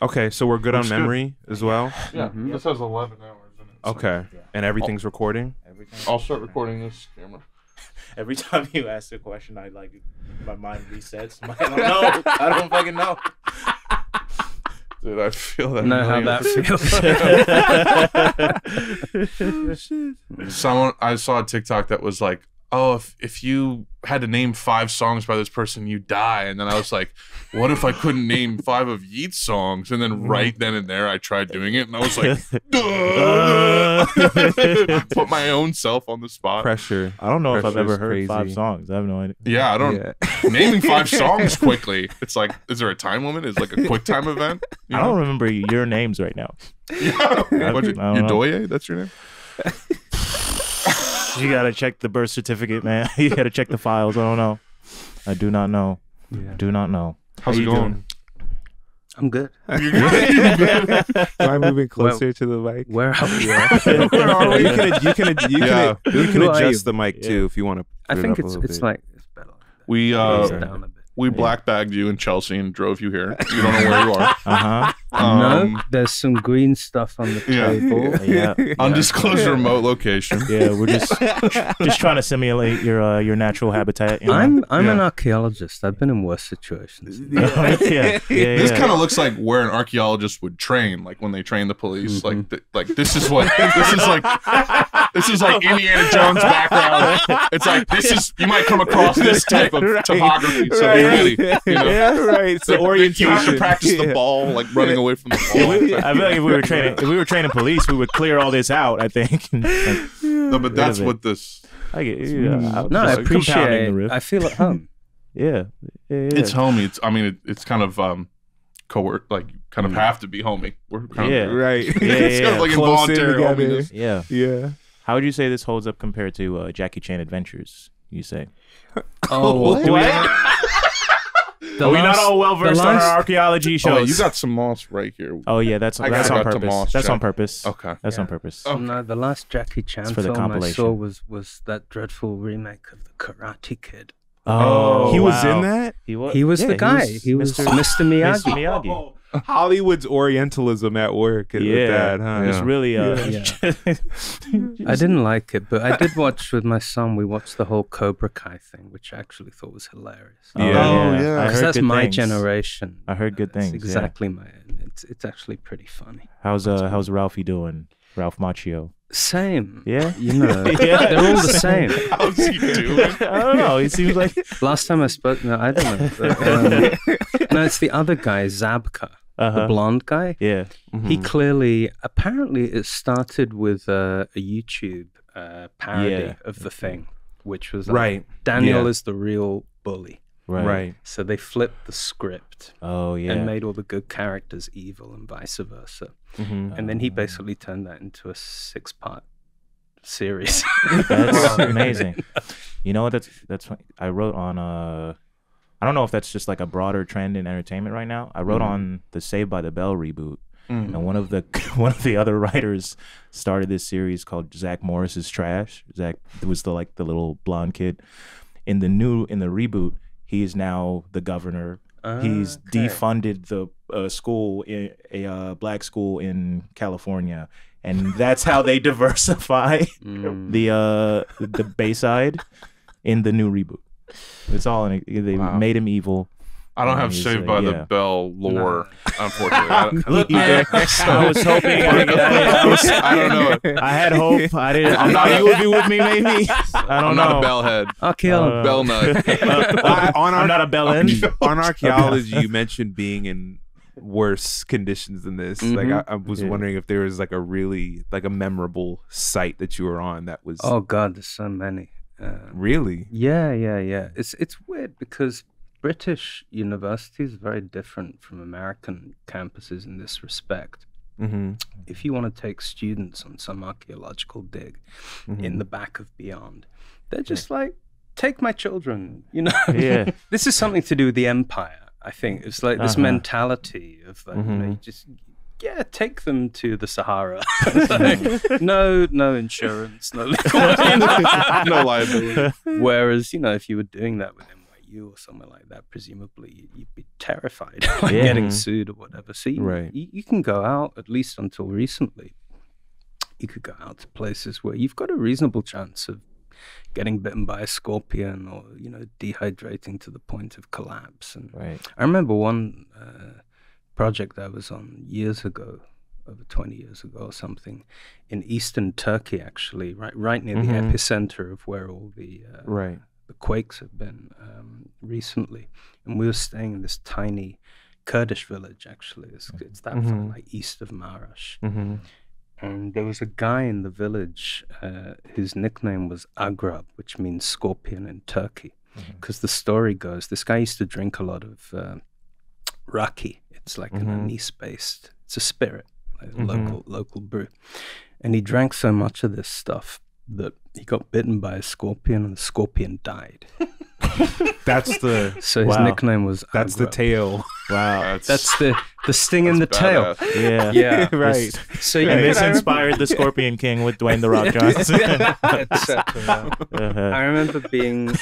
Okay, so we're good Looks on good. memory as well. Yeah, Mhm. this has 11 hours in it. so Okay, and everything's recording. Everything. I'll start recording this camera. Every time you ask a question, I like my mind resets. I'm like, I don't know. I don't fucking know. Dude, I feel that. know how million that percent. feels. Someone I saw a TikTok that was like, "Oh, if if you had to name five songs by this person, you die." And then I was like, "What if I couldn't name five of Yeat's songs?" And then mm-hmm. right then and there, I tried doing it, and I was like. Duh! "Put my own self on the spot." Pressure. I don't know if I've ever heard five crazy. songs. I have no idea. Yeah, I don't. Yeah. Naming five songs quickly. It's like, is there a time limit? Is like a quick time event? You I don't remember your names right now. Yeah. What's your, I don't your know. That's your name? You gotta check the birth certificate, man. you gotta check the files. I don't know. I do not know. Yeah. Do not know. How's How it you going? I'm good. Am I moving closer to the mic? Where are we? Where are we? You can you can you Yeah. can you can adjust you? the mic too if you want to. I think it's it's like it's better. Like. We Close uh down a bit. We black bagged you in Chelsea and drove you here. You don't know where you are. Uh huh. Um, no, there's some green stuff on the Yeah. table. Yeah. undisclosed remote location. Yeah. We're just just trying to simulate your uh, your natural habitat. You know? I'm I'm an archaeologist. I've been in worse situations. yeah. Yeah. This yeah. kind of looks like where an archaeologist would train, like when they train the police. Mm-hmm. Like, th- like this is what this is like. This is like Indiana Jones background. It's like this is you might come across this type of topography, so be ready. You know? Yeah, right. So orientation. You have to practice the ball, like running away from the ball. we- I feel like if we were training, if we were training police, we would clear all this out. I think. Like, No, but that's what this. I get, yeah, I'm No, I just compounding appreciate. the. I feel at home. Yeah, yeah, yeah. It's homey. It's. I mean, it, it's kind of um, coerc like kind of have to be homey. We're kind Yeah. of Right. Yeah, it's kind of like Close in involuntary together. hominess. yeah. Yeah. How would you say this holds up compared to uh, Jackie Chan Adventures? You say? Oh, What? do we- Are the we not all well versed the on our archaeology oh, shows? Oh, you got some moss right here. Oh yeah, that's I that's on got to purpose. Moss That's check. on purpose. Okay. That's on Yeah. purpose. Oh. No, the last Jackie Chan It's for the film I compilation. saw was was that dreadful remake of the Karate Kid. Oh, he was wow. in that. He was. He was yeah, the guy. He was, Mr. Mr. Miyagi. Mr. Miyagi. Hollywood's Orientalism at work. with Yeah, that, huh? it's really. Uh, I didn't like it, but I did watch with my son. We watched the whole Cobra Kai thing, which I actually thought was hilarious. Oh, Yeah. Oh, yeah. I Because heard that's good my things. generation. I heard good That's things. yeah. exactly my. It's it's actually pretty funny. How's uh How's Ralphie doing? Ralph Macchio. Same. Yeah. You know, Yeah. they're all the same. How's he doing? I don't know. It seems like. Last time I spoke, no, I don't know. but, um, no, it's the other guy, Zabka, the Uh-huh. blonde guy. Yeah. He clearly, apparently, it started with uh, a YouTube uh, parody Yeah. of the thing, which was like, Right. Daniel Yeah. is the real bully. Right. Right. So they flipped the script Oh yeah. and made all the good characters evil and vice versa. Mhm. And then he basically turned that into a six part series. That's amazing. You know what? That's that's. funny. I wrote on uh, I don't know if that's just like a broader trend in entertainment right now. I wrote on the Saved by the Bell reboot, Mm. and one of the one of the other writers started this series called Zach Morris's Trash. Zach was the like the little blonde kid. In the new in the reboot, he is now the governor. He's Okay. defunded the uh, school, in, a uh, black school in California, and that's how they diversify Mm. the uh the Bayside in the new reboot. It's all in. They Wow. made him evil. I don't have He's, Saved uh, by yeah. the Bell lore, unfortunately. I don't, Look, I was hoping. I, I, I don't know. I had hope. I didn't. I thought you would be with me, maybe. I don't I'm know. not a bell head. I'll kill him. Uh, bell nut. Well, on I'm not a bell end. on archaeology, you mentioned being in worse conditions than this. Like I, I was Yeah. wondering if there was like a really like a memorable site that you were on that was oh, God, there's so many. Uh, really Yeah, yeah, yeah. It's it's weird because British universities are very different from American campuses in this respect. mm-hmm. If you want to take students on some archaeological dig Mm-hmm. in the back of Beyond, they're just like, take my children. You know, Yeah. this is something to do with the empire. I think it's like this Uh-huh. mentality of like, you know, you just yeah, take them to the Sahara. Like, no, no insurance, no no liability. Whereas, you know, if you were doing that with NYU or somewhere like that, presumably you- you'd be terrified of getting Mhm. sued or whatever. So you, Right. you, you can go out, at least until recently, you could go out to places where you've got a reasonable chance of getting bitten by a scorpion or, you know, dehydrating to the point of collapse. And Right. I remember one uh, project I was on years ago, over 20 years ago or something, in eastern Turkey, actually, right, right near Mhm. the epicenter of where all the uh, Right. The quakes have been um, recently. And we were staying in this tiny Kurdish village, actually. It's, it's that far, Mhm. like east of Marash. Mm-hmm. And there was a guy in the village uh, whose nickname was Agrab, which means scorpion in Turkey. Because the story goes, this guy used to drink a lot of uh, raki. It's like an Mhm. anise based, it's a spirit, like a Mhm. local, local brew. And he drank so much of this stuff that he got bitten by a scorpion and the scorpion died. That's the So his Wow. nickname was that's the tail. Wow. That's the, the sting in the that's tail. Yeah. Yeah. right. So you And this inspired the Scorpion King with Dwayne the Rock Johnson. etc. Uh-huh. I remember being,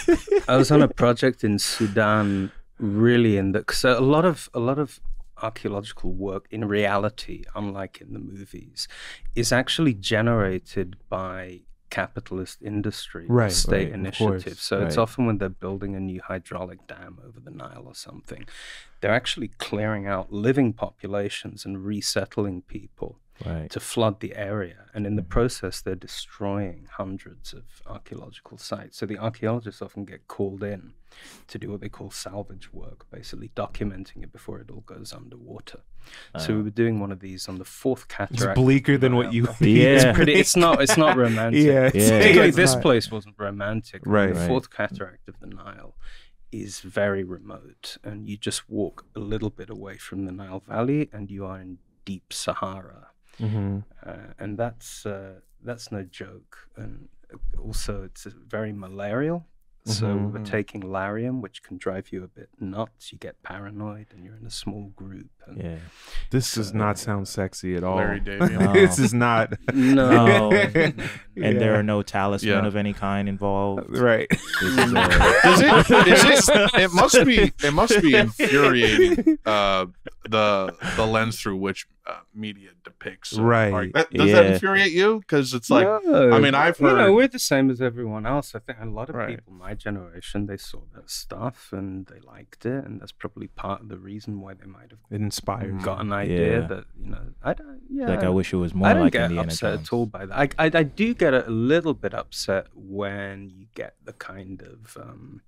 I was on a project in Sudan, really in the, because a lot of a lot of archaeological work in reality, unlike in the movies, is actually generated by capitalist industry, Right, state right, initiative. So it's often when they're building a new hydraulic dam over the Nile or something, they're actually clearing out living populations and resettling people Right. to flood the area. And in the process, they're destroying hundreds of archaeological sites. So the archaeologists often get called in to do what they call salvage work, basically documenting it before it all goes underwater. so we ah. were doing one of these on the fourth cataract. It's bleaker than what you. Yeah. It's pretty. It's not. It's not romantic. Yeah. it's- Yeah. Particularly this not. place wasn't romantic. Right. The Right. fourth cataract of the Nile is very remote, and you just walk a little bit away from the Nile Valley, and you are in deep Sahara Mhm. uh, and that's uh, that's no joke. And also, it's uh, very malarial. So Mhm. we're taking Lariam, which can drive you a bit nuts. You get paranoid, and you're in a small group. And Yeah. This does not sound sexy at all. Larry David. No. this is not. No, No. no, And there are no talisman Yeah. of any kind involved. right. This is, uh, Does it, is it, it must be it must be infuriating uh, the the lens through which uh, media depicts uh, Right. art. That- does that infuriate you? Because it's like No. I mean, I've You know, we're the same as everyone else. I think a lot of Right. people my generation they saw that stuff and they liked it, and that's probably part of the reason why they might have It inspired. got an idea Yeah. that you know. I don't. Yeah. like I wish it was more I don't like get Indiana upset Jones. at all by that. I, I, I do get a little bit upset when you get the kind of um,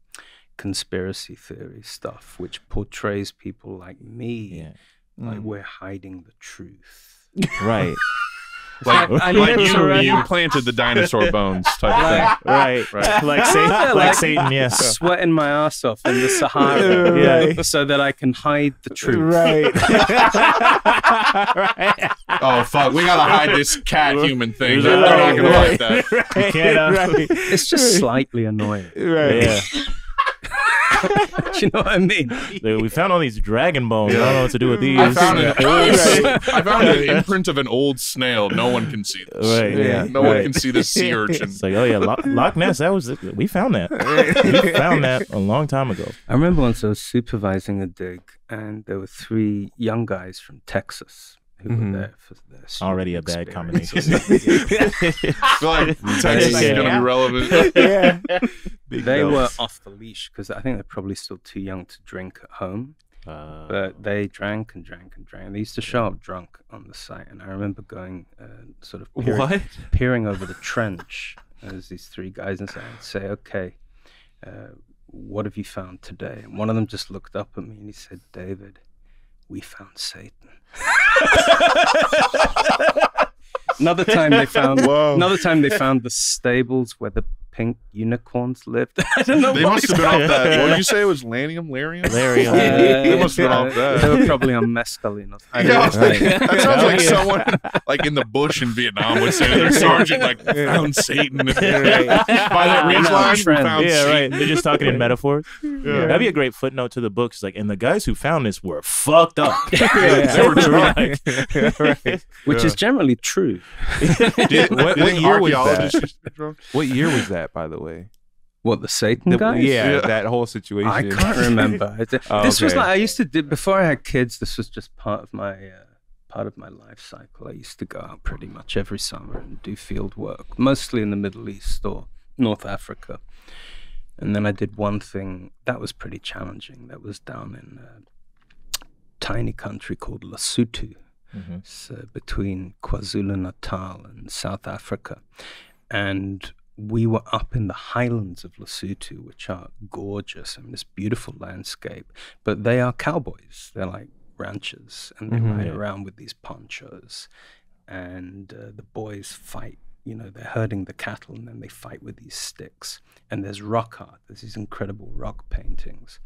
conspiracy theory stuff which portrays people like me Yeah. Like Mm. we're hiding the truth. Right. like, I like you you planted the dinosaur bones type Like- thing. Right. Right. Like Satan. Like, like- Satan. Yes. Sweating my ass off in the Sahara, Right. so that I can hide the truth. Right. Oh fuck, we gotta hide this cat human thing. They're not gonna like that. You can't, uh, It's just slightly annoying. right. Yeah. Do you know what I mean? Dude, we found all these dragon bones. I don't know what to do with these. I found an old, I found an imprint of an old snail. No one can see this. Right. Yeah. No one can see this sea urchin. It's like, oh yeah, Loch, Loch Ness. That was. We found that. We found that a long time ago. I remember once I was supervising a dig, and there were three young guys from Texas who Mhm. were there for their Already a bad combination. I feel like Texas is Yeah. gonna be relevant. yeah. Big they were off the leash because I think they're probably still too young to drink at home. Uh, But they drank and drank and drank. They used to show up drunk on the site, and I remember going, uh, sort of peering, What? peering over the trench as these three guys and say, say, "Okay, uh, what have you found today?" And one of them just looked up at me and he said, "David, we found Satan." another time they found Whoa. another time they found the stables where the pink unicorns lived. I don't know. They what must have been off that. What did you say it was Lanium? Larium? Larry, Uh, They must have been off that. They were probably on mescaline. or- I Yeah, I don't was know. thinking- that sounds like someone like in the bush in Vietnam would say their sergeant like found Satan. By that ridge Yeah. line, we found yeah, right. They're just talking in metaphors. That'd be a great footnote to the book. It's like, and the guys who found this were fucked up. They were drunk. right. Which is generally true. Did, What- what year was that? archaeologists used to be drunk? What year was that, by the way? What the Satan The- guys? yeah, Yeah. that whole situation. I can't remember. I did- Oh, this was like I used to do before I had kids. This was just part of my uh, part of my life cycle. I used to go out pretty much every summer and do field work, mostly in the Middle East or North Africa. And then I did one thing that was pretty challenging. That was down in a tiny country called Lesotho. Mhm. It's uh, between KwaZulu Natal and South Africa. And we were up in the highlands of Lesotho, which are gorgeous I and this beautiful landscape. But they are cowboys. They're like ranchers and they Mhm. ride around with these ponchos. And uh, the boys fight. You know, they're herding the cattle and then they fight with these sticks. And there's rock art. There's these incredible rock paintings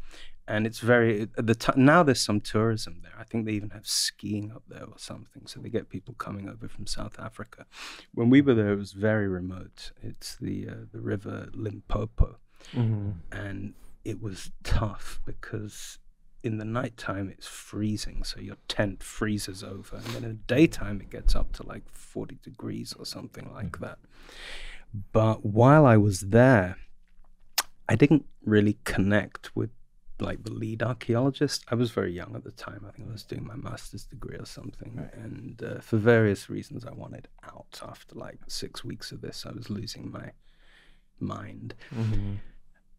and it's very the time now there's some tourism there. I think they even have skiing up there or something so they get people coming over from south africa. When we were there it was very remote. It's the uh, the river limpopo. Mhm. and it was tough because in the nighttime it's freezing so your tent freezes over and then in the daytime it gets up to like 40 degrees or something like that. But while i was there i didn't really connect with like the lead archaeologist. I was very young at the time. I think i was doing my master's degree or something. And uh, for various reasons i wanted out after like six weeks of this. I was losing my mind. Mhm.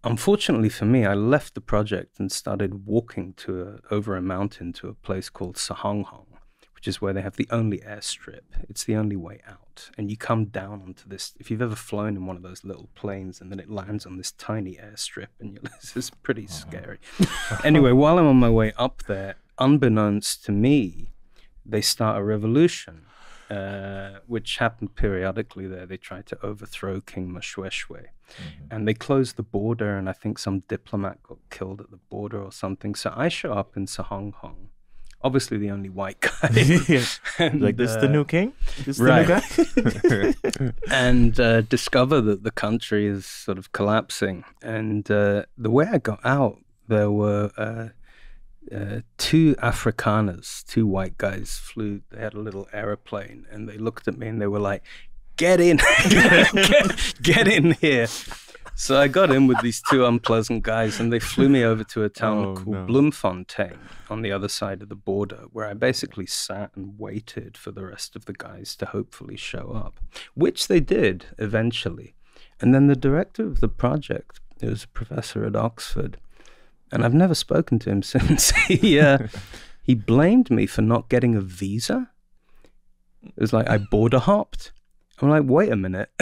unfortunately for me, I left the project and started walking to a, over a mountain to a place called Sehonghong, which is where they have the only airstrip. It's the only way out, and you come down onto this. If you've ever flown in one of those little planes and then it lands on this tiny airstrip, and you're, this is pretty scary. anyway, while I'm on my way up there, unbeknownst to me, they start a revolution. Uh, which happened periodically there. They tried to overthrow King Moshoeshoe and they closed the border and i think some diplomat got killed at the border or something so i show up in sehonghong obviously the only white guy Yeah. and, like this the uh, new king? This right. the new guy? and uh, discover that the country is sort of collapsing and uh, the way i got out there were uh, uh, two Afrikaners, two white guys flew. They had a little aeroplane, and they looked at me and they were like, "Get in, get, get in here." So I got in with these two unpleasant guys, and they flew me over to a town Oh, called no. Bloemfontein on the other side of the border, where I basically sat and waited for the rest of the guys to hopefully show up, which they did eventually. And then the director of the project, who was a professor at Oxford, and I've never spoken to him since. he uh, he blamed me for not getting a visa. It was like I border hopped. I'm like, wait a minute.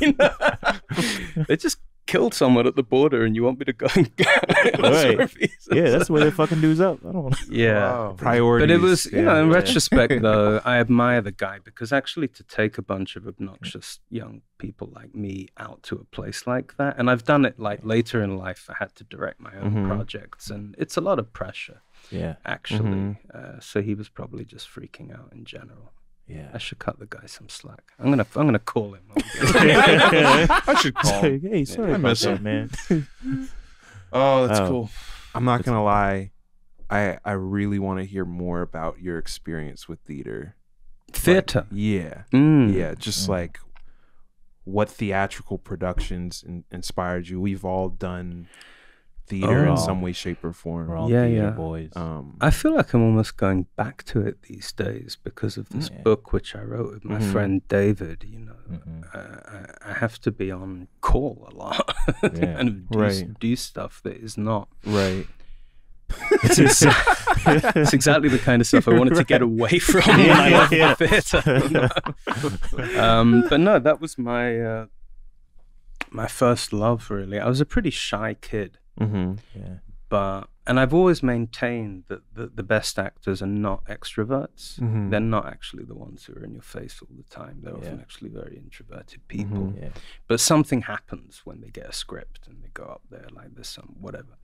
You know? They just killed someone at the border, and you want me to go and get ask Right. visa? yeah, that's where they fucking dudes up. I don't want to. yeah. Priorities. But it was, you know, yeah. in retrospect, though, I admire the guy because actually to take a bunch of obnoxious young people like me out to a place like that, and I've done it like later in life, I had to direct my own Mhm. projects, and it's a lot of pressure, Yeah, actually. Mhm. Uh, so he was probably just freaking out in general. Yeah. I should cut the guy some slack. I'm gonna, I'm gonna call him. I should call. him. hey, sorry I about miss that, him. man. Oh, that's Oh. cool. I'm not gonna lie. I I really want to hear more about your experience with theater. Theater. Yeah, Mm. yeah. Just Mm. like what theatrical productions in, inspired you. We've all done theater Oh. in some way, shape, or form. We're all Yeah, yeah. boys. Um, I feel like I'm almost going back to it these days because of this Yeah. book which I wrote with my Mhm. friend David. You know, Mhm. uh, I, I have to be on call a lot Yeah. and do, Right. do stuff that is not. right. It's, exa- it's exactly the kind of stuff I wanted to get away from when I left Yeah. the theatre. um, but no, that was my uh, my first love. Really, I was a pretty shy kid Mm-hmm. yeah. but and I've always maintained that the, the best actors are not extroverts. Mhm. They're not actually the ones who are in your face all the time. They're often actually very introverted people. Mhm. Yeah. But something happens when they get a script and they go up there like this, some whatever.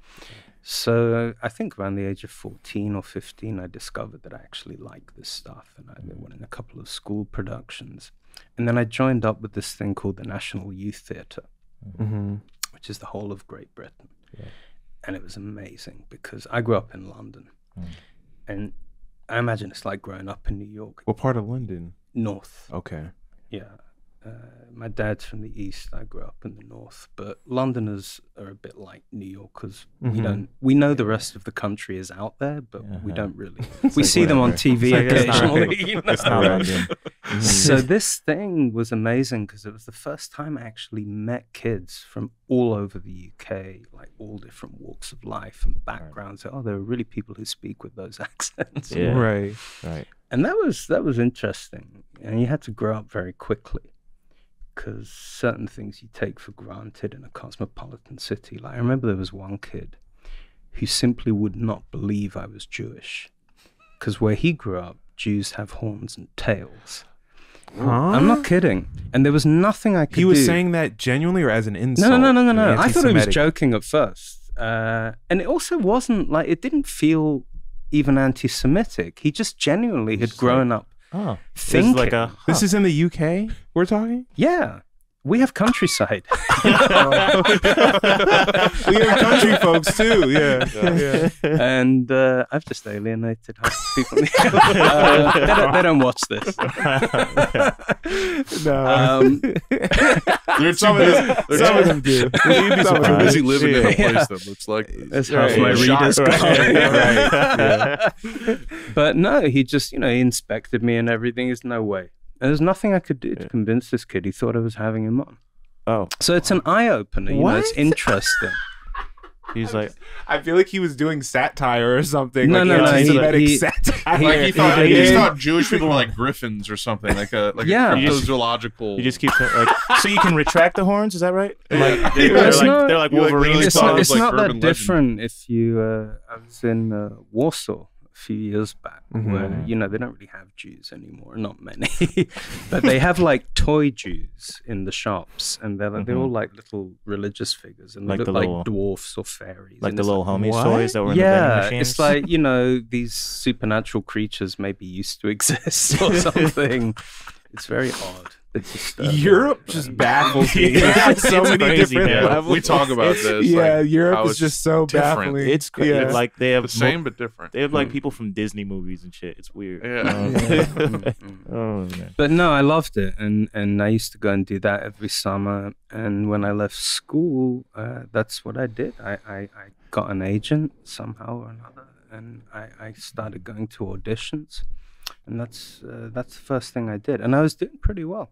So I think around the age of fourteen or fifteen, I discovered that I actually like this stuff, and I went in a couple of school productions, and then I joined up with this thing called the National Youth Theatre Mm-hmm. which is the whole of Great Britain. Yeah. And it was amazing because I grew up in London. Mm. And I imagine it's like growing up in New York, What part of London? north. Okay. Yeah. Uh, my dad's from the east. I grew up in the north, but Londoners are a bit like New Yorkers. We Mhm. don't. We know the rest of the country is out there, but we Uh-huh. don't really. It's we like see them on. TV It's like, it's not- occasionally. you know? It's not so this thing was amazing because it was the first time I actually met kids from all over the UK, like all different walks of life and backgrounds. Oh, there are really people who speak with those accents, Yeah. Right. Right. and that was that was interesting. And you had to grow up very quickly because certain things you take for granted in a cosmopolitan city. Like I remember there was one kid who simply would not believe I was Jewish because where he grew up, Jews have horns and tails. Huh? I'm not kidding. And there was nothing I could He was do. saying that genuinely or as an insult? no, no, no, no, no, no. I thought he was joking at first. Uh, and it also wasn't like, it didn't feel even anti Semitic. He just genuinely had grown up Oh, this is like a. This is in the UK. We're talking. yeah. We have countryside. we have country folks too. Yeah. yeah. and uh, I've just alienated half the people. uh, they, don't, they don't watch this. No. Um, They're some too of busy. them, They're some too- of them do. You'd be Some of busy do. living in a Yeah. place that looks like this. That's half Right. my Shock- readers. right, yeah. but no, he just, you know, he inspected me and everything. There's no way. And there's nothing I could do to convince this kid. He thought I was having him on. Oh, So it's an eye opener. You know, it's interesting. he's like. I feel like he was doing satire or something. No, like no, no, he- anti-Semitic he- satire. Like he thought, he he just thought Jewish people were like griffins or something, like a like Yeah. a You cryptozoological. You just keep like so you can retract the horns. Is that right? Like they, are like not- they're like Wolverine really it's not, it's like not that legend. different if you. Uh, I was in uh, Warsaw a few years back, where Mhm. you know they don't really have Jews anymore, not many, but they have like toy Jews in the shops, and they're like, they're all like little religious figures, and they Like look the like little- dwarfs or fairies, like and the little homies what? toys that were in the vending yeah, machines. it's like you know these supernatural creatures maybe used to exist or something. it's very odd. It's disturbing. Europe just baffles me Yeah, on so it's many crazy, different man. levels. We talk about this, Yeah, like, Europe is just so different. baffling. it's crazy. Yeah. Like they have the same but different. They have like people from Disney movies and shit. It's weird. Yeah. Um, Mm, mm. oh man. But no, I loved it, and and I used to go and do that every summer. And when I left school, uh, that's what I did. I, I I got an agent somehow or another, and I I started going to auditions, and that's uh, that's the first thing I did, and I was doing pretty well.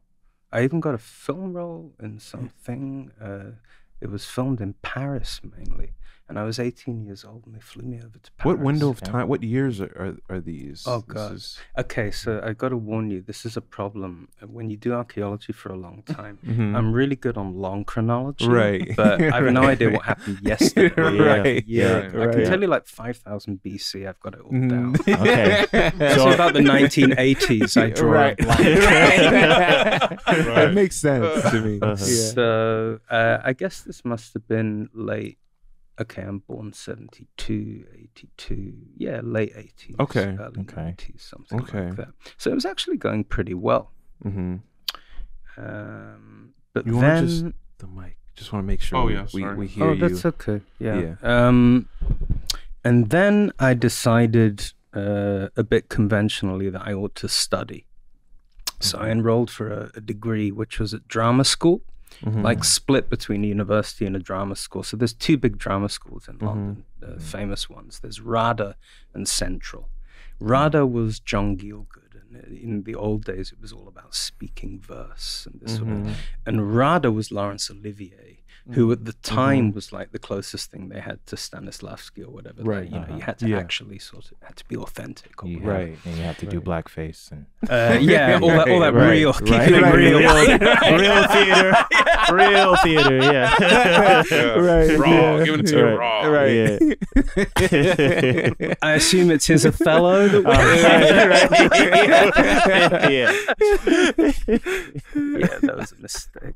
I even got a film role in something. Uh, it was filmed in Paris mainly, and I was 18 years old, and they flew me over to Paris. What window of time? What years are are, are these? Oh, God. is- Okay, so I got to warn you, this is a problem. Uh, When you do archaeology for a long time, Mhm. I'm really good on long chronology. Right. But I have no idea what happened yesterday. Right, Yeah. yeah, I can right. tell you like 5000 BC, I've got it all Mhm. down. Okay. So about the 1980s, I draw right. a blank. right. That makes sense to me. Uh-huh. Yeah. So uh, I guess this must have been late. Okay, I'm born 72, 82. Yeah, late 80s. Okay, Early okay. 90s, something Okay. like that. So it was actually going pretty well. hmm Um, but You wanna then, just- The mic. Just want to make sure Oh, we, yeah, we, sorry. we hear oh, you. that's okay. Yeah. Yeah. Um, and then I decided uh, a bit conventionally that I ought to study. So I enrolled for a, a degree, which was at drama school, Mhm. like split between a university and a drama school. So there's two big drama schools in London, uh, famous ones. There's RADA and Central. RADA was John Gielgud, and in the old days it was all about speaking verse and this sort of. Mhm. And RADA was Laurence Olivier, who at the time was like the closest thing they had to Stanislavski or whatever. Right, That, you know, you uh-huh. had to Yeah. actually sort of had to be authentic. Or You whatever. Right. And you have to do blackface and Uh, yeah, all that, all that Right, real, right, keeping right, it real. real theater, real theater. Yeah. Right. Raw, yeah. giving it to you Right. raw. Right. Yeah. I assume it's his Othello. That Oh, we- yeah. yeah, that was a mistake.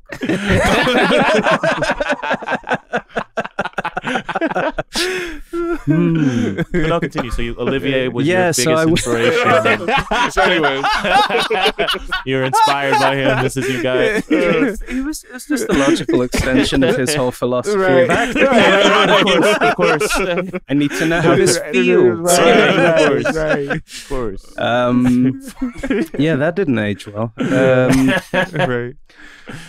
Hmm. But I'll continue. So you, Olivier was Yeah, your biggest I was- inspiration. so anyways, You're inspired by him. This is your guy. he was, it was just the logical extension of his whole philosophy Right. of acting. of course, of course. I need to know how this feels. Right, Right, right. right. Of course. Um, yeah, that didn't age well. Um, right.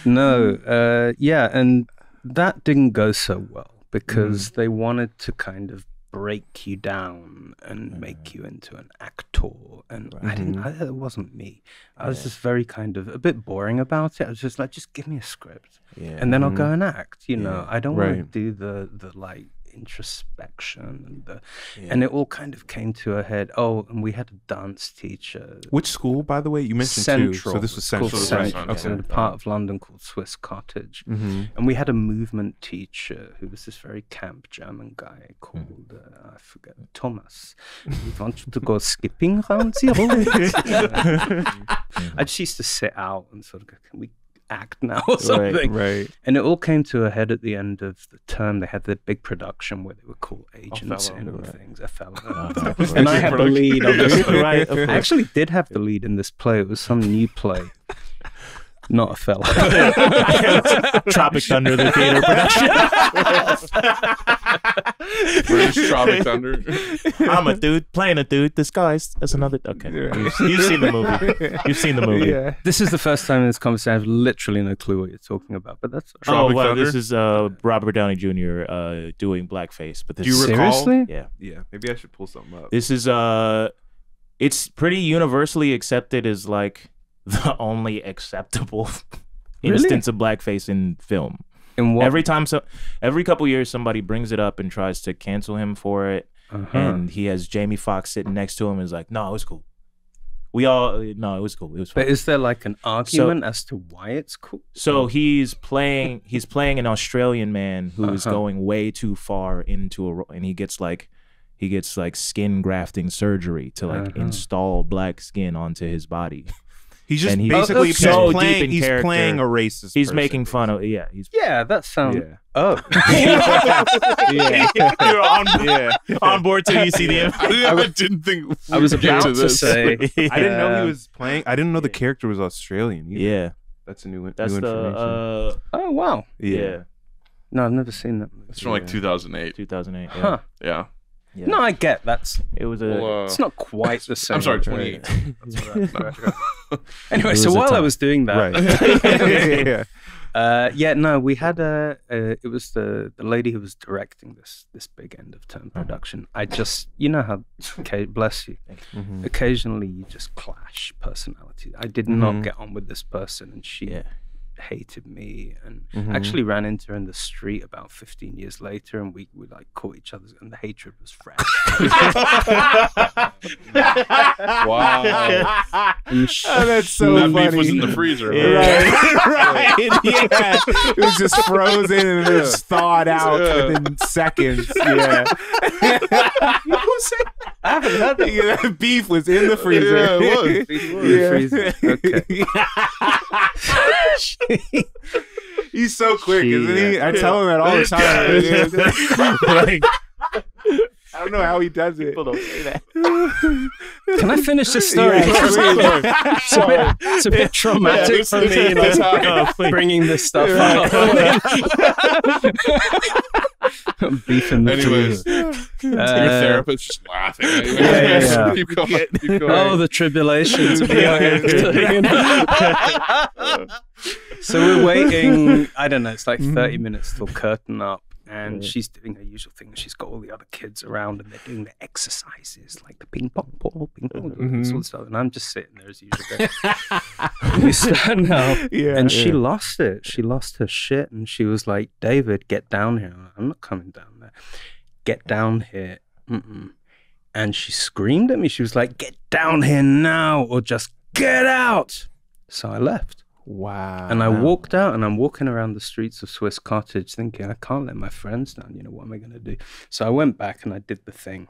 no, uh, yeah, and that didn't go so well because mm. they wanted to kind of break you down and mm. make you into an actor, and I didn't. Mm-hmm. I, it wasn't me. I was just very kind of a bit boring about it. I was just like, just give me a script, Yeah. and then I'll go mm. and act. You know, I don't want to do the the like introspection and the, and it all kind of came to a head. Oh, and we had a dance teacher Which school, by the way? You mentioned Central. two. So this was called Central. Central. right? Central. Okay. in a part of London called Swiss Cottage. Mm-hmm. And we had a movement teacher who was this very camp German guy called, uh, I forget, Thomas. We wanted to go skipping around the road. I just used to sit out and sort of go, can we act now or something? Right. right. And it all came to a head at the end of the term. They had the big production where they would call agents Othello, and right. things. Othello. Uh-huh. and I had the lead, obviously. Right, I actually did have the lead in this play. It was some new play, not a fella. Tropic Thunder, the theater production. British Tropic Thunder. I'm a dude playing a dude disguised as another. Okay, you've, you've seen the movie. You've seen the movie. Yeah. this is the first time in this conversation. I have literally no clue what you're talking about, but that's Oh Tropic well, Thunder? this is uh, Robert Downey Jr. Uh, doing blackface, but this Do you is- recall? seriously. yeah, Yeah. Maybe I should pull something up. this is uh, it's pretty universally accepted as like the only acceptable Really? instance of blackface in film. What? Every time so, every couple years somebody brings it up and tries to cancel him for it, Uh-huh. and he has Jamie Foxx sitting next to him and is like, "No, it was cool. We all no, it was cool. It was fine." But is there like an argument as to why it's cool? So he's playing he's playing an Australian man who is Uh-huh. going way too far into a ro- and he gets like he gets like skin grafting surgery to like Uh-huh. install black skin onto his body. He's just And he- basically he's so deep playing, in he's character. playing a racist. He's person, making fun of yeah, he's Yeah, that sounds. Yeah. Oh. yeah. You're on, yeah. on board till you see the I, I didn't think I was about to to this. say. I didn't know he was playing. I didn't know the character was Australian. Either. Yeah, That's a new, that's new the information. uh Oh wow. yeah, No, I've never seen that movie. It's from like 2008. 2008. Yeah. Huh. Yeah. Yeah. No, I get that's. It was a Well, uh, It's not quite the same. I'm sorry, Right. 28. That's what Anyway, so while I was doing that, right. yeah. Uh, yeah, no, we had a. Uh, it was the the lady who was directing this this big end of term Uh-huh. production. I just, you know how, okay, bless you. Mhm. Occasionally, you just clash personality. I did not Mhm. get on with this person, and she Yeah. Hated me. And Mhm. Actually ran into her in the street about 15 years later, and we, we like caught each other, and the hatred was fresh. wow. And she, Oh, that's so that funny. beef was in the freezer. Right, right, yeah. It was just frozen and then it's thawed out Yeah. within seconds. Yeah, I haven't heard that. yeah, that beef was in the freezer. Yeah, it was. Before the freezer. Okay. He's so quick, She, isn't he? I tell him that all the time. like, I don't know how he does it. people don't say that. Can I finish this story? Yeah, please. it's, a bit, it's a bit traumatic this- for me this- like, No, please. bringing this stuff up. Beef in the Anyways, freezer. your Uh, therapist just laughing. At. Yeah, yeah, yeah. keep going. Keep going. Oh, the tribulations of the actor, so we're waiting. I don't know. It's like thirty minutes till curtain up, and she's doing her usual thing. She's got all the other kids around, and they're doing the exercises, like the ping pong ball, ping pong, all this sort of mm-hmm. stuff. And I'm just sitting there as usual. We stand up, Yeah, and she lost it. She lost her shit, and she was like, "David, get down here." I'm like, I'm not coming down there. Get down here. Mm-mm. And she screamed at me. She was like, "Get down here now, or just get out." So I left, Wow. and I walked out, and I'm walking around the streets of Swiss Cottage, thinking, "I can't let my friends down. You know what am I going to do?" So I went back and I did the thing.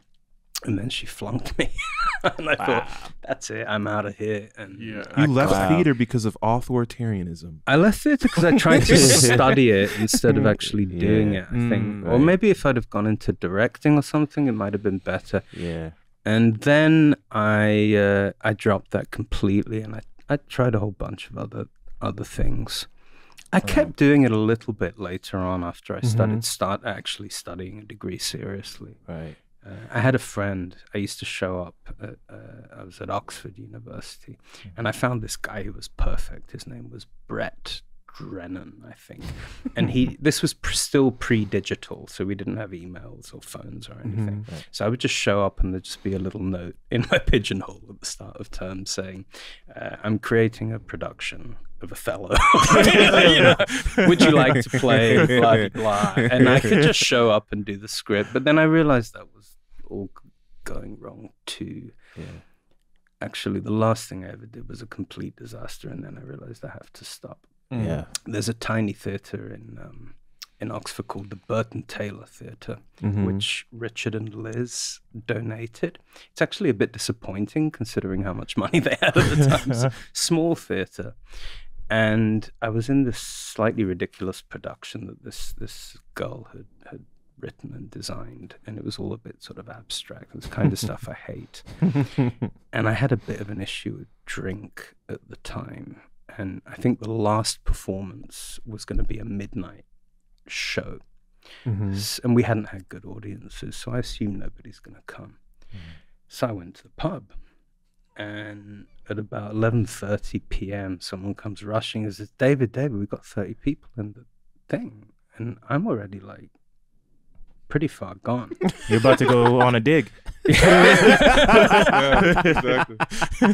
and then she flunked me, and I thought, "That's it, I'm out of here." And Yeah. I You left Wow. theater because of authoritarianism. I left theatre because I tried to study it instead of actually doing it. I think, Mm, or maybe if I'd have gone into directing or something, it might have been better. Yeah. And then I uh, I dropped that completely, and I I tried a whole bunch of other other things. I kept doing it a little bit later on after I started start actually studying a degree seriously. Right. Uh, I had a friend. I used to show up. At, uh, I was at Oxford University, and I found this guy who was perfect. His name was Brett Drennan, I think. And he, this was pr- still pre-digital, so we didn't have emails or phones or anything. So I would just show up, and there'd just be a little note in my pigeonhole at the start of term saying, uh, "I'm creating a production." Of Othello, you know, would you like to play? Blah blah blah, and I could just show up and do the script. But then I realized that was all going wrong too. Yeah. Actually, the last thing I ever did was a complete disaster, and then I realized I have to stop. Yeah. There's a tiny theatre in um, in Oxford called the Burton Taylor Theatre, Mhm. which Richard and Liz donated. It's actually a bit disappointing considering how much money they had at the time. It's a small theatre. And I was in this slightly ridiculous production that this this girl had, had written and designed, and it was all a bit sort of abstract. It's kind of stuff I hate. And I had a bit of an issue with drink at the time. And I think the last performance was going to be a midnight show. Mhm. S- And we hadn't had good audiences, so I assumed nobody's going to come. So I went to the pub, and at about 11:30 p.m., someone comes rushing and says, "David, David, we've got 30 people in the thing," and I'm already like pretty far gone. You're about to go on a dig. yeah, exactly.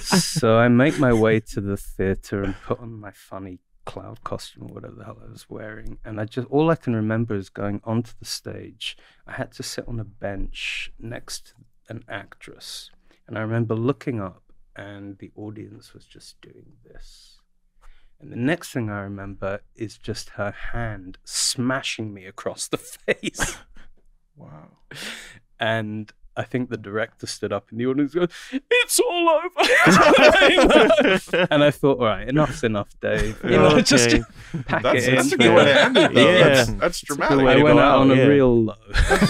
so I make my way to the theater and put on my funny cloud costume or whatever the hell I was wearing. And I just all I can remember is going onto the stage. I had to sit on a bench next to an actress. And I remember looking up and the audience was just doing this. And the next thing I remember is just her hand smashing me across the face. Wow. And I think the director stood up in the audience and goes, It's all over. and I thought, all right, enough's enough, Dave. You know, just Okay. pack That's, it that's a in. good way to end it, though. Yeah. That's, that's dramatic. I went go out on out, a real low.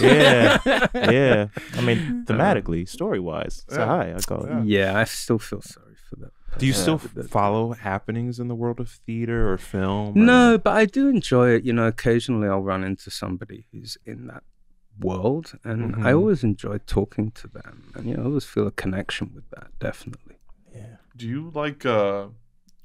yeah. Yeah. I mean, um, thematically, story wise, it's a Yeah. high. I call it. yeah, I still feel sorry for that. Do you Yeah. still That- follow happenings in the world of theater or film? or- No, but I do enjoy it. You know, occasionally I'll run into somebody who's in that world, and I Mhm. always enjoy talking to them, and you know, I always feel a connection with that. Definitely. Yeah. Do you like, uh,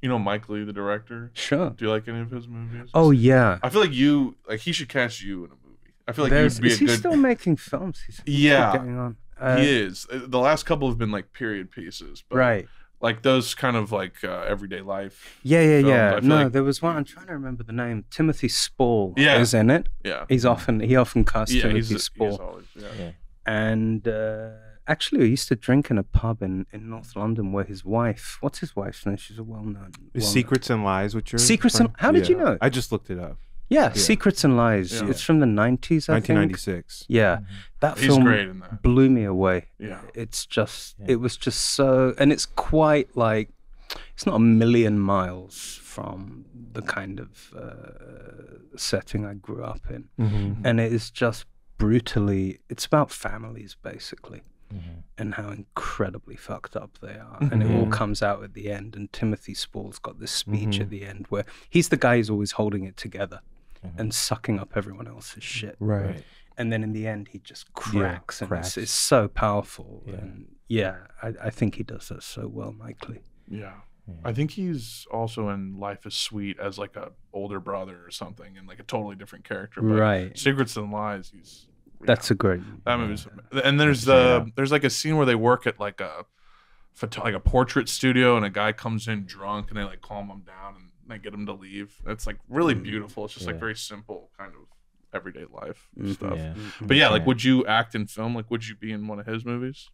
you know, Mike Leigh, the director? Sure. Do you like any of his movies? Oh yeah. I feel like you, like, he should cast you in a movie. I feel like There's, you'd be is a he good. still making films? He's Yeah. getting on. Uh, he is. Uh, The last couple have been like period pieces, but right. Like those kind of like uh, everyday life. Yeah, yeah, films, yeah. No, like- there was one. I'm trying to remember the name. Timothy Spall Yeah. is in it. Yeah. He's often he often casts Yeah, Timothy he's, he's Spall. always. Yeah. Yeah. And uh, actually, I used to drink in a pub in, in North London where his wife. What's his wife's name? She's a well known. Is Secrets and Lies, which you're Secrets and- how did you know? I just looked it up. Yeah, Secrets and Lies. Yeah. It's from the 90s, I think. 1996. Yeah, that He's film great in that. blew me away. Yeah. It's just, Yeah. it was just so, and it's quite like, it's not a million miles from the kind of uh, setting I grew up in. Mm-hmm. And it is just brutally, it's about families basically. Mm-hmm. And how incredibly fucked up they are, and it all Mhm. comes out at the end. And Timothy Spall's got this speech Mhm. at the end where he's the guy who's always holding it together Mhm. and sucking up everyone else's shit Right. and then in the end he just cracks and cracks. It's, it's so powerful Yeah. and yeah I, I think he does that so well Mike Leigh Yeah. Yeah. I think he's also in Life is Sweet as like a older brother or something, and like a totally different character. But right Secrets and Lies, he's that's a great that movie's. And there's Check it uh there's like a scene where they work at like a like a portrait studio, and a guy comes in drunk, and they like calm him down and they get him to leave. It's like really beautiful. It's just like very simple kind of everyday life Mhm. stuff. Yeah. But yeah, like would you act in film? Like would you be in one of his movies?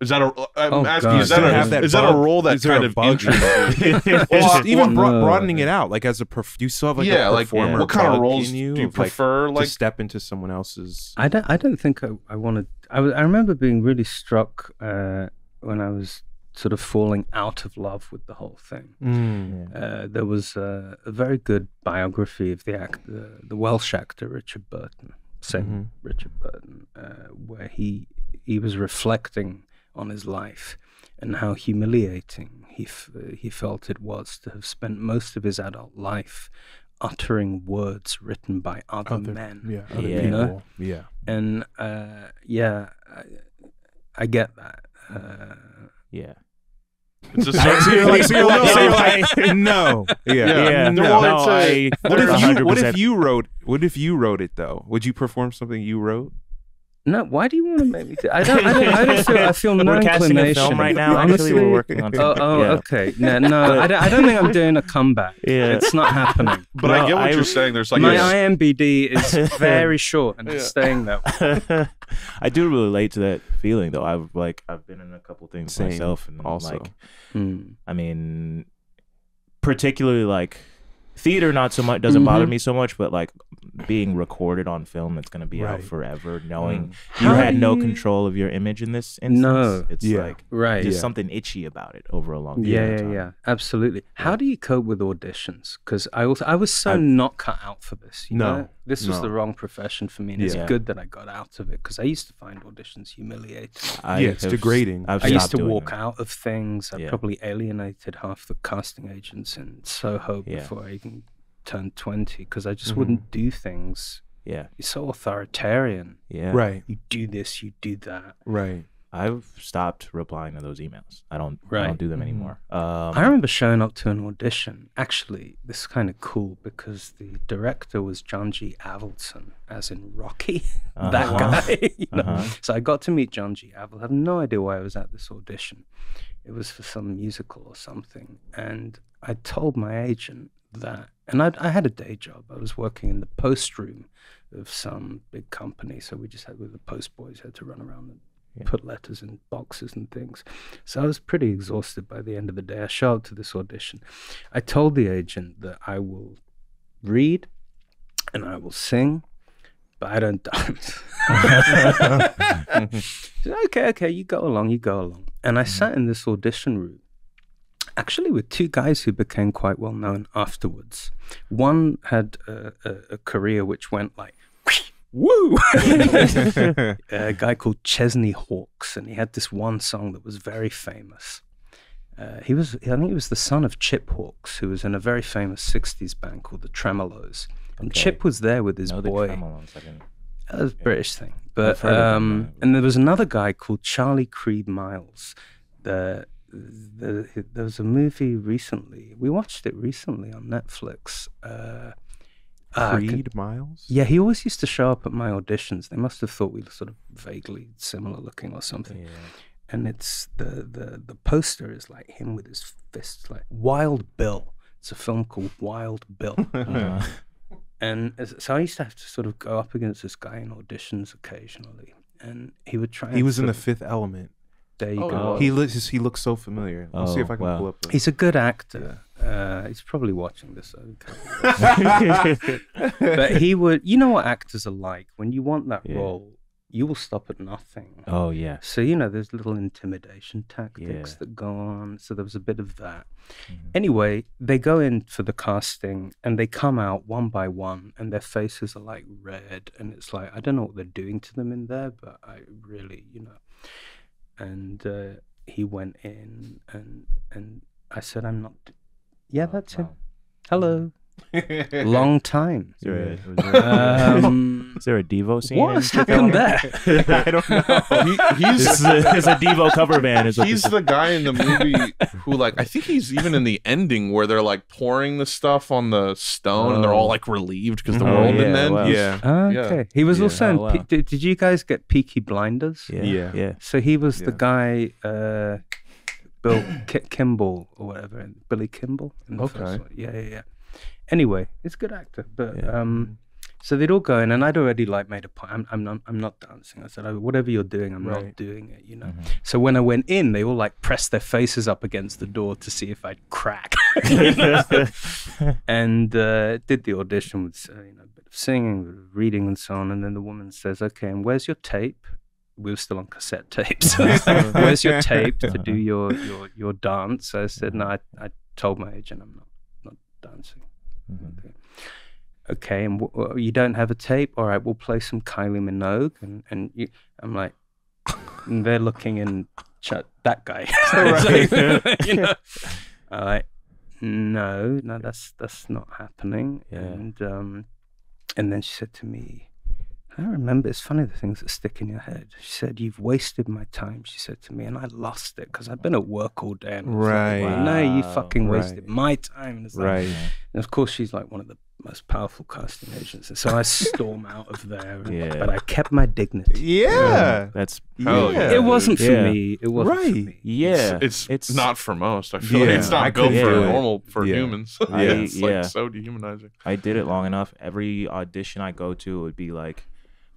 Is that a? I'm Oh, asking. God. Is that a? have that is that a role that Is kind of bug? interests you? Just Well, even well- bro- No. broadening it out, like as a perf- do you still have like yeah, a like performer what kind of roles in do you, you of, like, prefer? to Like, step into someone else's? I don't. I don't think I, I wanted. I was. I remember being really struck uh, when I was sort of falling out of love with the whole thing. Mm. Uh, there was uh, a very good biography of the act, the, the Welsh actor Richard Burton, same Mhm. Richard Burton, uh, where he he was reflecting on his life and how humiliating he f- he felt it was to have spent most of his adult life uttering words written by other, Other- men. Yeah, other Yeah. people. Yeah. And uh, yeah, I, I get that. Uh, Yeah. It's a So certain- like, so you're like, so you're No. like, no, yeah, Yeah. no. Well, no, it's a- I, What if you? What if you wrote? What if you wrote it though? Would you perform something you wrote? No, why do you want to make me? Do, I don't. I don't. I don't feel. I feel no We're casting a inclination film right now. Honestly, Actually, we're working on Oh, something. oh yeah. okay. No, no, I don't, I don't think I'm doing a comeback. Yeah. It's not happening. But I get what I- you're saying. There's like My a- IMBD is very short and it's staying that way. I do relate to that feeling though. I've like I've been in a couple things Same, myself, and also. like Hmm. I mean, particularly like theater, not so much doesn't bother Mhm. me so much, but like being recorded on film that's gonna be out forever, knowing Mm. you How had do no control of your image in this instance. No. it's Yeah. like Right. just Yeah. something itchy about it over a long Yeah, period yeah, of time. yeah, absolutely. How do you cope with auditions? Because I was, I was so I've- not cut out for this. You No, know? this was no. the wrong profession for me, and it's good that I got out of it because I used to find auditions humiliating. I Yeah, it's have- degrading. I've I used to walk them. out of things. I Yeah. probably alienated half the casting agents in Soho Yeah. before I even turned twenty because I just Mhm. wouldn't do things. Yeah, You're so authoritarian. yeah. Right. You do this, you do that. Right. I've stopped replying to those emails. I don't. I Right. don't do them Mhm. anymore. Um, I remember showing up to an audition. Actually, this is kind of cool because the director was John G. Avildsen, as in Rocky, that Uh-huh. guy. you know? Uh-huh. So I got to meet John G. Avildsen. I have no idea why I was at this audition. It was for some musical or something, and I told my agent that, and I, I had a day job. I was working in the post room of some big company, so we just had with the post boys had to run around and Yeah. put letters in boxes and things. So I was pretty exhausted by the end of the day. I showed up to this audition. I told the agent that I will read and I will sing, but I don't dance. Said, okay, okay, you go along, you go along. And I mm-hmm. sat in this audition room, actually with two guys who became quite well known afterwards. One had a, a, a career which went like, woo! a guy called Chesney Hawkes, and he had this one song that was very famous. Uh, he was, I think, he was the son of Chip Hawkes, who was in a very famous '60s band called the Tremeloes. And Okay. Chip was there with his the boy. That was a British thing. But heard of them, um, and there was another guy called Charlie Creed Miles. The there was a movie recently. We watched it recently on Netflix. Uh, can- Creed Miles. yeah, he always used to show up at my auditions. They must have thought we were sort of vaguely similar looking or something. Yeah. And it's the the the poster is like him with his fists like Wild Bill. It's a film called Wild Bill. Uh, And so I used to have to sort of go up against this guy in auditions occasionally, and he would try. He was in the Fifth Element. Of- There you Oh, go. He looks. He looks so familiar. I'll see Oh, if I can wow. pull up. The, He's a good actor. Uh, he's probably watching this. but he would. You know what actors are like. When you want that Yeah. role, you will stop at nothing. oh yeah. So you know, there's little intimidation tactics Yeah. that go on. So there was a bit of that. Mhm. Anyway, they go in for the casting and they come out one by one, and their faces are like red, and it's like I don't know what they're doing to them in there, but I really, you know. And uh, he went in, and and I said, "I'm not." d- Yeah, Oh, that's him. wow. Hello, long time. Is there, a, was Um, is there a Devo scene? what in has happened there? I don't know. He- he's This is a, this is a Devo cover band. Is he's the guy in the movie who like I think he's even in the ending where they're like pouring the stuff on the stone and they're all Oh. like relieved because the Oh, world yeah, didn't end. wow. yeah. Okay, he was Yeah. also. In Oh, Pe- wow. did, did you guys get Peaky Blinders? Yeah, Yeah. yeah. So he was the guy, uh, Bill Ki- Kimball or whatever, Billy Kimball. Okay. Yeah, yeah, yeah. Anyway, it's a good actor, but Yeah. um, So they'd all go in, and I'd already like made a point. I'm, I'm not, I'm not dancing. I said, "Oh, whatever you're doing, I'm Right. not doing it. You know. Mm-hmm. So when I went in, they all like pressed their faces up against the door to see if I'd crack. And uh, did the audition with uh, you know a bit of singing, bit of reading, and so on. And then the woman says, "Okay, and where's your tape?" We were still on cassette tapes. where's your tape to do your your your dance? I said, "No, I, I told my agent I'm not not dancing." Mhm. Okay. Okay, and w- w- you don't have a tape? All right, we'll play some Kylie Minogue, and and you, I'm like, and they're looking and ch- that guy, Right. you know, I'm no, no, that's that's not happening. Yeah. And um, and then she said to me, I remember. It's funny the things that stick in your head. She said, "You've wasted my time." She said to me, and I lost it because I'd been at work all day. And I was like, Right. "Well, no, you Wow. fucking wasted Right. my time. And it's like, Right. and of course, she's like one of the most powerful casting agents. And so I storm out of there. and- Yeah. But I kept my dignity. Yeah. That's Hell yeah. yeah. It wasn't for Yeah. me. It wasn't for Right. me. yeah. It's, it's not for most. I feel like it's not built for do normal for Yeah. humans. I- it's yeah. like so dehumanizing. I did it long enough. Every audition I go to would be like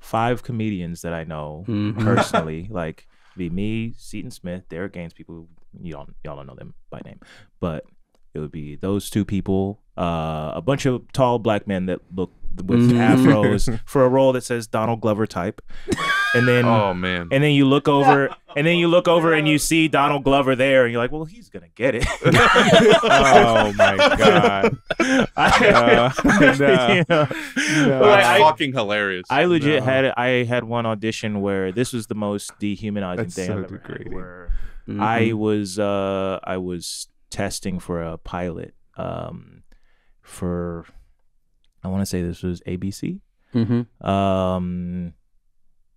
five comedians that I know Mhm. personally. like be me, Seaton Smith, Derek Gaines, people you don't y'all don't know them by name, but it would be those two people, uh, a bunch of tall black men that look with Mhm. afros for a role that says Donald Glover type, and then Oh man. and then you look over and then you look over and you see Donald Glover there, and you're like, well, he's gonna get it. oh my god. Uh, no. You know? No. Like, That's I- fucking hilarious. I legit No. had I had one audition where this was the most dehumanizing That's thing so I've ever had. degrading. Where Mhm. I was uh I was testing for a pilot um for I want to say this was ABC. Mhm. Um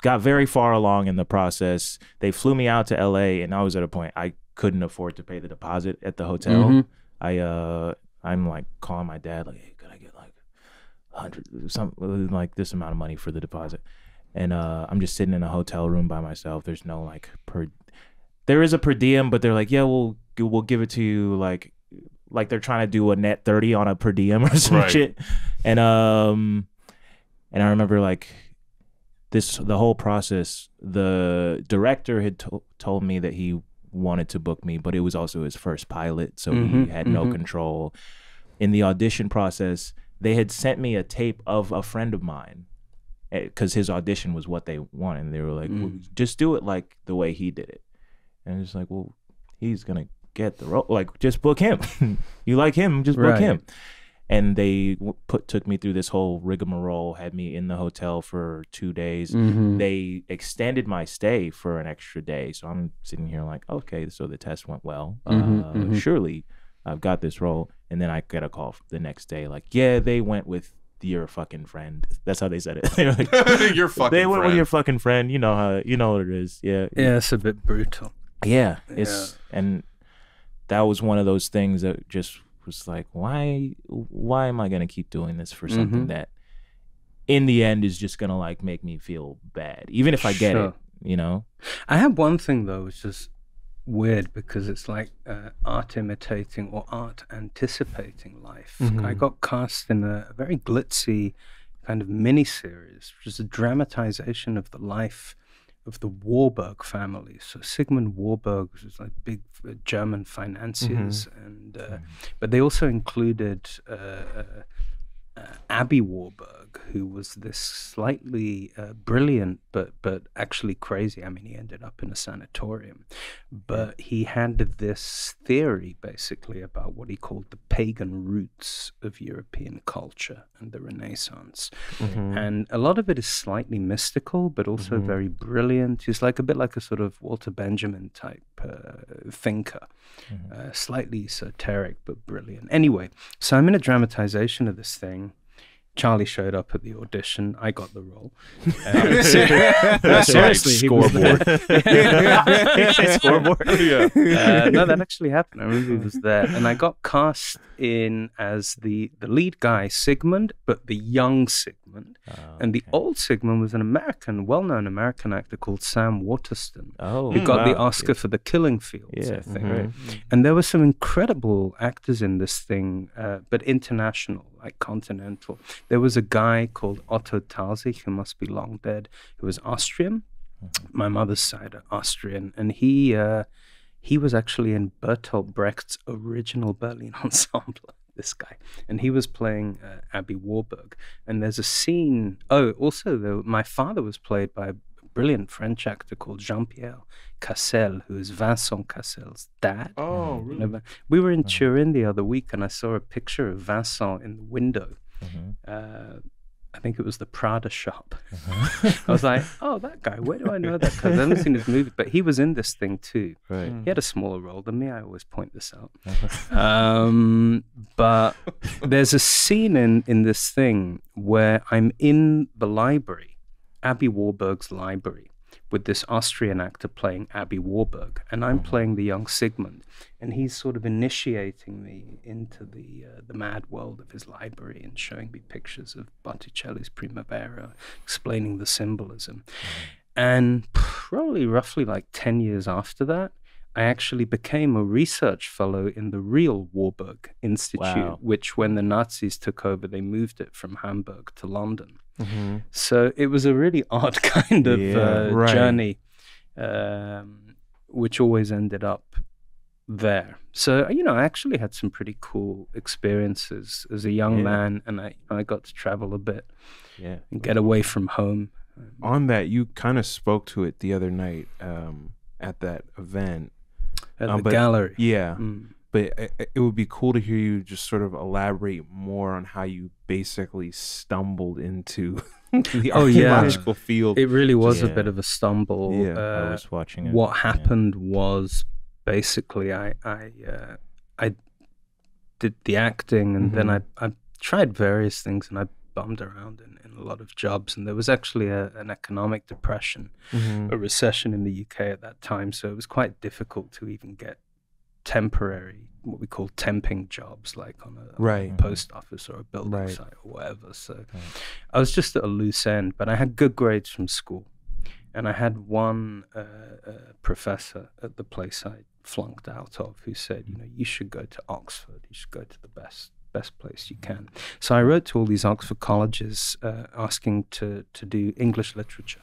got very far along in the process. They flew me out to LA and I was at a point I couldn't afford to pay the deposit at the hotel. Mhm. I uh I'm like calling my dad like, hey, could I get like hundred some like this amount of money for the deposit? And uh I'm just sitting in a hotel room by myself. There's no like per there is a per diem, but they're like, yeah, we'll we'll give it to you like like they're trying to do a net thirty on a per diem or some Right. shit. And um and I remember like this the whole process the director had to- told me that he wanted to book me but it was also his first pilot so he Mhm, had no mhm. control in the audition process they had sent me a tape of a friend of mine because his audition was what they wanted and they were like well, Mm. just do it like the way he did it and it's like well he's gonna get the role like just book him. You like him just book Right. him and they put took me through this whole rigmarole had me in the hotel for two days. Mhm. they extended my stay for an extra day. So i'm sitting here like okay so the test went well. Mhm, uh, mhm. surely i've got this role. And then i get a call the next day like yeah they went with your fucking friend. That's how they said it. They were like, Your fucking they went with your fucking friend. You know how you know what it is. Yeah. Yeah, it's a bit brutal. yeah it's and that was one of those things that just was like why why am i going to keep doing this for something Mhm. that in the end is just going to like make me feel bad even if i get Sure. it you know I have one thing though, it's just weird because it's like uh, art imitating or art anticipating life. Mhm. I got cast in a, very glitzy kind of mini series, which is a dramatization of the life of the Warburg family. So Siegmund Warburg was like big uh, German financiers, and uh, but they also included. Uh, uh, Aby Warburg, who was this slightly uh, brilliant but but actually crazy. I mean, he ended up in a sanatorium, but he had this theory basically about what he called the pagan roots of European culture and the Renaissance, Mhm. and a lot of it is slightly mystical, but also Mhm. very brilliant. He's like a bit like a sort of Walter Benjamin type uh, thinker uh, slightly esoteric but brilliant. Anyway, so I'm in a dramatization of this thing. Charlie showed up at the audition. I got the role. Ser- seriously, there. Scoreboard. yeah. Uh, no, that actually happened. I remember he was there, and I got cast in as the the lead guy, Siegmund, but the young Siegmund, and the old Siegmund was an American, well-known American actor called Sam Waterston, oh who got the wow. Oscar for The Killing Fields, Yeah, I think. mhm. And there were some incredible actors in this thing, uh, but international. Like continental. There was a guy called Otto Tausig, who must be long dead, who was Austrian. My mother's side are Austrian, and he uh, he was actually in Bertolt Brecht's original Berlin ensemble. This guy, and he was playing uh, Aby Warburg. And there's a scene. Oh, also, though, my father was played by brilliant French actor called Jean Pierre Cassel, who is Vincent Cassel's dad. Oh, You really? know, We were in Turin the other week, and I saw a picture of Vincent in the window. Mhm. Uh, I think it was the Prada shop. I was like, "Oh, that guy. Where do I know that?" Because I haven't seen his movie, but he was in this thing too. Right. He had a smaller role than me. I always point this out. Um, but there's a scene in in this thing where I'm in the library, Aby Warburg's library, with this Austrian actor playing Aby Warburg, and I'm playing the young Siegmund, and he's sort of initiating me into the uh, the mad world of his library and showing me pictures of Botticelli's Primavera, explaining the symbolism. And probably roughly like 10 years after that, I actually became a research fellow in the real Warburg Institute, Wow. which when the Nazis took over, they moved it from Hamburg to London. Mhm. So it was a really odd kind of Yeah, uh, right. journey, um, which always ended up there. So you know, I actually had some pretty cool experiences as a young Yeah. man, and I I got to travel a bit Yeah. and get away from home. On that, you kind of spoke to it the other night um, at that event. At Um, the gallery. Yeah, Mm. But it, it would be cool to hear you just sort of elaborate more on how you basically stumbled into the Oh, yeah. archaeological field. It really was a bit of a stumble. Yeah, I Uh, was watching it. what yeah. happened was basically I I uh, I did the acting and then I I tried various things and I bummed around in, in a lot of jobs and there was actually a, an economic depression, Mhm. a recession in the UK at that time, so it was quite difficult to even get temporary what we call temping jobs like on a, on a post office or a building Right. site or whatever. So I was just at a loose end, but I had good grades from school. And I had one uh, uh, professor at the place I flunked out of who said, you know, you should go to Oxford. You should go to the best best place you can. So I wrote to all these Oxford colleges uh, asking to to do English literature,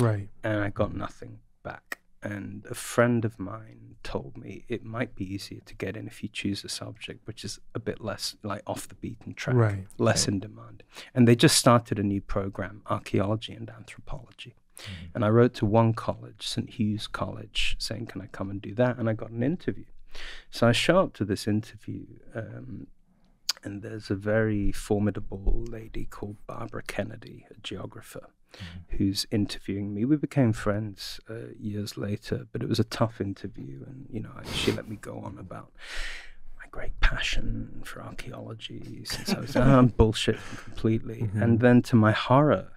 Right. and I got nothing back. And a friend of mine told me it might be easier to get in if you choose a subject which is a bit less like off the beaten track Right. less in demand. And they just started a new program, archaeology and anthropology. And I wrote to one college, St. Hugh's College, saying, Can I come and do that? And I got an interview. So I show up to this interview, um, and there's a very formidable lady called Barbara Kennedy, a geographer, who's interviewing me. We became friends uh, years later, but it was a tough interview. And, you know, she let me go on about my great passion for archaeology since I was I'm bullshitting completely. And then to my horror,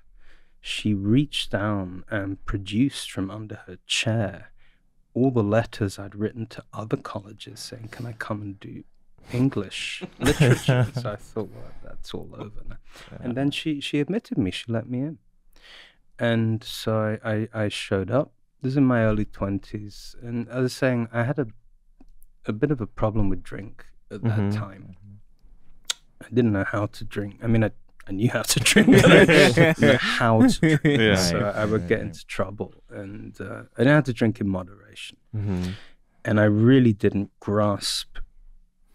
she reached down and produced from under her chair all the letters I'd written to other colleges saying, Can I come and do English literature? so I thought, well, that's all over now. And then she, she admitted me, she let me in. And so I, I, I showed up. This is in my early 20s. And I was saying, I had a, a bit of a problem with drink at that Mhm. time. I didn't know how to drink. I mean, I, I knew how to drink, but I didn't know how to drink. Yeah. So I would get into trouble. And uh, I didn't have to drink in moderation. Mm-hmm. And I really didn't grasp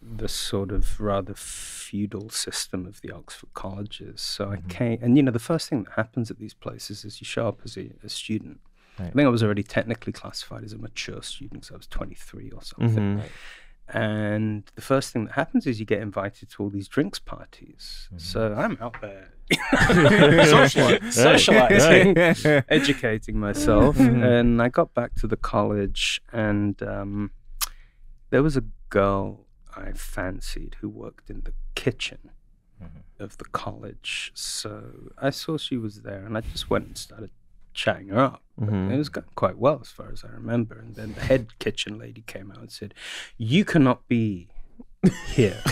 the sort of rather feudal system of the Oxford colleges. So I came, and you know, the first thing that happens at these places is you show up as a, a student. I think I was already technically classified as a mature student, so I was 23 or something. Mhm. And the first thing that happens is you get invited to all these drinks parties. So I'm out there Sociali- socializing, educating myself. and I got back to the college, and um, there was a girl I fancied who worked in the kitchen of the college. So I saw she was there, and I just went and started chatting her up. Mhm. It was going quite well, as far as I remember. And then the head kitchen lady came out and said, "You cannot be here."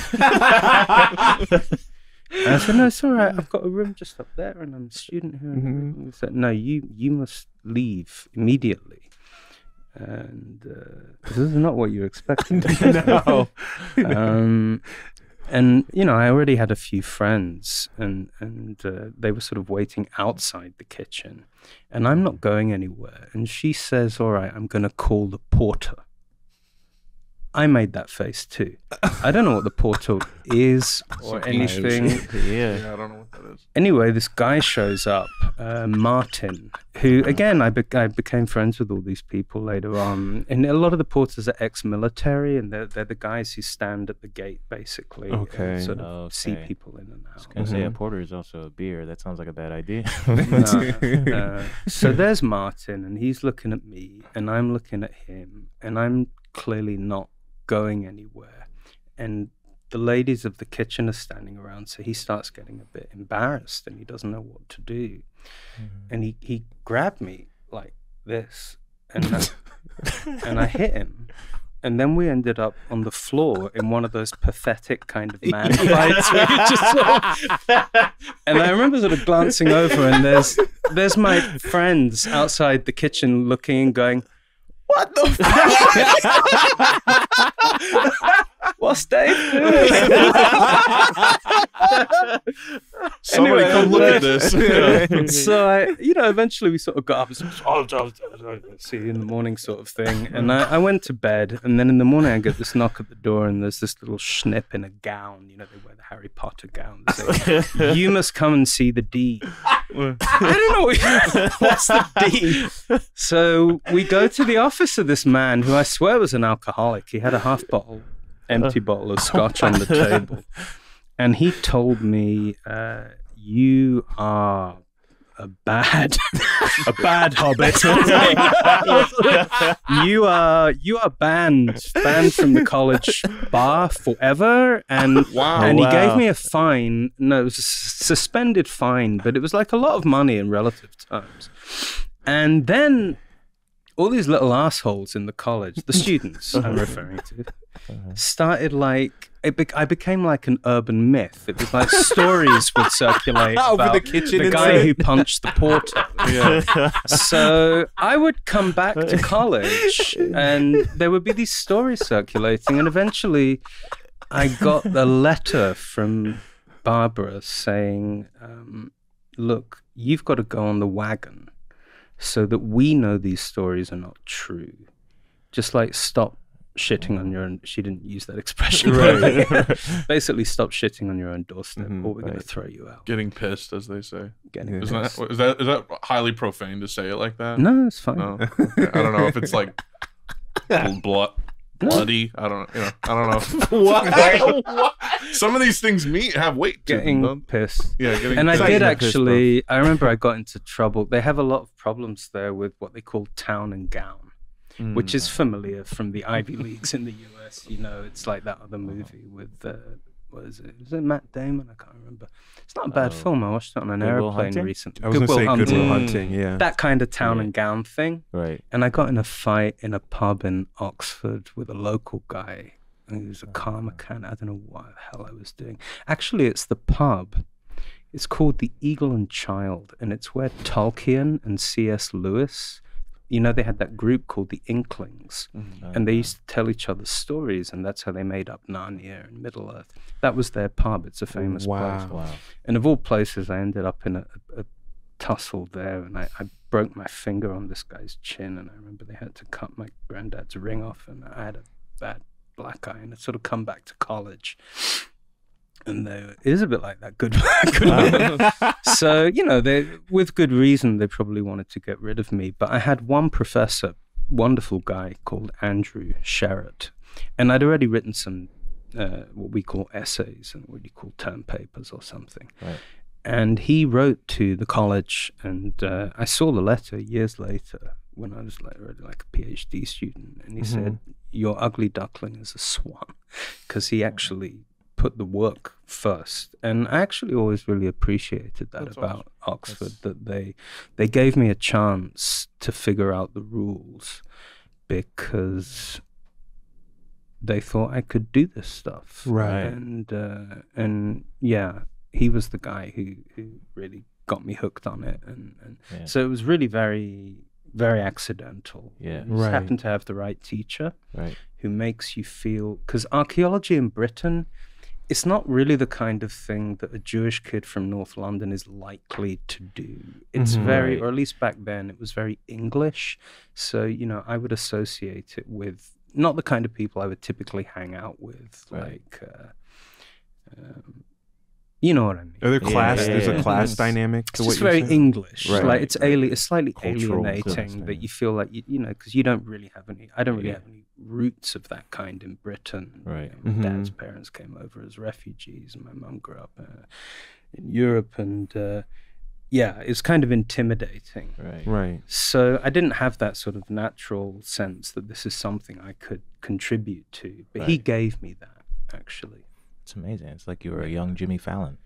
And I said, "No, it's all right. I've got a room just up there, and I'm a student here." And he said, "No, you you must leave immediately." And uh, this is not what you're expecting. no. um, and you know, I already had a few friends, and and uh, they were sort of waiting outside the kitchen, and I'm not going anywhere. And she says, "All right, I'm going to call the porter." I made that face too. I don't know what the portal is or anything. yeah. Yeah, I don't know what that is. Anyway, this guy shows up, uh, Martin, who again I, be- I became friends with all these people later on. And a lot of the porters are ex-military, and they're, they're the guys who stand at the gate basically, Okay. and sort of see people in and out. Gonna say a Mhm. porter is also a beer. That sounds like a bad idea. No, uh, so there's Martin, and he's looking at me, and I'm looking at him, and I'm clearly not going anywhere. And the ladies of the kitchen are standing around, so he starts getting a bit embarrassed, and he doesn't know what to do. Mm-hmm. And he, he grabbed me like this, and I, and I hit him. And then we ended up on the floor in one of those pathetic kind of man fights where you just sort of and I remember sort of glancing over, and there's there's my friends outside the kitchen looking and going, "What the? Fuck? What's Dave doing?" Somebody Anyway, come look at uh, this. Yeah. so I, you know, eventually we sort of got up, and said, oh, oh, oh, oh, see you in the morning, sort of thing. And I, I went to bed, and then in the morning I get this knock at the door, and there's this little schnip in a gown. You know, they wear the Harry Potter gown. Say, you must come and see the dean. I don't know what- what's the dean. So we go to the office of this man who I swear was an alcoholic. He had a half bottle, empty bottle of scotch on the table, and he told me, uh, "You are." A bad, a bad hobbit. you are you are banned, banned from the college bar forever. And Wow. and he gave me a fine. No, it was a s- suspended fine, but it was like a lot of money in relative terms. And then all these little assholes in the college, the students I'm referring to, started like it. Be- I became like an urban myth. It was like stories would circulate Over the about kitchen the guy who punched the porter. Yeah. So I would come back to college, and there would be these stories circulating, and eventually, I got a letter from Barbara saying, um, "Look, you've got to go on the wagon, so that we know these stories are not true. Just like stop." Shitting on your own. She didn't use that expression. but Basically, stop shitting on your own doorstep, Mhm, or we're going to throw you out. Getting pissed, as they say. Getting Yeah. Isn't pissed. that, is that is that highly profane to say it like that? No, it's fine. No. Okay. I don't know if it's like blood, bloody. I don't. You know. I don't know. What? Some of these things meet have weight to them. Getting don't- pissed. Yeah, getting. and I did at this, actually. I remember I got into trouble. They have a lot of problems there with what they call town and gown, which Mm. is familiar from the Ivy Leagues in the US. You know, it's like that other movie with uh, what is it? Is it Matt Damon? I can't remember. It's not a bad Oh. film. I watched it on an Good airplane Hunting? recently. I was gonna say Hunting. Good Will Mm. Hunting. Yeah. That kind of town Yeah. and gown thing. right. And I got in a fight in a pub in Oxford with a local guy who was a car mechanic. I don't know what the hell I was doing. Actually, it's the pub. It's called the Eagle and Child, and it's where Tolkien and C.S. Lewis, you know, they had that group called the Inklings, and they used to tell each other stories, and that's how they made up Narnia and Middle Earth. That was their pub. It's a famous place. Wow. Wow. And of all places, I ended up in a, a, a tussle there, and I, I broke my finger on this guy's chin, and I remember they had to cut my granddad's ring off, and I had a bad black eye, and sort of come back to college. And they, it is a bit like that. Good, good. so you know, they with good reason they probably wanted to get rid of me. But I had one professor, wonderful guy called Andrew Sherratt, and I'd already written some uh, what we call essays and what you call term papers or something. Right. And he wrote to the college, and uh, I saw the letter years later when I was like, already like a PhD student, and he said, "Your ugly duckling is a swan," because he actually put the work first, and I actually always really appreciated that That's about Oxford that they they gave me a chance to figure out the rules because they thought I could do this stuff. Right. And uh, and yeah, he was the guy who who really got me hooked on it, and, and Yeah. so it was really very very accidental. Yeah. You just Right. happened to have the right teacher Right. who makes you feel because archaeology in Britain it's not really the kind of thing that a Jewish kid from North London is likely to do. It's Mhm. very, Right. or at least back then, it was very English. So, you know, I would associate it with not the kind of people I would typically hang out with, Right. like, uh, um, you know what I mean. Are there class? yeah, there's yeah. a class It's- dynamic to It's what just very saying? English. Right. Like it's ali- it's slightly Cultural alienating class, that you feel like you, you know because you don't really have any. I don't really Yeah. have any roots of that kind in Britain. You Right. know, my Mhm. dad's parents came over as refugees, and my mum grew up uh, in Europe, and uh, yeah, it's kind of intimidating. Right. Right. So I didn't have that sort of natural sense that this is something I could contribute to, but he gave me that actually. It's amazing. It's like you were a young Jimmy Fallon.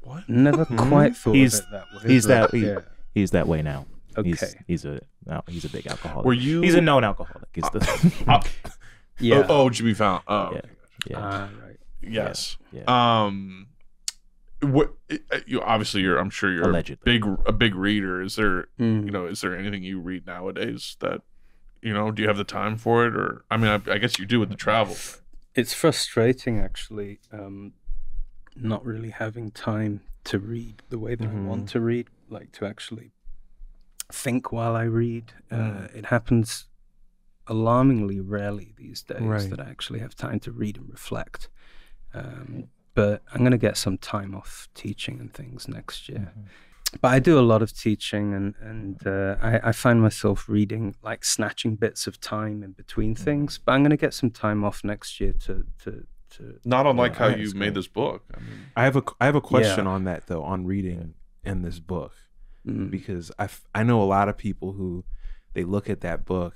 What? Never quite thought He's- of it that way. he's that- he- yeah. He's that way now. Okay. He's, he's a no, he's a big alcoholic. Were you? He's a known alcoholic. Is the Uh, yeah. Oh, oh, Jimmy Fallon. Oh, Yeah. yeah, Ah, right. yes. yeah. Um, what? You obviously you're. I'm sure you're Allegedly. a big a big reader. Is there Mm. you know is there anything you read nowadays that you know do you have the time for it or I mean I, I guess you do with the travel. It's frustrating, actually, um, not really having time to read the way that Mhm. I want to read, like to actually think while I read. Uh, it happens alarmingly rarely these days Right. that I actually have time to read and reflect. Um, but I'm going to get some time off teaching and things next year. But I do a lot of teaching, and and uh, I, I find myself reading like snatching bits of time in between things. But I'm going to get some time off next year to to to. Not unlike Yeah, how you made this book. I mean, I have a I have a question Yeah. on that though on reading in this book Mm. because I f- I know a lot of people who they look at that book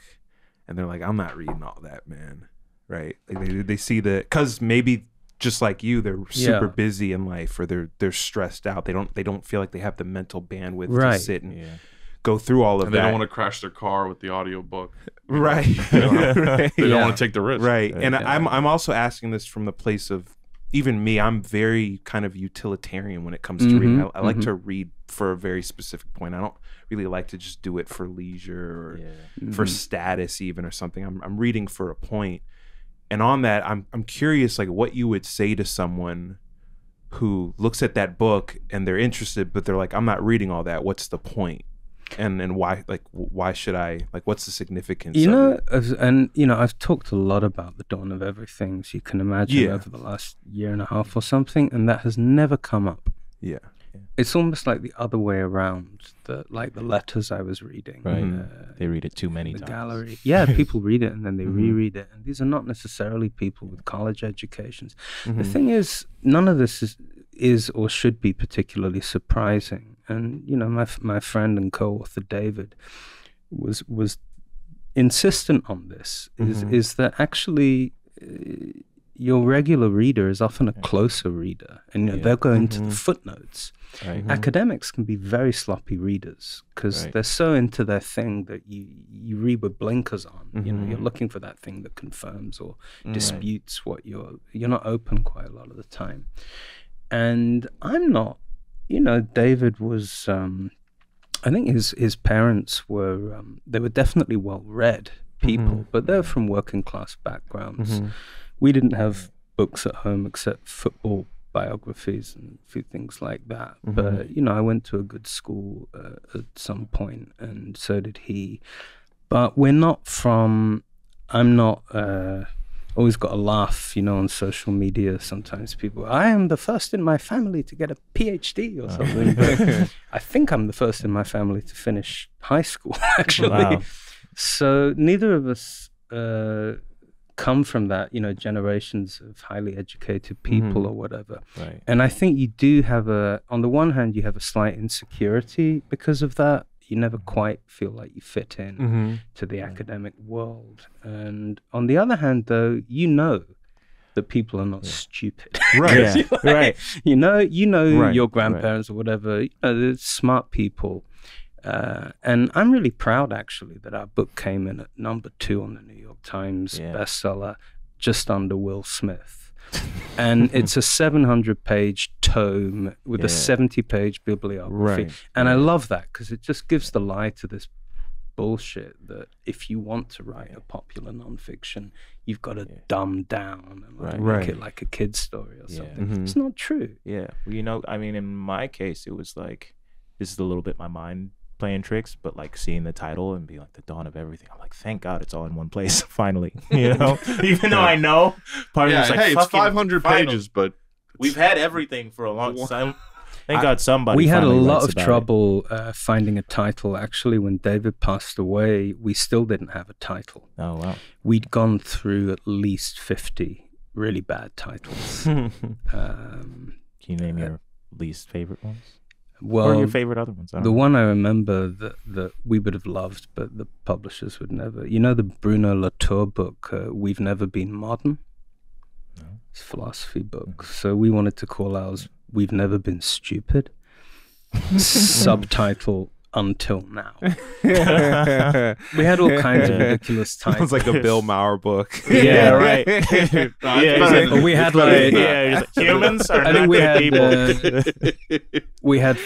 and they're like I'm not reading all that man right like they they see the because maybe just like you they're super Yeah. busy in life or they're they're stressed out they don't they don't feel like they have the mental bandwidth to sit and yeah. go through all of and they that don't want to crash their car with the audiobook. right They don't, Right. they don't Yeah. want to take the risk. right and Yeah. i'm i'm also asking this from the place of even me i'm very kind of utilitarian when it comes to reading Mhm, I, I like mhm. to read for a very specific point i don't really like to just do it for leisure or yeah. for status even or something i'm, I'm reading for a point and on that i'm i'm curious like what you would say to someone who looks at that book and they're interested but they're like i'm not reading all that what's the point? and and why like why should i like what's the significance You of know, and you know, I've talked a lot about the dawn of everything, as you can imagine, Yeah. over the last year and a half or something, and that has never come up. yeah It's almost like the other way around. The like the letters I was reading, Right. uh, They read it too many the times. gallery. Yeah, people read it and then they Mhm. reread it, and these are not necessarily people with college educations. The Mhm. thing is, none of this is is or should be particularly surprising. And you know, my my friend and co-author David was was insistent on this. Is Mhm. is that actually. Uh, your regular reader is often a closer reader, and you know, Yeah. they'll go into Mhm. the footnotes. Right. Mhm. Academics can be very sloppy readers because Right. they're so into their thing that you you read with blinkers on. You know, you're looking for that thing that confirms or disputes what you're you're not open quite a lot of the time and i'm not you know david was um i think his his parents were um they were definitely well read people Mhm. but they're from working class backgrounds. We didn't have books at home except football biographies and a few things like that Mhm. but you know i went to a good school uh, at some point and so did he but we're not from i'm not uh always got a laugh you know on social media sometimes people i am the first in my family to get a phd or Oh. something i think i'm the first in my family to finish high school actually Wow. so neither of us uh, come from that, you know, generations of highly educated people Mhm. or whatever. Right. And I think you do have a, on the one hand, you have a slight insecurity because of that. You never quite feel like you fit in Mhm. to the academic world. And on the other hand, though, you know that people are not stupid. Right. Yeah. You like- Right. You know, you know Right, your right. grandparents or whatever. You know, they're smart people. Uh, and I'm really proud, actually, that our book came in at number two on the New York Times Yeah. bestseller, just under Will Smith. and it's a 700 page tome with a 70 page bibliography. Right. And I love that because it just gives the lie to this bullshit that if you want to write a popular nonfiction, you've got to Yeah. dumb down and like, Right. make it like a kid's story or Yeah. something. Mhm. It's not true. Yeah. Well, you know, I mean, in my case, it was like this is a little bit my mind playing tricks, but like seeing the title and being like the dawn of everything. I'm like, thank God it's all in one place finally. You know, even though I know part of it's like hey, it's fucking 500 final. pages, but We've had everything for a long time. Thank God somebody. we had a lot of trouble uh, finding a title. Actually, when David passed away, we still didn't have a title. Oh wow. We'd gone through at least 50 really bad titles. um, Can you name your least favorite ones well, or your favorite other ones? The know. one I remember that, that we would have loved, but the publishers would never. You know the Bruno Latour book, uh, We've Never Been Modern? No. It's a philosophy book. So we wanted to call ours We've Never Been Stupid. Subtitle Until Now. We had all kinds of Yeah. ridiculous titles. Sounds like a Bill Maher book. Yeah, right. it's yeah, exactly. than- we had like yeah, like, humans are I think we had uh, we had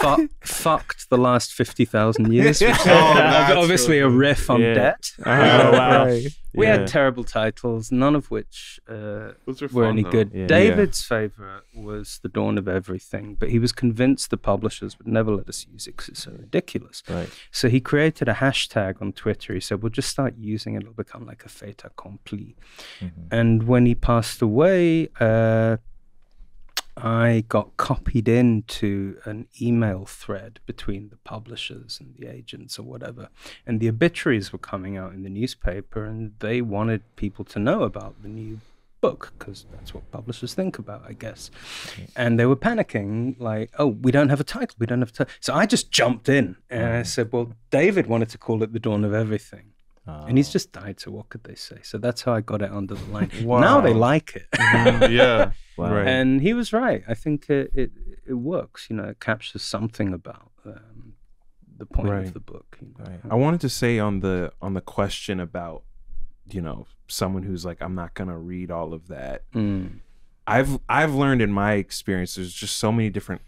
fu- fucked the last fifty thousand years. Which Oh, that's obviously a riff on Yeah. debt. oh wow. We Yeah. had terrible titles, none of which uh, were fun, any though. good. Yeah. David's favorite was The Dawn of Everything, but he was convinced the publishers would never let us use it because it's so ridiculous. Right. So he created a hashtag on Twitter. He said, "We'll just start using it; it'll become like a fait accompli." Mhm. And when he passed away, uh, I got copied into an email thread between the publishers and the agents or whatever. And the obituaries were coming out in the newspaper, and they wanted people to know about the new book because that's what publishers think about, I guess. And they were panicking, like, oh, we don't have a title. We don't have a title. So I just jumped in and I said, well, David wanted to call it The Dawn of Everything. And he's Oh. just died, so what could they say? So that's how I got it under the line. Now they like it. yeah. Wow. Right. and he was right. I think it, it, it works. You know, it captures something about um, the point Right. of the book. You know. Right. I wanted to say on the on the question about, you know, someone who's like, I'm not gonna read all of that. Mm. I've I've learned in my experience there's just so many different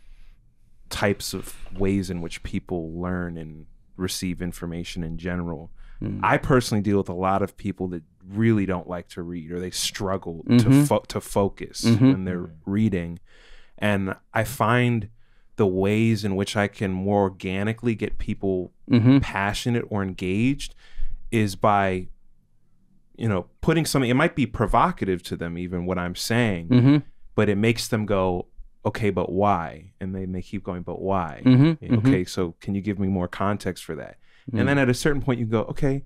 types of ways in which people learn and receive information in general. Mm. I personally deal with a lot of people that really don't like to read or they struggle to Mhm. fo- to focus Mhm. when they're reading, and I find the ways in which I can more organically get people hmm passionate or engaged is by you know putting something it might be provocative to them even what i'm saying hmm but it makes them go okay but why? And they they keep going but why? Hmm okay so can you give me more context for that Mm. and then at a certain point you go okay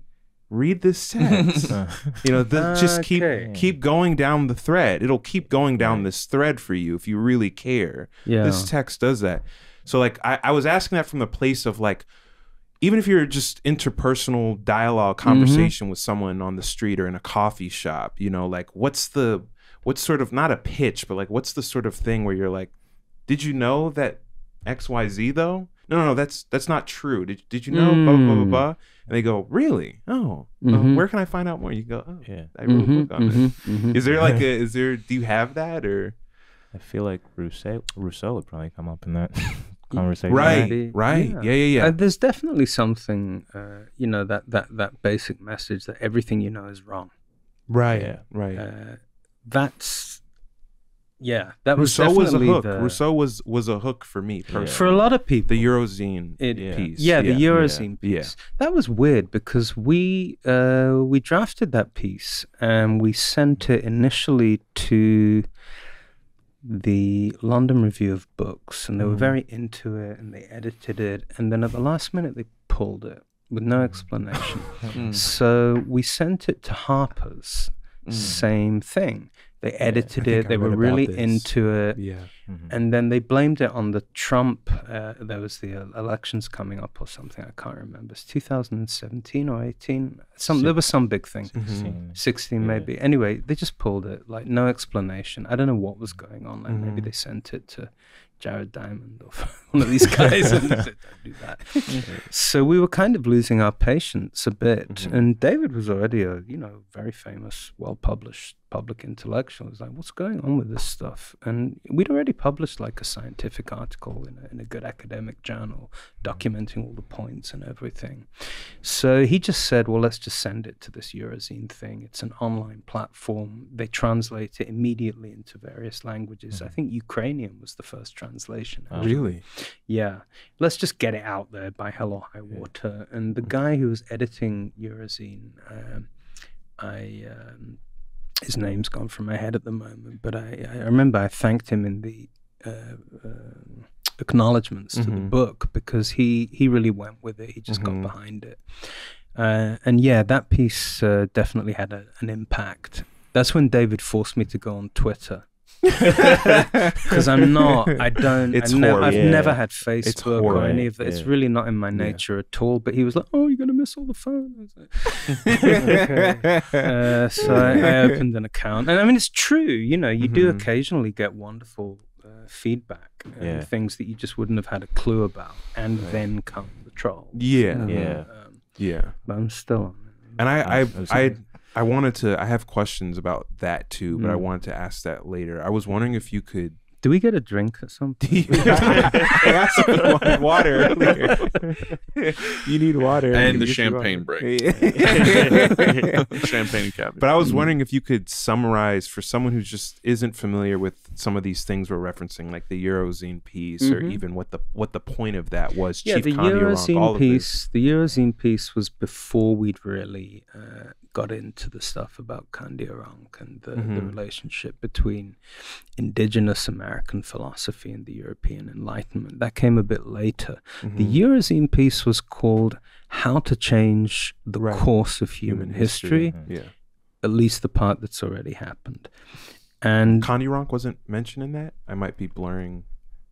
read this sentence Uh, you know the, just keep Okay. keep going down the thread it'll keep going down this thread for you if you really care Yeah. this text does that. So like I, I was asking that from the place of like even if you're just interpersonal dialogue Mm-hmm. conversation with someone on the street or in a coffee shop, you know, like what's the what's sort of not a pitch, but like what's the sort of thing where you're like, did you know that XYZ though? No, no, no, that's that's not true. Did, did you know blah, blah, blah, blah, Mm. blah? And they go, really? Oh, uh, Mhm. where can I find out more? You go, oh, yeah. I wrote a Mhm, book on it. mhm, mhm. Is there like a, is there, do you have that or? I feel like Rousseau Rousseau would probably come up in that conversation. Right, Maybe. right. Yeah, yeah, yeah. Uh, there's definitely something, uh, you know, that, that, that basic message that everything you know is wrong. Right, Yeah. right. Uh, that's, yeah, that was Rousseau was a definitely hook. the- Rousseau was was a hook for me personally. for a lot of people. the Eurozine It- Yeah. piece. Yeah, the yeah. Eurozine Yeah. piece. That was weird because we uh, we drafted that piece and we sent it initially to the London Review of Books, and they were Mhm. very into it, and they edited it, and then at the last minute they pulled it with no explanation. Mm. so we sent it to Harper's. Same thing. They edited think it. They were really this. into it. Yeah. Mhm. And then they blamed it on the Trump. Uh, there was the uh, elections coming up or something. I can't remember. It's 2017 or 18. Some there was some big thing. Mhm. Sixteen. 16 Yeah. maybe. Anyway, they just pulled it. Like no explanation. I don't know what was going on. Like maybe Mhm. they sent it to Jared Diamond or one of these guys and they said, "Don't do that." so we were kind of losing our patience a bit. Mhm. And David was already a you know very famous, well published public intellectual. He was like, "What's going on with this stuff?" And we'd already published like a scientific article in a, in a good academic journal, documenting all the points and everything. So he just said, well, let's just send it to this Eurozine thing. It's an online platform. They translate it immediately into various languages. I think Ukrainian was the first translation. Oh. Really? Yeah, let's just get it out there by hell or high water. And the guy who was editing Eurozine, um, I um, his name's gone from my head at the moment, but I, I remember I thanked him in the uh, uh, acknowledgements to the Mhm. book because he he really went with it. He just Mhm. got behind it, uh, and yeah, that piece uh, definitely had a, an impact. That's when David forced me to go on Twitter because I'm not. I don't. It's I nev- horrible. I've Yeah. never had Facebook or horrible. any of that. It's really not in my Yeah. nature at all. But he was like, "Oh, you're gonna miss all the fun." I like, okay. Uh, so I, I opened an account, and I mean, it's true. You know, you do Mhm. occasionally get wonderful uh, feedback and Yeah. things that you just wouldn't have had a clue about, and then come the trolls. Yeah. Yeah. Um, Yeah. but I'm still on. And I, I, I, seen I wanted to. I have questions about that too, but I Mm. wanted to ask that later. I was wondering if you could. Do we get a drink or something? point? I asked if you wanted water earlier. you need water. And the champagne break. but Champagne and caviar. I was wondering if you could summarize for someone who just isn't familiar with some of these things we're referencing, like the Eurozine piece, or Mhm. even what the what the point of that was. yeah, Chief the Kandiaronk, all Eurozine piece. The Eurozine piece was before we'd really uh, got into the stuff about Kandiaronk and the, the Mhm. relationship between indigenous American philosophy and the European Enlightenment. That came a bit later. this. The. Eurozine piece was called "How to Change the Right. Course of Human, history," Yeah. at least the part that's already happened. And Oronk wasn't mentioned in that. I might be blurring.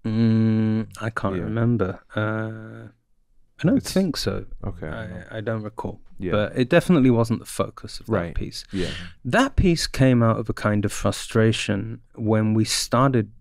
mm, I can't Yeah. remember. Uh, I don't It's- think so. Okay. I, I don't recall. yeah. But it definitely wasn't the focus of that Right. piece. yeah. That piece came out of a kind of frustration when we started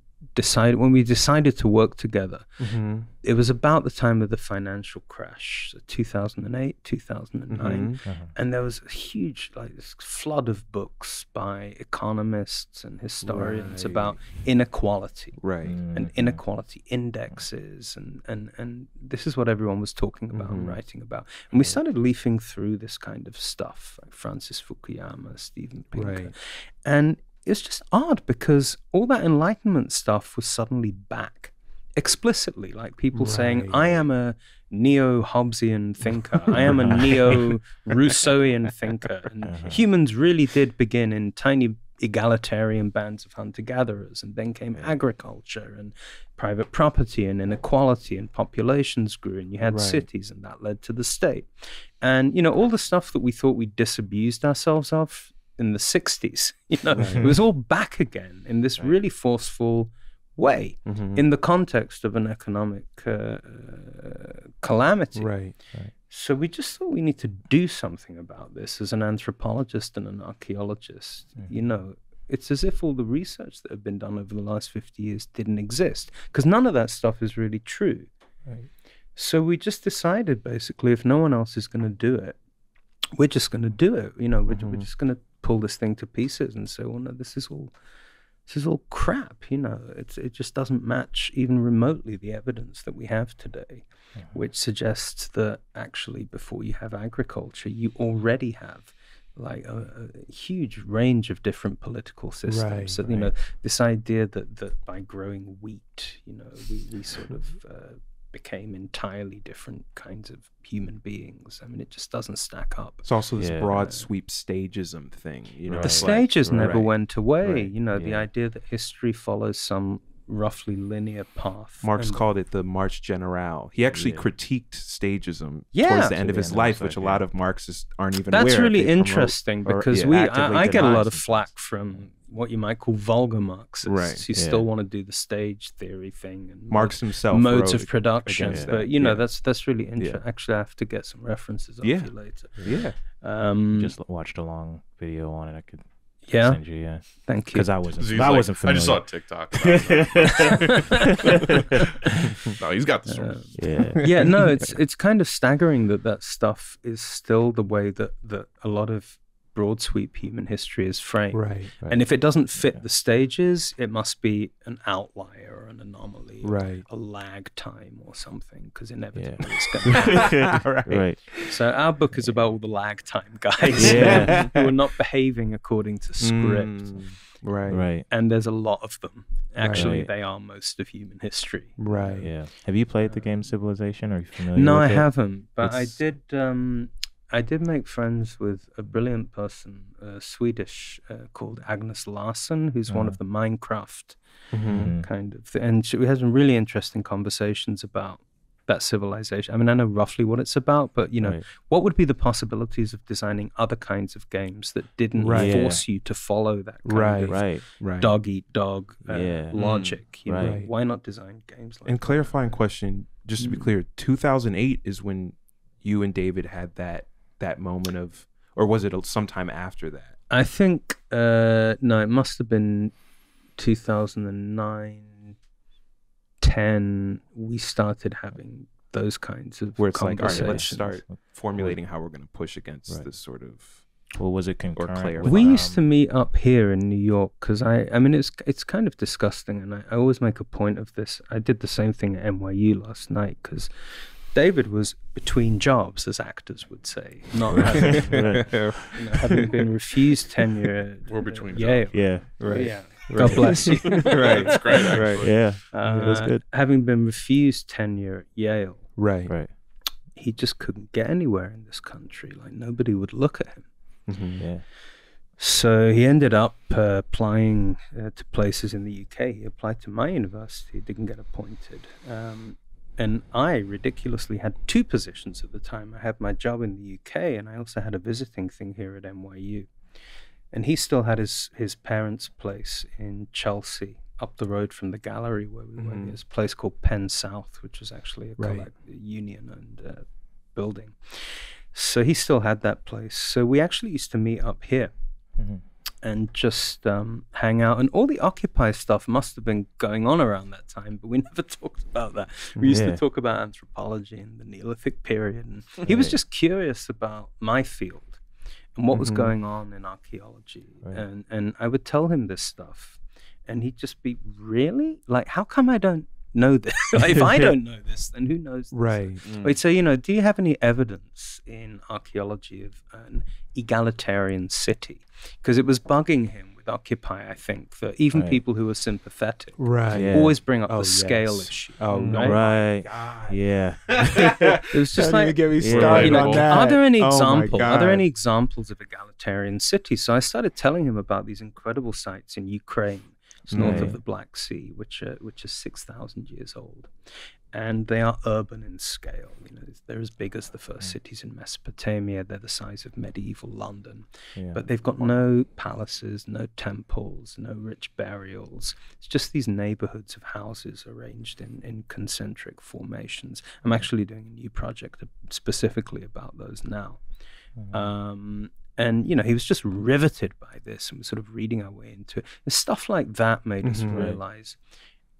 decided when we decided to work together. Mm-hmm. It was about the time of the financial crash, so 2008, 2009, Mhm. Uh-huh. and there was a huge like this flood of books by economists and historians Right. about inequality Right. and Mhm. inequality indexes and, and, and this is what everyone was talking about and Mhm. writing about and we started leafing through this kind of stuff like francis fukuyama steven pinker Right. and it's just odd because all that enlightenment stuff was suddenly back explicitly like people saying i am a neo-hobbesian thinker. I am a neo-rousseauian thinker. And Uh-huh. humans really did begin in tiny egalitarian bands of hunter-gatherers and then came agriculture and private property and inequality and populations grew and you had Right. cities and that led to the state. And you know all the stuff that we thought we disabused ourselves of in the 60s you know it was all back again in this really forceful way Mhm. in the context of an economic uh, calamity Right. so we just thought we need to do something about this as an anthropologist and an archaeologist. You know, it's as if all the research that had been done over the last 50 years didn't exist because none of that stuff is really true. Right. So we just decided basically if no one else is going to do it, we're just going to do it. You know, we're, we're Mhm. just going to pull this thing to pieces and say, well, no, this is all. This is all crap, you know. It's it just doesn't match even remotely the evidence that we have today which suggests that actually before you have agriculture, you already have like a, a huge range of different political systems. Right, so you know this idea that that by growing wheat, you know, we, we sort of uh, became entirely different kinds of human beings. I mean, it just doesn't stack up. It's also this Yeah. broad sweep stagism thing. You know, Right. The it's like- stages never right. went away. right, You know, the idea that history follows some roughly linear path. Marx and- called it the March General. He actually Yeah. critiqued stagism Yeah. towards the end of his end life, his which a lot of Marxists aren't even That's aware. really They promote interesting or, because yeah, we I, I get a lot of flack from what you might call vulgar Marxists Right, who yeah. still want to do the stage theory thing and Marx himself modes of production. But that, you know yeah. that's that's really interesting. Yeah. Actually, I have to get some references off Yeah. you later. Yeah, Um, Just watched a long video on it. I could yeah, send you. Yeah, thank you. because I wasn't. He's I like, wasn't I just saw familiar. TikTok. no, he's got the Uh, source. yeah. yeah, no, it's it's kind of staggering that that stuff is still the way that that a lot of broad sweep human history is framed. Right. Right. And if it doesn't fit the stages, it must be an outlier or an anomaly, Right. a lag time or something, because inevitably Yeah. it's going to right. right. So our book is about all the lag time guys Yeah. who are not behaving according to script. Mm, right. Right. And there's a lot of them. Actually, Right. they are most of human history. Right. Yeah. Have you played the game Civilization? Are you familiar? No, with I it? haven't. But It's- I did. Um, I did make friends with a brilliant person, uh, Swedish, uh, called Agnes Larsson, who's one of the Minecraft Mhm. Mhm. kind of, and she, we had some really interesting conversations about that civilization. I mean, I know roughly what it's about, but you know, Right. what would be the possibilities of designing other kinds of games that didn't Right. force you to follow that kind Right. of Right. Right. dog eat dog uh, Yeah. Mm. logic? You know, why not design games like And that? clarifying question, just to be Mm. clear, 2008 is when you and David had that that moment of, or was it sometime after that? I think uh, no, it must have been 2009, 10. We started having those kinds of Where it's like, all right, let's start formulating how we're going to push against Right. this sort of. Well, was it concurrent? Claire. with, we used to um, meet up here in New York because I, I mean, it's it's kind of disgusting, and I, I always make a point of this. I did the same thing at NYU last night because David was between jobs, as actors would say, not having, Right. you having been refused tenure. We're at between Yale. Yeah. Right. Yeah. God bless you. right. That's great, Right. Yeah. Uh, was good. Having been refused tenure at Yale, Right. Right. he just couldn't get anywhere in this country. Like nobody would look at him. Mhm. Yeah. So he ended up uh, applying uh, to places in the UK. He applied to my university, didn't get appointed. Um, and I ridiculously had two positions at the time. I had my job in the UK, and I also had a visiting thing here at NYU. And he still had his, his parents' place in Chelsea, up the road from the gallery where we were. Mhm. There's a place called Penn South, which was actually a Right. collect- union and uh, building. So he still had that place. So we actually used to meet up here Mhm. And just um, hang out. And all the Occupy stuff must have been going on around that time, but we never talked about that. We used Yeah. to talk about anthropology and the Neolithic period. And he was just curious about my field and what was Mhm. going on in archaeology. Right. And, and I would tell him this stuff. And he'd just be, really? Like, how come I don't know this? if I don't know this, then who knows this? Right. Mm. Wait, so you know, do you have any evidence in archaeology of an egalitarian city? Because it was bugging him with Occupy, I think, that even Right. people who were sympathetic Right. Yeah. always bring up Oh, the scale yes. issue. Oh, no. right? Oh, right. God. Yeah. It was just Don't even like, get me Yeah. started you know, on that. are there any Oh examples? are there any examples of egalitarian cities? So I started telling him about these incredible sites in Ukraine, it's north Right. of the Black Sea, which are which are six thousand years old, and they are urban in scale. You know, they're as big as the first hmm. cities in Mesopotamia. They're the size of medieval London, Yeah. but they've got no palaces, no temples, no rich burials. It's just these neighborhoods of houses arranged in, in concentric formations. I'm hmm. actually doing a new project uh, specifically about those now. Hmm. Um, and, you know, he was just riveted by this and was sort of reading our way into it. And stuff like that made us Mhm. realize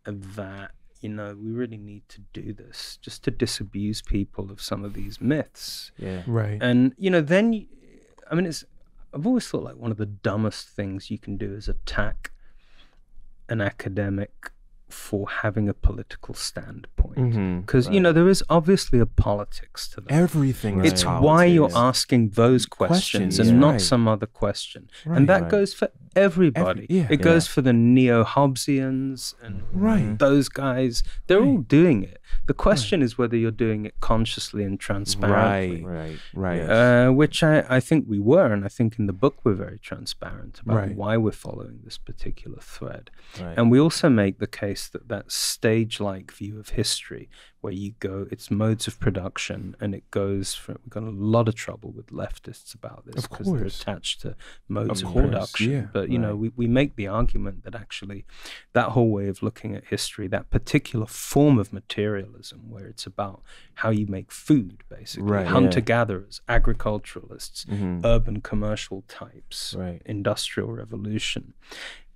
that, you know, we really need to do this just to disabuse people of some of these myths. yeah. Right. And you know, then I mean, it's I've always thought like one of the dumbest things you can do is attack an academic for having a political standpoint. Because you know there is obviously a politics to that. Everything. is it's Right. why you're asking those questions, Questions, and yeah. not Right. some other question. Right. and that Right. goes for everybody. yeah. it goes for the neo-Hobbesians and Right. those guys. They're all doing it. The question is whether you're doing it consciously and transparently. Right. Right. Right. Uh, which I, I think we were, and I think in the book we're very transparent about Right. why we're following this particular thread. Right. And we also make the case that that stage like view of history, where you go, it's modes of production, and it goes from, we've got a lot of trouble with leftists about this because they're attached to modes Of of, course, production. yeah, but, you know, we, we make the argument that actually that whole way of looking at history, that particular form of materialism, where it's about how you make food, basically, Right. Hunter gatherers, agriculturalists, Mhm. urban commercial types, Right. industrial revolution,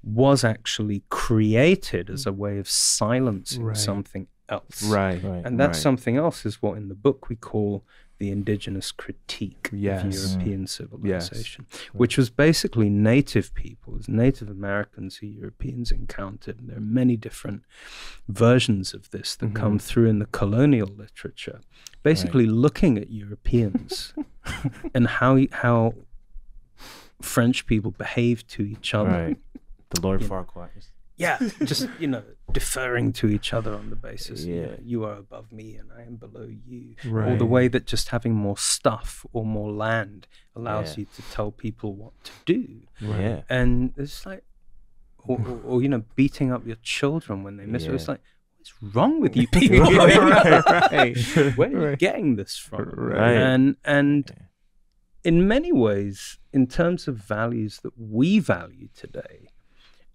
was actually created as mm. a way of silencing Right. something else. Right. Right. And that Right. something else is what in the book we call the indigenous critique Yes. of European mm. civilization, which was basically native peoples, Native Americans who Europeans encountered. And there are many different versions of this that mm-hmm. come through in the colonial literature, basically looking at Europeans and how how French people behave to each other. Right. The Lord You- Farquhar. Yeah, just you know, deferring to each other on the basis, you, Yeah. know, you are above me and I am below you, right. or the way that just having more stuff or more land allows Yeah. you to tell people what to do, Yeah. and it's like, or, or, or you know, beating up your children when they miss it. It's like, what's wrong with you people? right. Where are you Right. getting this from? Right. And and Yeah. in many ways, in terms of values that we value today,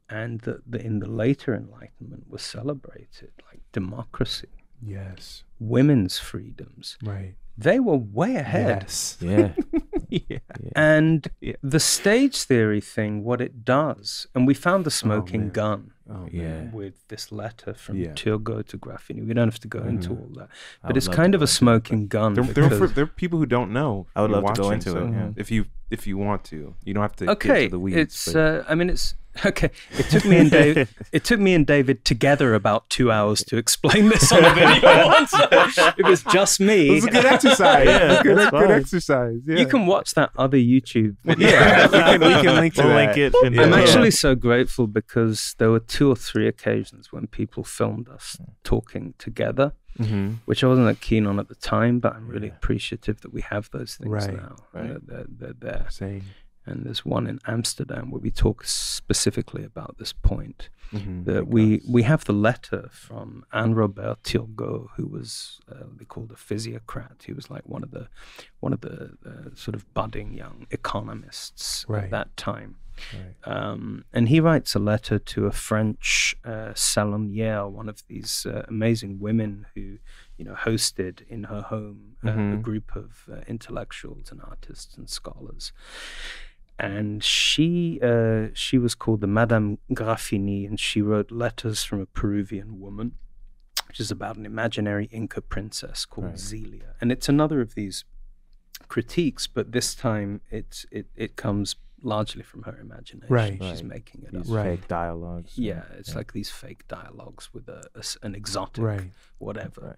and that, that in the later Enlightenment were celebrated, like democracy, Yes. women's freedoms, Right. they were way ahead. Yes. Yeah. yeah. And Yeah. the stage theory thing, what it does, and we found the smoking man. gun Oh, Yeah. with this letter from Yeah. Turgot to Graffigny. We don't have to go into Mhm. all that, but it's kind of a into it, smoking gun. There, there, are, for- there are people who don't know. I would love to go into so it, yeah. If you if you want to, you don't have to. get okay, to the weeds, it's. but- Uh, I mean, it's okay. It took me and Dave. it took me and David together about two hours to explain this on a video once. it was just me. it was a good exercise. Yeah, good, that's good exercise. Yeah. You can watch that other YouTube. video. Yeah, we can, we can link to We'll that. link it. in I'm the- actually so grateful because there were two or three occasions when people filmed us talking together, hmm which I wasn't that keen on at the time, but I'm really Yeah. appreciative that we have those things Right, now. right. and that They're, they're there. Same. And there's one in Amsterdam where we talk specifically about this point. hmm that we we have the letter from Anne Robert Turgot, who was uh, they called a physiocrat. He was like one of the one of the uh, sort of budding young economists Right. at that time. Right. Um, and he writes a letter to a French uh, salonière, one of these uh, amazing women who, you know, hosted in her home uh, a Mhm. group of uh, intellectuals and artists and scholars. And she uh, she was called the Madame Graffigny, and she wrote letters from a Peruvian woman, which is about an imaginary Inca princess called Right. Zilia. And it's another of these critiques, but this time it's it, it comes largely from her imagination. Right. She's Right. making it up. These Right. fake dialogues. and- Yeah, it's like these fake dialogues with a, a s- an exotic Right. whatever.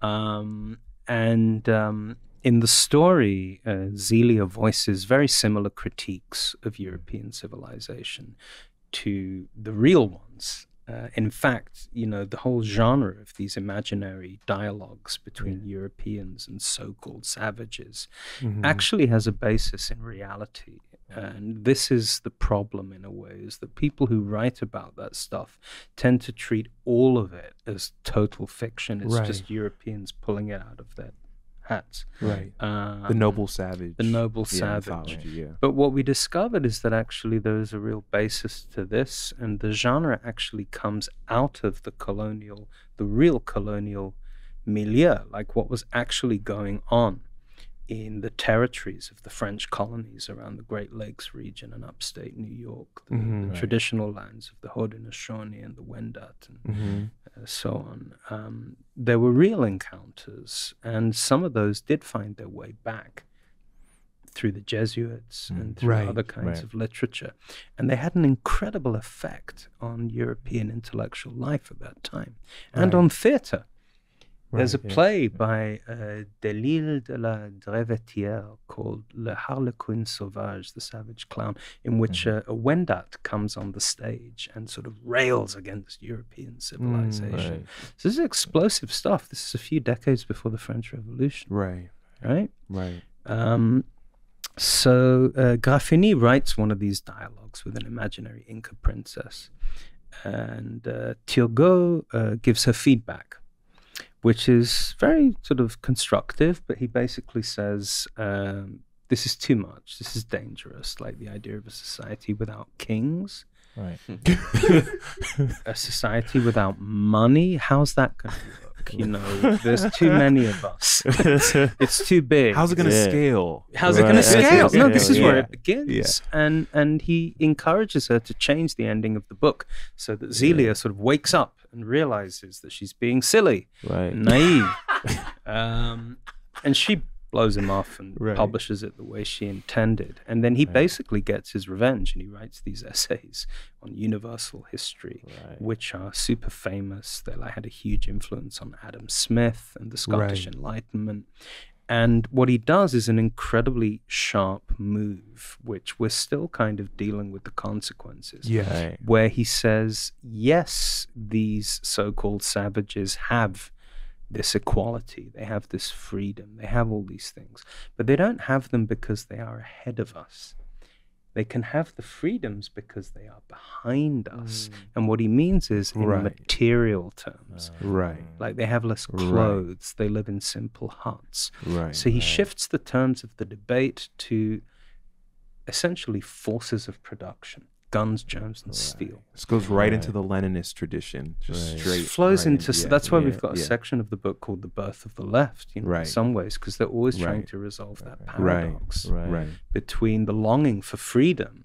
Um, and um, in the story, uh, Zilia voices very similar critiques of European civilization to the real ones. Uh, in fact, you know, the whole genre of these imaginary dialogues between Europeans and so called savages Mhm. actually has a basis in reality. And this is the problem in a way, is that people who write about that stuff tend to treat all of it as total fiction. It's Right. just Europeans pulling it out of their hats. right. Um, The noble savage. the noble savage. Yeah. But what we discovered is that actually there is a real basis to this, and the genre actually comes out of the colonial, the real colonial milieu, like what was actually going on in the territories of the French colonies around the Great Lakes region and upstate New York, the, Mhm. the Right. traditional lands of the Haudenosaunee and the Wendat and hmm uh, so on. Um, there were real encounters, and some of those did find their way back through the Jesuits Mm. and through Right, other kinds right. of literature. And they had an incredible effect on European intellectual life at that time and Right. on theatre. There's a yeah, play by uh, Delisle de la Drevetière called Le Harlequin Sauvage, the Savage Clown, in which Mm-hmm. uh, a Wendat comes on the stage and sort of rails against European civilization. Right. So this is explosive stuff. This is a few decades before the French Revolution, Right. right? Right. Um, so uh, Graffigny writes one of these dialogues with an imaginary Inca princess, and uh, Turgot uh, gives her feedback, which is very sort of constructive. But he basically says, um, "This is too much. This is dangerous. Like the idea of a society without kings." Right. a society without money? How's that going to work you know there's too many of us. It's too big. How's it going to Yeah. scale? how's it going to scale? No this is where it begins. And and he encourages her to change the ending of the book so that zilia sort of wakes up and realizes that she's being silly Right. naive. Um and she blows him off and Right. publishes it the way she intended. And then he basically gets his revenge and he writes these essays on universal history, Right. which are super famous. They like, had a huge influence on Adam Smith and the Scottish Right. Enlightenment. And what he does is an incredibly sharp move, which we're still kind of dealing with the consequences Yeah. Where he says, yes, these so called savages have this equality, they have this freedom, they have all these things, but they don't have them because they are ahead of us. They can have the freedoms because they are behind us. Mm. And what he means is in Right. material terms. Uh, right. Like they have less Right. clothes, they live in simple huts. Right. So he shifts the terms of the debate to essentially forces of production guns, germs, and steel. This goes right, Right. into the Leninist tradition, just Right. straight. flows right into in- yeah, that's why yeah, we've got a yeah. section of the book called the birth of the left you know in some ways because they're always trying Right. to resolve that paradox Right. Right. between the longing for freedom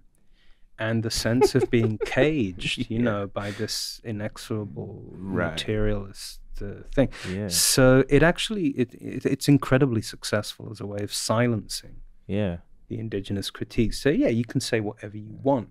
and the sense of being caged you Yeah. know by this inexorable Right. materialist uh, thing Yeah. so it actually it, it it's incredibly successful as a way of silencing Yeah. the indigenous critique so yeah you can say whatever you want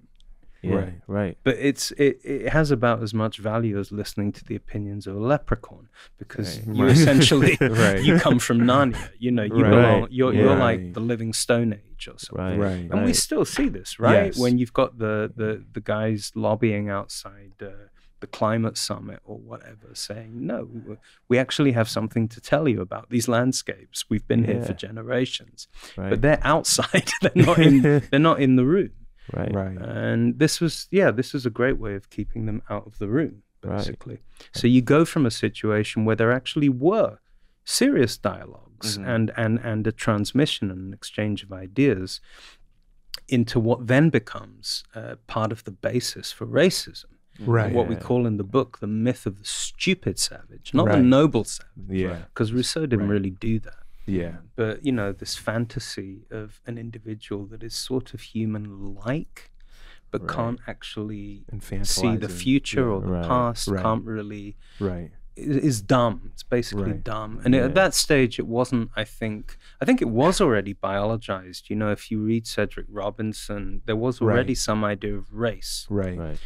Yeah. Right. Right. but it's it, it has about as much value as listening to the opinions of a leprechaun because Right. you Right. essentially Right. you come from Narnia. You know, you Right. belong. You're you're like the living Stone Age or something. Right. Right. And we still see this, right? Yes. When you've got the the the guys lobbying outside uh, the climate summit or whatever, saying no, we- we actually have something to tell you about these landscapes. We've been here for generations, Right. but they're outside. they're not in. they're not in the room. Right. Right. And this was, yeah, this was a great way of keeping them out of the room, Right. basically. So you go from a situation where there actually were serious dialogues Mhm. and, and, and a transmission and an exchange of ideas into what then becomes uh, part of the basis for racism. Right. What we call in the book the myth of the stupid savage, not the noble savage, Yeah. because Rousseau didn't Right. really do that Yeah. but you know this fantasy of an individual that is sort of human like but Right. can't actually see the future Yeah. or the Right. past Right. can't really Right. Is, is dumb it's basically Right. dumb and Yeah. at that stage it wasn't i think i think it was already biologized you know if you read cedric robinson there was already Right. some idea of race Right. Right.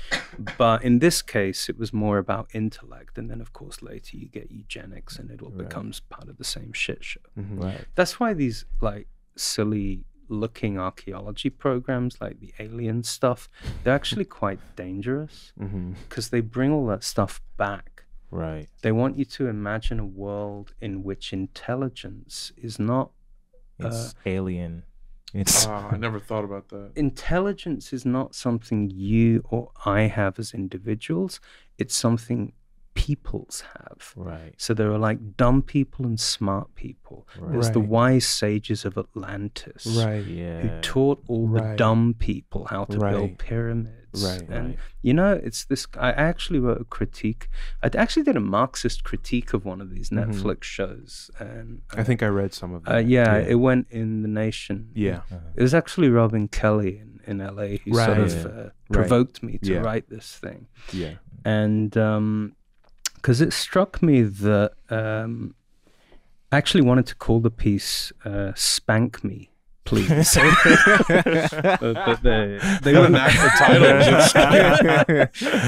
but in this case it was more about intellect and then of course later you get eugenics and it all Right. becomes part of the same shit show Mhm. Right. that's why these like silly looking archaeology programs like the alien stuff they're actually quite dangerous Mhm. because they bring all that stuff back Right. they want you to imagine a world in which intelligence is not It's alien. It's Ah, I never thought about that. intelligence is not something you or I have as individuals it's something peoples have right. So there are like dumb people and smart people. There's the wise sages of Atlantis Right. Yeah. who taught all the dumb people how to Right. build pyramids. Right, And right. you know, it's this. I actually wrote a critique. I actually did a Marxist critique of one of these Mhm. Netflix shows, and I think I read some of it. uh, yeah, it went in the Nation. Yeah. It was actually Robin Kelley in, in LA who sort of Yeah. uh, provoked me to Yeah. write this thing Yeah. and because it struck me that um, I actually wanted to call the piece uh, "Spank Me." Please, but, but they, they wouldn't. knack for titles.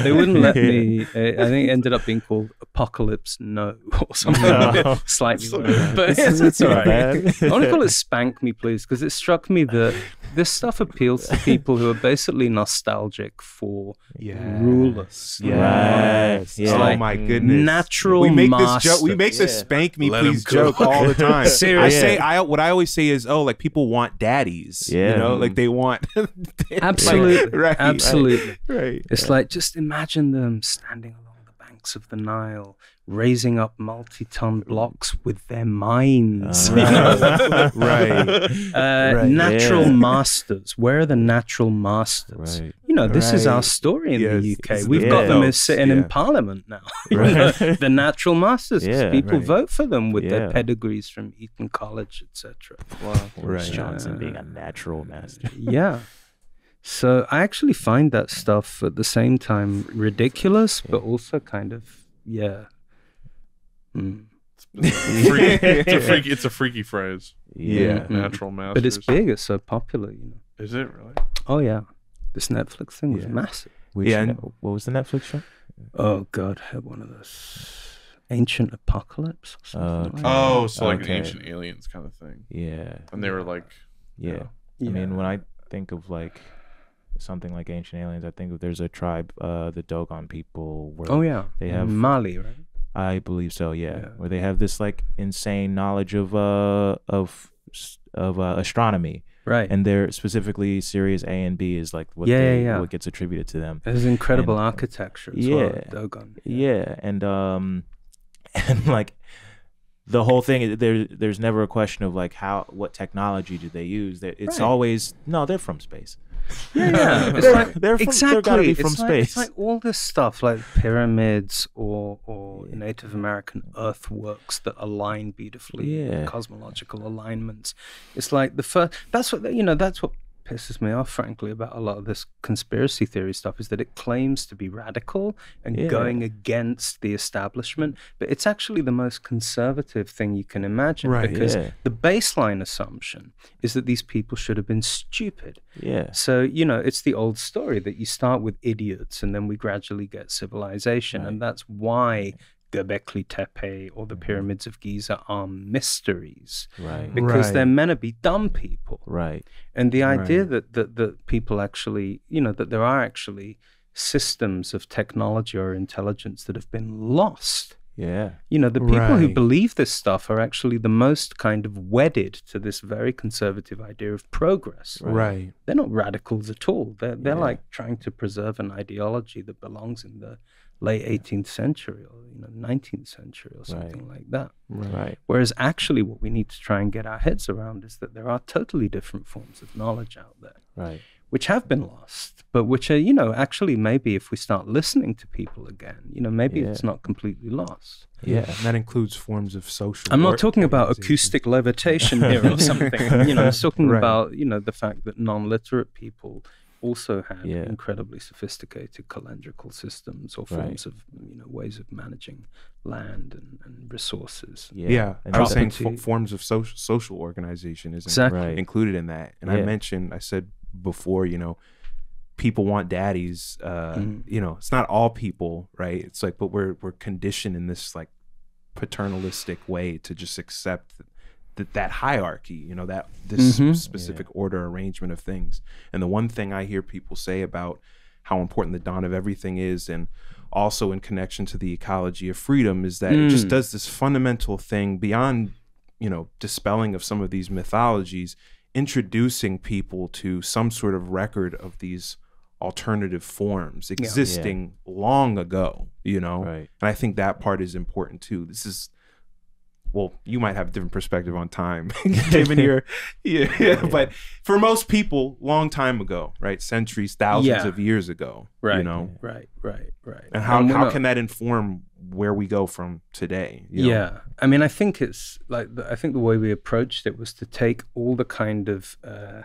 they wouldn't let me. I think it ended up being called "Apocalypse No" or something No. slightly. worse. But It's- it's all right. I want to call it "Spank Me," please, because it struck me that this stuff appeals to people who are basically nostalgic for Yeah. rulers. Yes. It's oh like my goodness. natural We make this master. joke. We make this Yeah. spank me Let 'em please joke all the time. I say I what I always say is oh like people want daddies. Yeah. You know like they want. Absolutely. right. Absolutely. Right. It's like just imagine them standing along the banks of the Nile, raising up multi-ton blocks with their minds. Uh, you know? Right. Uh, Right. Natural Yeah. masters. Where are the natural masters? Right. You know, this is our story in Yes, the UK. the We've got them as sitting in. Parliament now. Right. the natural masters. Yeah. people Right. vote for them with their pedigrees from Eton College, etc. Boris Right. Johnson being a natural master. yeah. So I actually find that stuff at the same time ridiculous, but also kind of yeah. Mm. Freaky- it's a freaky. It's a freaky phrase. Yeah. Natural masters. But it's big. It's so popular, you know. Is it really? Oh yeah, this Netflix thing was massive. Which, Yeah, yeah. what was the Netflix show? Oh god, I had one of those ancient apocalypse. Or Okay. like. Oh, so like Okay. an ancient aliens kind of thing. Yeah. And they were like, Yeah. I mean, when I think of like something like ancient aliens, I think of there's a tribe, uh, the Dogon people, where oh yeah, they have- Mali, right? I believe so, yeah, Yeah. where they have this like insane knowledge of uh of of uh, astronomy, Right. and they're specifically Sirius A and B is like what Yeah, they, yeah, yeah. what gets attributed to them. There's incredible and- architecture as well. Yeah. Yeah, and um, and like the whole thing, there there's never a question of like how what technology do they use. It's Right. always no, they're from space. Yeah, yeah. It's like they're from- exactly. they're gotta be it's from like, space. It's like all this stuff, like pyramids or or Native American earthworks that align beautifully, Yeah. cosmological alignments. It's like the first. That's what you know. That's what pisses me off, frankly, about a lot of this conspiracy theory stuff is that it claims to be radical and Yeah. going against the establishment, but it's actually the most conservative thing you can imagine Right, because yeah. the baseline assumption is that these people should have been stupid. Yeah, So, you know, it's the old story that you start with idiots and then we gradually get civilization. And that's why Göbekli Tepe or the mm-hmm. pyramids of Giza are mysteries right, because they're Right. meant to be dumb people. right, And the idea Right. that, that, that people actually, you know, that there are actually systems of technology or intelligence that have been lost. yeah, You know, the people who believe this stuff are actually the most kind of wedded to this very conservative idea of progress Right. they're not radicals at all. They're they're Yeah. like trying to preserve an ideology that belongs in the late 18th century or you know 19th century or something like that. right, Whereas actually, what we need to try and get our heads around is that there are totally different forms of knowledge out there, right, which have been lost, but which are you know actually maybe if we start listening to people again, you know maybe Yeah. it's not completely lost. yeah, And that includes forms of social. I'm not talking about acoustic levitation here or something. You know, I'm talking Right. about you know the fact that non-literate people also had Yeah. incredibly sophisticated calendrical systems or Right. forms of you know ways of managing land and, and resources. yeah. Yeah, And I was saying property. fo- forms of social social organization is Exactly. Right. included in that. And I mentioned, I said before, you know, people want daddies. Uh, Mhm. You know, it's not all people, right? It's like, but we're we're conditioned in this like paternalistic way to just accept that that hierarchy. You know, that this Mhm. specific order arrangement of things. And the one thing I hear people say about how important the dawn of everything is, and also in connection to the ecology of freedom, is that it just Mm. does this fundamental thing beyond you know dispelling of some of these mythologies introducing people to some sort of record of these alternative forms existing long ago you know Right. and i think that part is important too this is well you might have a different perspective on time given your yeah, yeah, but for most people long time ago right centuries thousands Yeah. of years ago Right. you know Right. Right. Right. and how, And how can that inform where we go from today you know? Yeah, I mean, I think it's like I think the way we approached it was to take all the kind of uh,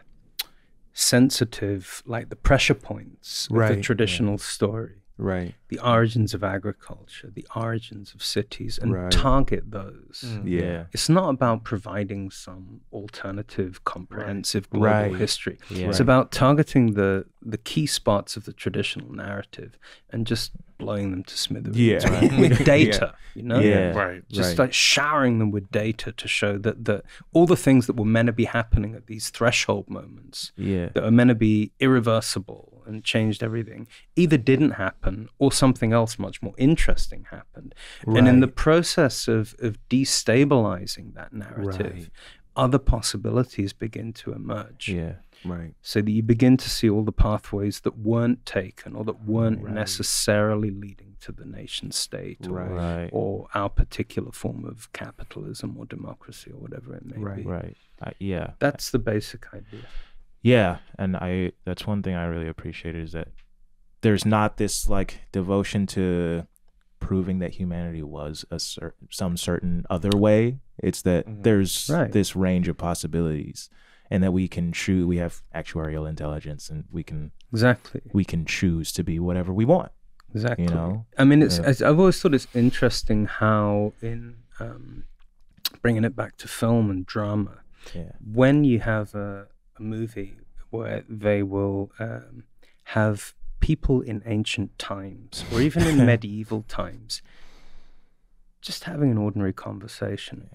sensitive, like the pressure points of the Right, yeah. traditional story, right the origins of agriculture, the origins of cities, and Right. target those. Mm. yeah It's not about providing some alternative, comprehensive global Right. history. Yeah. It's about targeting the the key spots of the traditional narrative and just blowing them to smithereens Yeah. with- with data. You know, Yeah. Right. just Right. like showering them with data to show that that all the things that were meant to be happening at these threshold moments yeah, that are meant to be irreversible and changed everything either didn't happen or something else much more interesting happened. And in the process of of destabilizing that narrative, Right. other possibilities begin to emerge. yeah, right So that you begin to see all the pathways that weren't taken or that weren't Right. necessarily leading to the nation state or, Right. right, or our particular form of capitalism or democracy or whatever it may Right. be. right. I, yeah, That's the basic idea. Yeah, and I that's one thing I really appreciate is that there's not this like devotion to proving that humanity was a cer- some certain other way. It's that Mhm. there's Right. this range of possibilities and that we can choose we have actuarial intelligence and we can Exactly. we can choose to be whatever we want. Exactly. you know? I mean, it's yeah. i've always thought it's interesting how in um, bringing it back to film and drama, Yeah. when you have a, a movie where they will um, have people in ancient times or even in medieval times just having an ordinary conversation,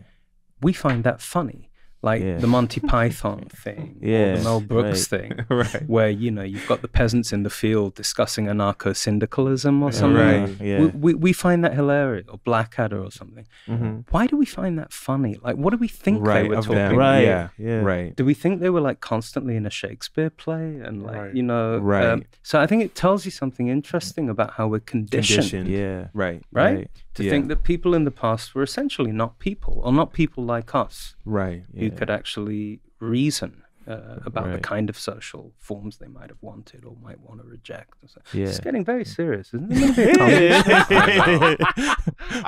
we find that funny. Like Yeah. the Monty Python thing, or Yeah, the Mel Brooks right. thing, right. where you know you've got the peasants in the field discussing anarcho syndicalism or something. Right. Yeah. We, we, we find that hilarious, or Blackadder or something. hmm Why do we find that funny? Like, what do we think Right. they were Of talking? them. Right. Yeah. Yeah. Right. Do we think they were like constantly in a Shakespeare play and like Right. you know? Right. um, so I think it tells you something interesting about how we're conditioned, Conditioned. Yeah. Right. right? To Yeah. think that people in the past were essentially not people, or not people like us, Right. who Yeah. could actually reason uh, about the kind of social forms they might have wanted or might want to reject. So Yeah. It's getting very serious, isn't it? It's gonna be a comedy.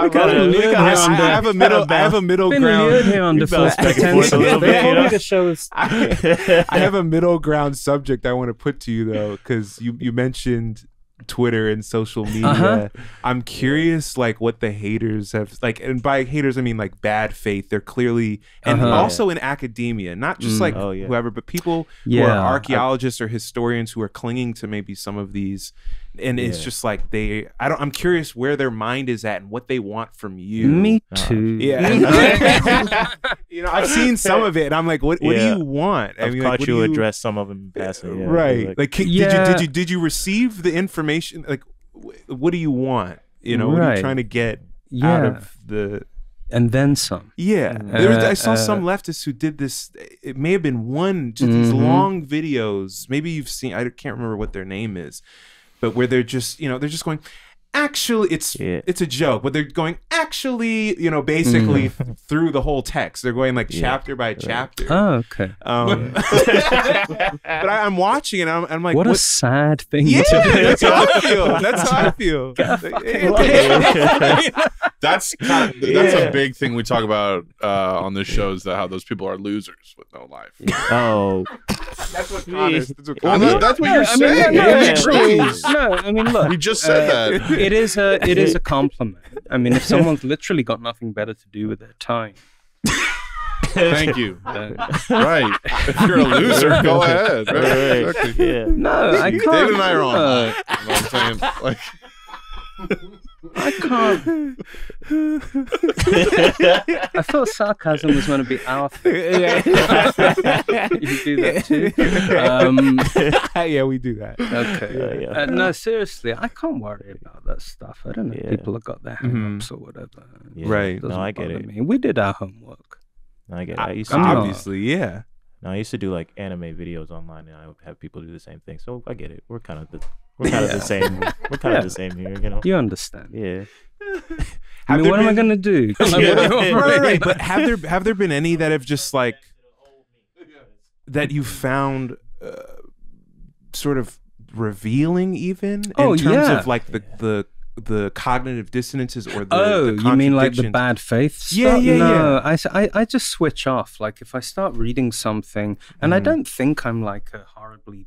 we gotta, we gotta, I, I have a middle. I have a middle been ground. here under We false back and forth a little bit, you me know? the show is I, I have a middle ground subject I want to put to you though, because you you mentioned Twitter and social media. Uh-huh. I'm curious, like what the haters have like, and by haters I mean like bad faith. They're clearly, and Uh-huh. also in academia, not just Mm. like Oh, yeah. whoever, but people who are archaeologists or historians who are clinging to maybe some of these. And it's just like they, I don't. I'm curious where their mind is at and what they want from you. Me Uh, too. Yeah. you know, I've seen some of it, and I'm like, what? What Yeah. do you want? I I've mean, like, caught what you do address some of them in passing. Yeah. right? Like, did you did you did you receive the information? Like, wh- what do you want? You know, what are you trying to get yeah. out of the? and then some. Yeah, there was, I Uh, saw uh, some leftists who did this. It may have been one just these Mhm. long videos. Maybe you've seen. I can't remember what their name is, but where they're just you know they're just going. Actually, it's Yeah. it's a joke, but they're going actually, you know, basically Mm. through the whole text. They're going like Yeah. chapter by chapter. Oh, okay. Um, but I, I'm watching it. I'm, I'm like, what, a sad thing Yeah, to do. that's how I feel. That's how I feel. That's kind of, that's Yeah. a big thing we talk about uh, on this show is that how those people are losers with no life. Oh, That's what Connor. That's what Connor- that- that's what you're I mean, saying. no, Yeah, no, no, no, I mean, look. He just said uh, that. It is a it is a compliment. I mean, if someone's literally got nothing better to do with their time, Thank you. then Right. If you're a loser, go ahead. Right, right. exactly. Yeah. no, I can't. David and I are on. uh, You know what I'm saying? Like, I can't. I thought sarcasm was going to be our thing. you do that too. Um, yeah, we do that. okay. Yeah, yeah. Uh, no, seriously, I can't worry about that stuff. I don't know. Yeah. People have got their hang-ups or whatever. Yeah. Right. It No, I get it. Me. We did our homework. No, I get. It. I used to I'm do, Obviously, yeah. no, I used to do like anime videos online, and I would have people do the same thing. So I get it. We're kind of the we're kind of the same. We're kind Yeah. of the same here, you know. You understand. Yeah. I mean, there what am I going to do? Like, Yeah. what do you want right, right, right. But have there have there been any that have just like that you found uh, sort of revealing even in Oh, terms yeah. of like the the the cognitive dissonances or the oh, the you mean like the bad faith stuff? Yeah, yeah, no, yeah. I, s- I, I just switch off. Like if I start reading something, and I Mhm. don't think I'm like a horribly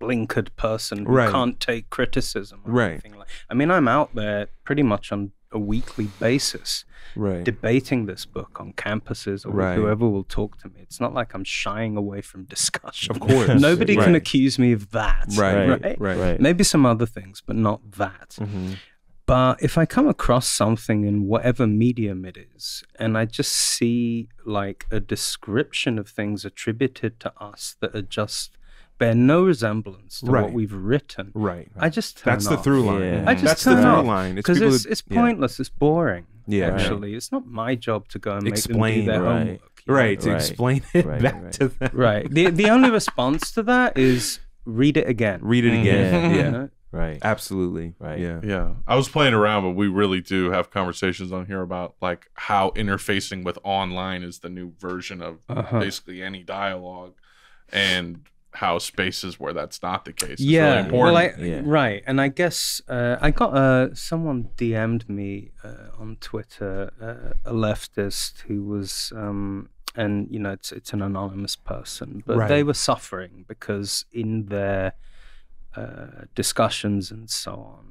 blinkered person who Right. can't take criticism or Right. anything like. I mean, I'm out there pretty much on a weekly basis right debating this book on campuses or Right. whoever will talk to me. It's not like I'm shying away from discussion. Of course. Nobody can accuse me of that. right Right. right right, Right. Maybe some other things, but not that. Mhm. But if I come across something in whatever medium it is, and I just see like a description of things attributed to us that are just bear no resemblance to Right. what we've written, right I just turn that's the through line Yeah. I just that's the turn through off, line because people it's who- it's yeah. pointless. It's boring. Yeah, right. actually, it's not my job to go and make Explain, them do their right. homework. you know? right to explain it Right, back right. to them right. The the only response to that is read it again. read it again Yeah. yeah, Right. absolutely Right. yeah Yeah, I was playing around, but we really do have conversations on here about like how interfacing with online is the new version of Uh-huh. basically any dialogue, and how spaces where that's not the case. Is yeah really important. well I, Yeah. right and i guess uh, i got uh, someone dm'd me uh, on twitter uh, a leftist who was um, and you know it's it's an anonymous person but Right. they were suffering because in their uh, discussions and so on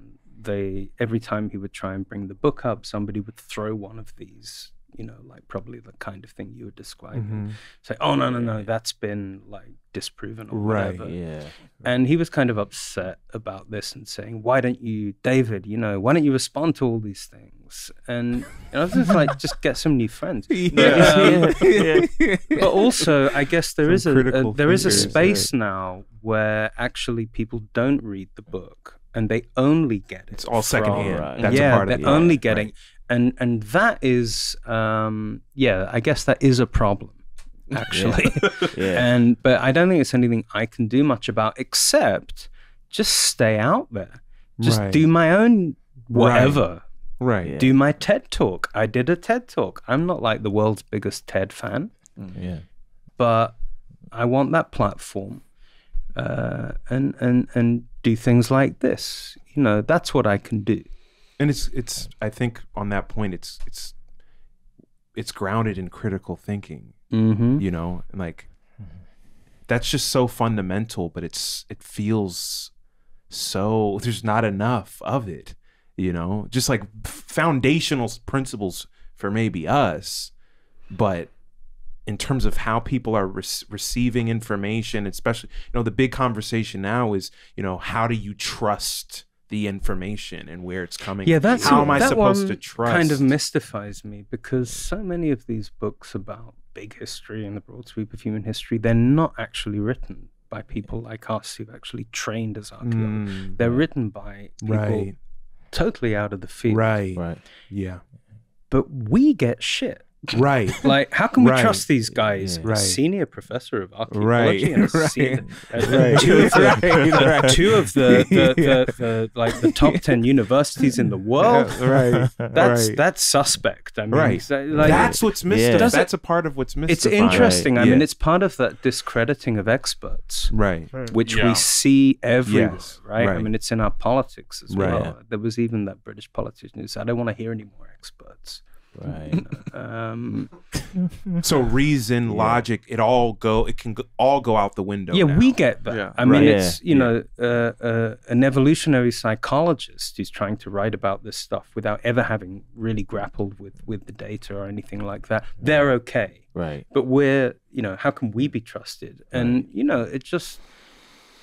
they every time he would try and bring the book up somebody would throw one of these you know, like probably the kind of thing you were describing. Mhm. Say, oh no, no, no, that's been like disproven or Right, whatever. Yeah. And he was kind of upset about this and saying, "Why don't you, David? You know, why don't you respond to all these things?" And, and I was just like, "Just get some new friends." Yeah. But also, I guess there Some is a, a there is a space now where actually people don't read the book and they only get it. It's all secondhand. Right. That's yeah, a part they're only Yeah, getting, and and that is, um, yeah, I guess that is a problem, actually. Yeah. and but I don't think it's anything I can do much about except just stay out there, just Right. do my own whatever. Right. Yeah. Do my TED talk. I did a TED talk. I'm not like the world's biggest TED fan, Yeah. but I want that platform, uh, and and and do things like this. You know, that's what I can do. And it's it's i think on that point it's it's it's grounded in critical thinking Mm-hmm. you know and like that's just so fundamental but it's it feels so there's not enough of it you know just like foundational principles for maybe us but in terms of how people are rec- receiving information especially you know the big conversation now is you know how do you trust the information and where it's coming from. Yeah, that's how am i that supposed one to trust Kind of mystifies me because so many of these books about big history and the broad sweep of human history, they're not actually written by people like us who've actually trained as archaeologists. Mm, They're written by people right totally out of the field. right Right. yeah But we get shit. Right Like, how can we Right. trust these guys? Yeah. Right. senior professor of archaeology Right. and Right. senior, uh, two of the, Right. Right. two of the, the, Yeah. the, the like the top ten universities in the world. Yeah, right That's right. that's suspect. I mean, Right. so, like, that's what's mystifying. Does it- That's a part of what's missed. it's mystifying. interesting. I Yeah. mean, it's part of that discrediting of experts, right. which Yeah. we see everywhere, Yes, right? I mean, it's in our politics as Right. well. There was even that British politician who said, "I don't want to hear any more experts." Right. Um, So reason, logic, it all go. It can go, all go out the window. yeah, now. we get that. Yeah. I mean, Right. it's you Yeah. know, uh, uh, an evolutionary psychologist who's trying to write about this stuff without ever having really grappled with with the data or anything like that. They're okay. Right. but we're you know how can we be trusted and you know it just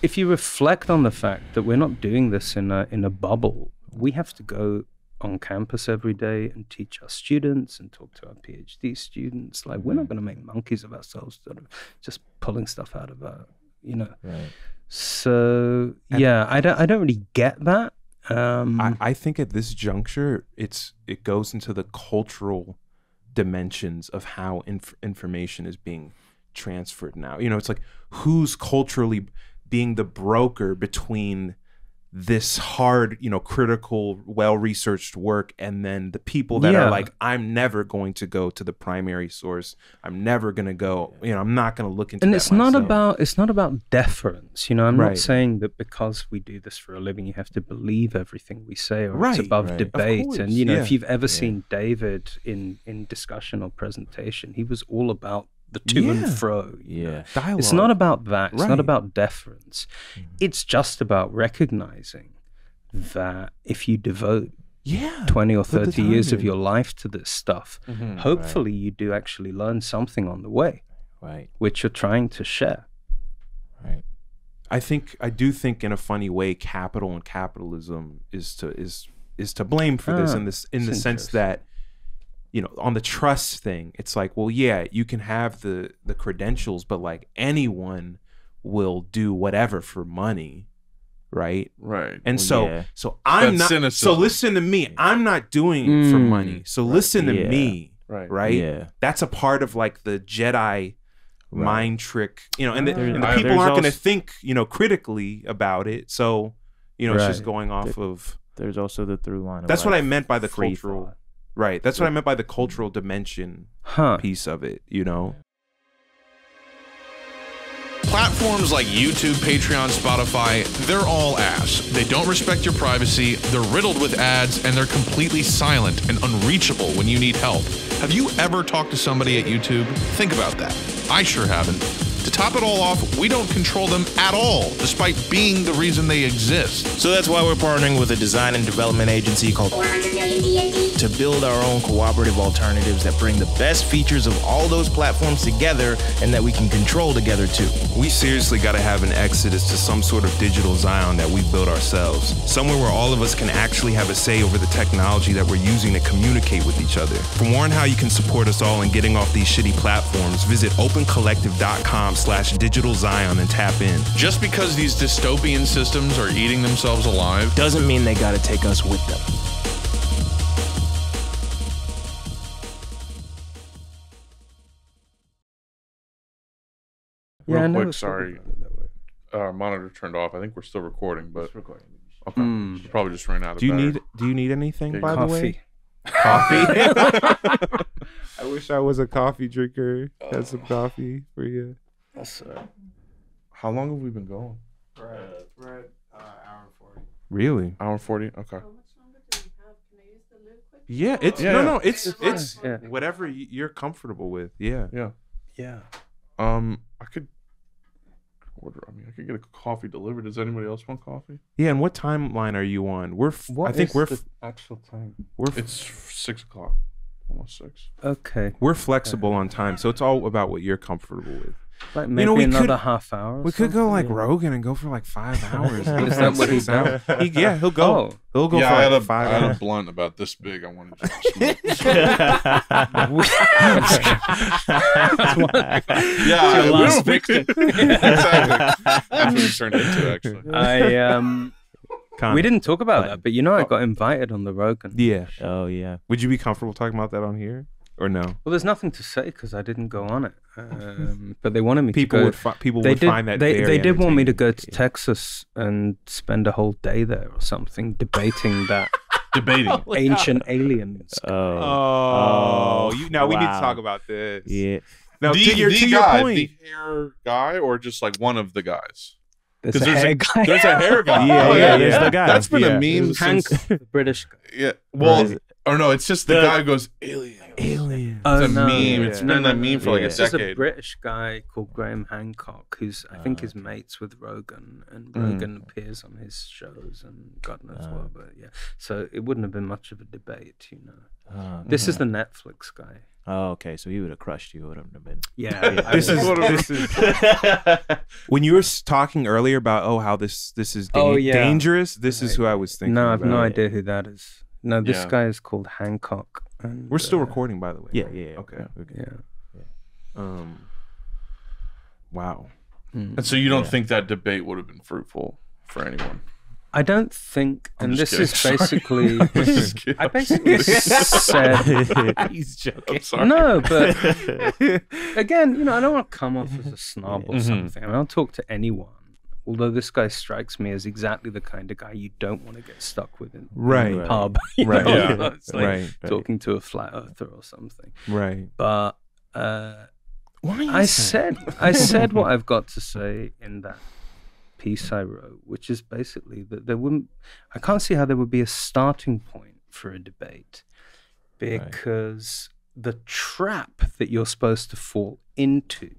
if you reflect on the fact that we're not doing this in a in a bubble we have to go on campus every day and teach our students and talk to our phd students like we're not going to make monkeys of ourselves sort of just pulling stuff out of our you know Right. so yeah i don't i don't really get that um I, I think at this juncture, it's it goes into the cultural dimensions of how inf- information is being transferred now. You know, it's like who's culturally being the broker between this hard, you know, critical, well researched work and then the people that Yeah. are like, I'm never going to go to the primary source. I'm never gonna go, you know, I'm not gonna look into and it's not about it's not about deference you know? I'm not saying that because we do this for a living you have to believe everything we say or Right, it's above right. Debate. And you know if you've ever seen david in in discussion or presentation he was all about the to Yeah. and fro you know. Yeah. dialogue. it's not about that it's Right. not about deference it's just about recognizing that if you devote yeah 20 or 30 years time of your life to this stuff Mhm. hopefully you do actually learn something on the way Right. which you're trying to share Right. I think I do think in a funny way capital and capitalism is to is is to blame for this Ah, in this in the sense that you know on the trust thing it's like well yeah you can have the the credentials but like anyone will do whatever for money right Right. and Well, so yeah. so I'm That's not cynicism. so listen to me I'm not doing it for Mm. money so listen to Yeah. me Right. right Yeah. that's a part of like the Jedi Right. mind trick, you know, and the, and the people there's aren't going to think, you know, critically about it. So, you know, it's just going off of. There's also the through line. Of That's what I meant by the free cultural. thought. Right. That's what I meant by the cultural dimension huh piece of it. You know. Platforms like YouTube, Patreon, Spotify, they're all ass. They don't respect your privacy, they're riddled with ads, and they're completely silent and unreachable when you need help. Have you ever talked to somebody at YouTube? Think about that. I sure haven't. To top it all off, we don't control them at all, despite being the reason they exist. So that's why we're partnering with a design and development agency called 400 million D&D. to build our own cooperative alternatives that bring the best features of all those platforms together and that we can control together too. We seriously got to have an exodus to some sort of digital Zion that we build ourselves. Somewhere where all of us can actually have a say over the technology that we're using to communicate with each other. For more on how you can support us all in getting off these shitty platforms, visit opencollective.com slash digital Zion and tap in. Just because these dystopian systems are eating themselves alive, Doesn't mean they gotta take us with them. Yeah, I real never quick, sorry, about it our monitor turned off. I think we're still recording, but It's recording. okay, Mm. probably just ran out of. Do you battery. need do you need anything Okay, by the way? Coffee. Coffee. I wish I was a coffee drinker. Had some coffee for you. That's, uh, How long have we been going? We're at uh, hour and 40. Really? Hour forty. Okay. How much longer do we have? Can I use the liquid? Yeah, it's Yeah, no, no, it's It's it's yeah. whatever y- you're comfortable with. Yeah. Yeah. yeah. Um, I could order. I mean, I could get a coffee delivered. Does anybody else want coffee? Yeah, and what timeline are you on? We're f- What I think is we're the f- actual time. we're f- It's six o'clock, almost six. Okay. we're flexible on time, so it's all about what you're comfortable with. Like maybe know, we could- half hour. or We could go like. Rogan and go for like five hours. Is that what he Six hours. He, yeah, he'll go. Oh. He'll go yeah, for I had, like a, five I had a blunt about this big. I wanted to smoke. yeah, your we last victim. exactly. That's what it turned into, actually. I um Con- we didn't talk about that, but you know I got invited on the Rogan. Yeah. Oh yeah. Would you be comfortable talking about that on here or no? Well, there's nothing to say because I didn't go on it. Um, but they wanted me People to go. would fi- people they would did. find that they very they did want me to go to Texas and spend a whole day there or something debating that Debating. ancient aliens. Oh. Oh, Oh, you now we need to talk about this. Yeah. Now the to your, the to your guy, point. the hair guy, or just like one of the guys? There's a there's hair a, guy. there's a hair guy. Yeah, Oh, yeah, there's the guy. That's been Yeah. a meme It since. Hank, the British guy. Yeah. Well, or no, it's just the, The- guy who goes alien. Alien. Oh, It's a no. meme. It's Yeah. been that meme for like Yeah. a There's a. British guy called Graham Hancock who's I think Ah, is mates with Rogan, and Mm. Rogan appears on his shows and God knows Ah. what. But yeah, so it wouldn't have been much of a debate, you know. Oh, This is the Netflix guy. oh, okay. So he would have crushed you. Would have been. Yeah, This is this is when you were talking earlier about oh how this this is da- Oh, yeah. dangerous. This is who I was thinking. no, I have no idea who that is. No, this Yeah. guy is called Hancock. And, We're still uh, recording, by the way. Yeah, right? yeah. yeah. Okay. We're. Yeah. Um. Wow. Mm. And so you don't Yeah. think that debate would have been fruitful for anyone? I don't think, I'm and just this is kidding. basically. I'm just kidding. I basically said He's joking. I'm sorry. no, but again, you know, I don't want to come off as a snob or Mhm. something. I mean, I'll talk to anyone. Although this guy strikes me as exactly the kind of guy you don't want to get stuck with in, in Right. a pub. Right. Yeah. It's like Right. talking to a flat earther or something. Right. But uh, Why? I said I said what I've got to say in that piece I wrote, which is basically that there wouldn't I can't see how there would be a starting point for a debate because the trap that you're supposed to fall into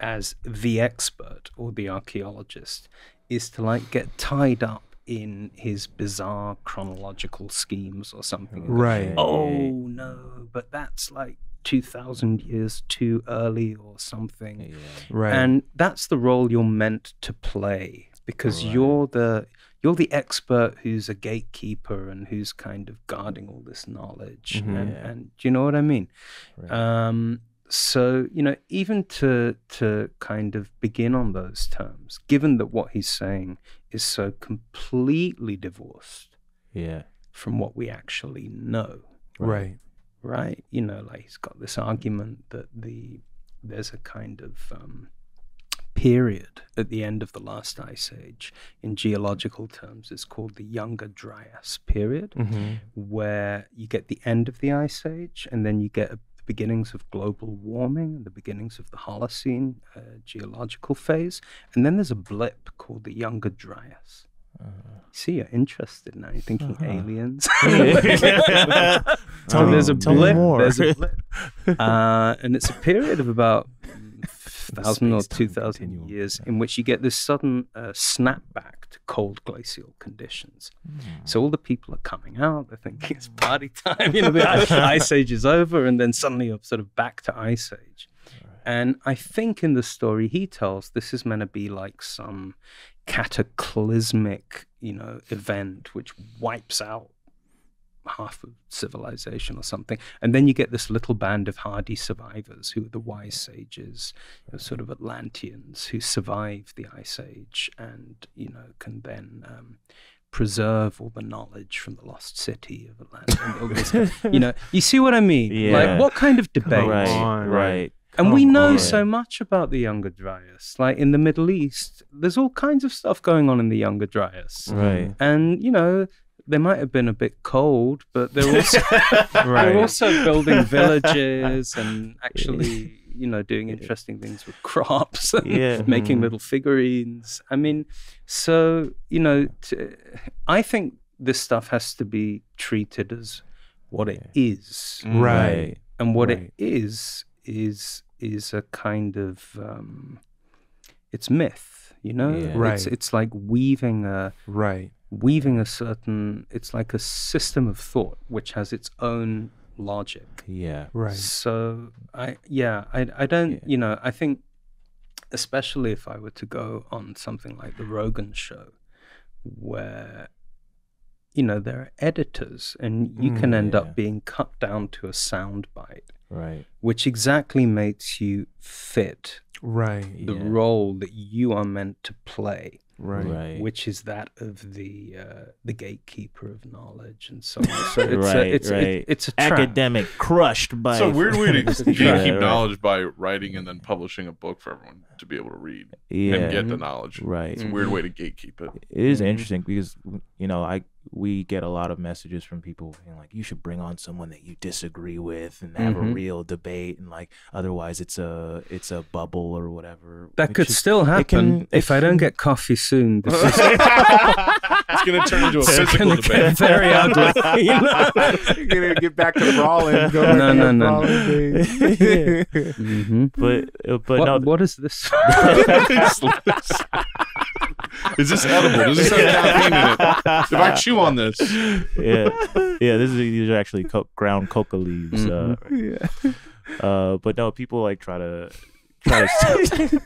as the expert or the archaeologist is to like get tied up in his bizarre chronological schemes or something. Right. oh no, but that's like 2000 years too early or something. Yeah. Right. And that's the role you're meant to play because Right. you're the you're the expert who's a gatekeeper and who's kind of guarding all this knowledge. Mhm. And, Yeah. and do you know what I mean? Right. Um, so you know, even to to kind of begin on those terms, given that what he's saying is so completely divorced yeah. from what we actually know, right. right? You know, like he's got this argument that the there's a kind of um, period at the end of the last ice age. In geological terms, it's called the Younger Dryas period, Mm-hmm. where you get the end of the ice age, and then you get the beginnings of global warming and the beginnings of the Holocene uh, geological phase, and then there's a blip called the Younger Dryas. See, you're interested now. You're thinking Uh-huh. aliens. Tell So me- there's a tell me blip. more. There's a blip. uh, and it's a period of about thousand or two thousand years, yeah. in which you get this sudden uh, snapback to cold glacial conditions. Hmm. So all the people are coming out. They're thinking it's party time. You know, the ice, ice age is over, and then suddenly you're sort of back to ice age. And I think in the story he tells, this is meant to be like some cataclysmic, you know, event which wipes out half of civilization or something. And then you get this little band of hardy survivors who are the wise sages, you know, sort of Atlanteans who survive the ice age and, you know, can then um, preserve all the knowledge from the lost city of Atlantis. and you know, you see what I mean? Yeah. Like, what kind of debate? right, on, right. And we know on. so much about the Younger Dryas. Like in the Middle East, there's all kinds of stuff going on in the Younger Dryas. Right. And, you know, they might have been a bit cold, but they're also, Right. they're also building villages and actually, you know, doing interesting things with crops and Yeah. making Mhm. little figurines. I mean, so, you know, t- I think this stuff has to be treated as what it is Right. and what Right. it is is is a kind of um, it's myth you know Yeah. it's Right. it's like weaving a Right. Weaving a certain it's like a system of thought which has its own logic Yeah. Right. so i yeah i i don't Yeah. you know i think especially if i were to go on something like the rogan show where you know there are editors and you can Mm, end yeah. up being cut down to a sound bite Right. which exactly makes you fit Right. the Yeah. role that you are meant to play Right. Right. which is that of the uh, the gatekeeper of knowledge and so on so it's Right, a, it's right. it, it's a trap. Academic crushed by. So weird way to It's a gatekeep. Right, right. knowledge by writing and then publishing a book for everyone to be able to read yeah. and get the knowledge. Right. It's a weird way to gatekeep it. It is Mhm. interesting because you know I we get a lot of messages from people being like you should bring on someone that you disagree with and have a Mhm. real debate and like otherwise it's a it's a bubble or whatever. that could is- still happen can- if I don't get coffee soon. This is It's going to turn into a it's physical debate. get very ugly. You know? You're gonna get back to brawling. Go No, back no, no, brawling no. days. Mhm. but uh, but What, no what is this? Is this edible? Does this have caffeine in it? If I chew on this, yeah yeah this is these are actually co- ground coca leaves uh, Mm-hmm. uh but no people like try to try to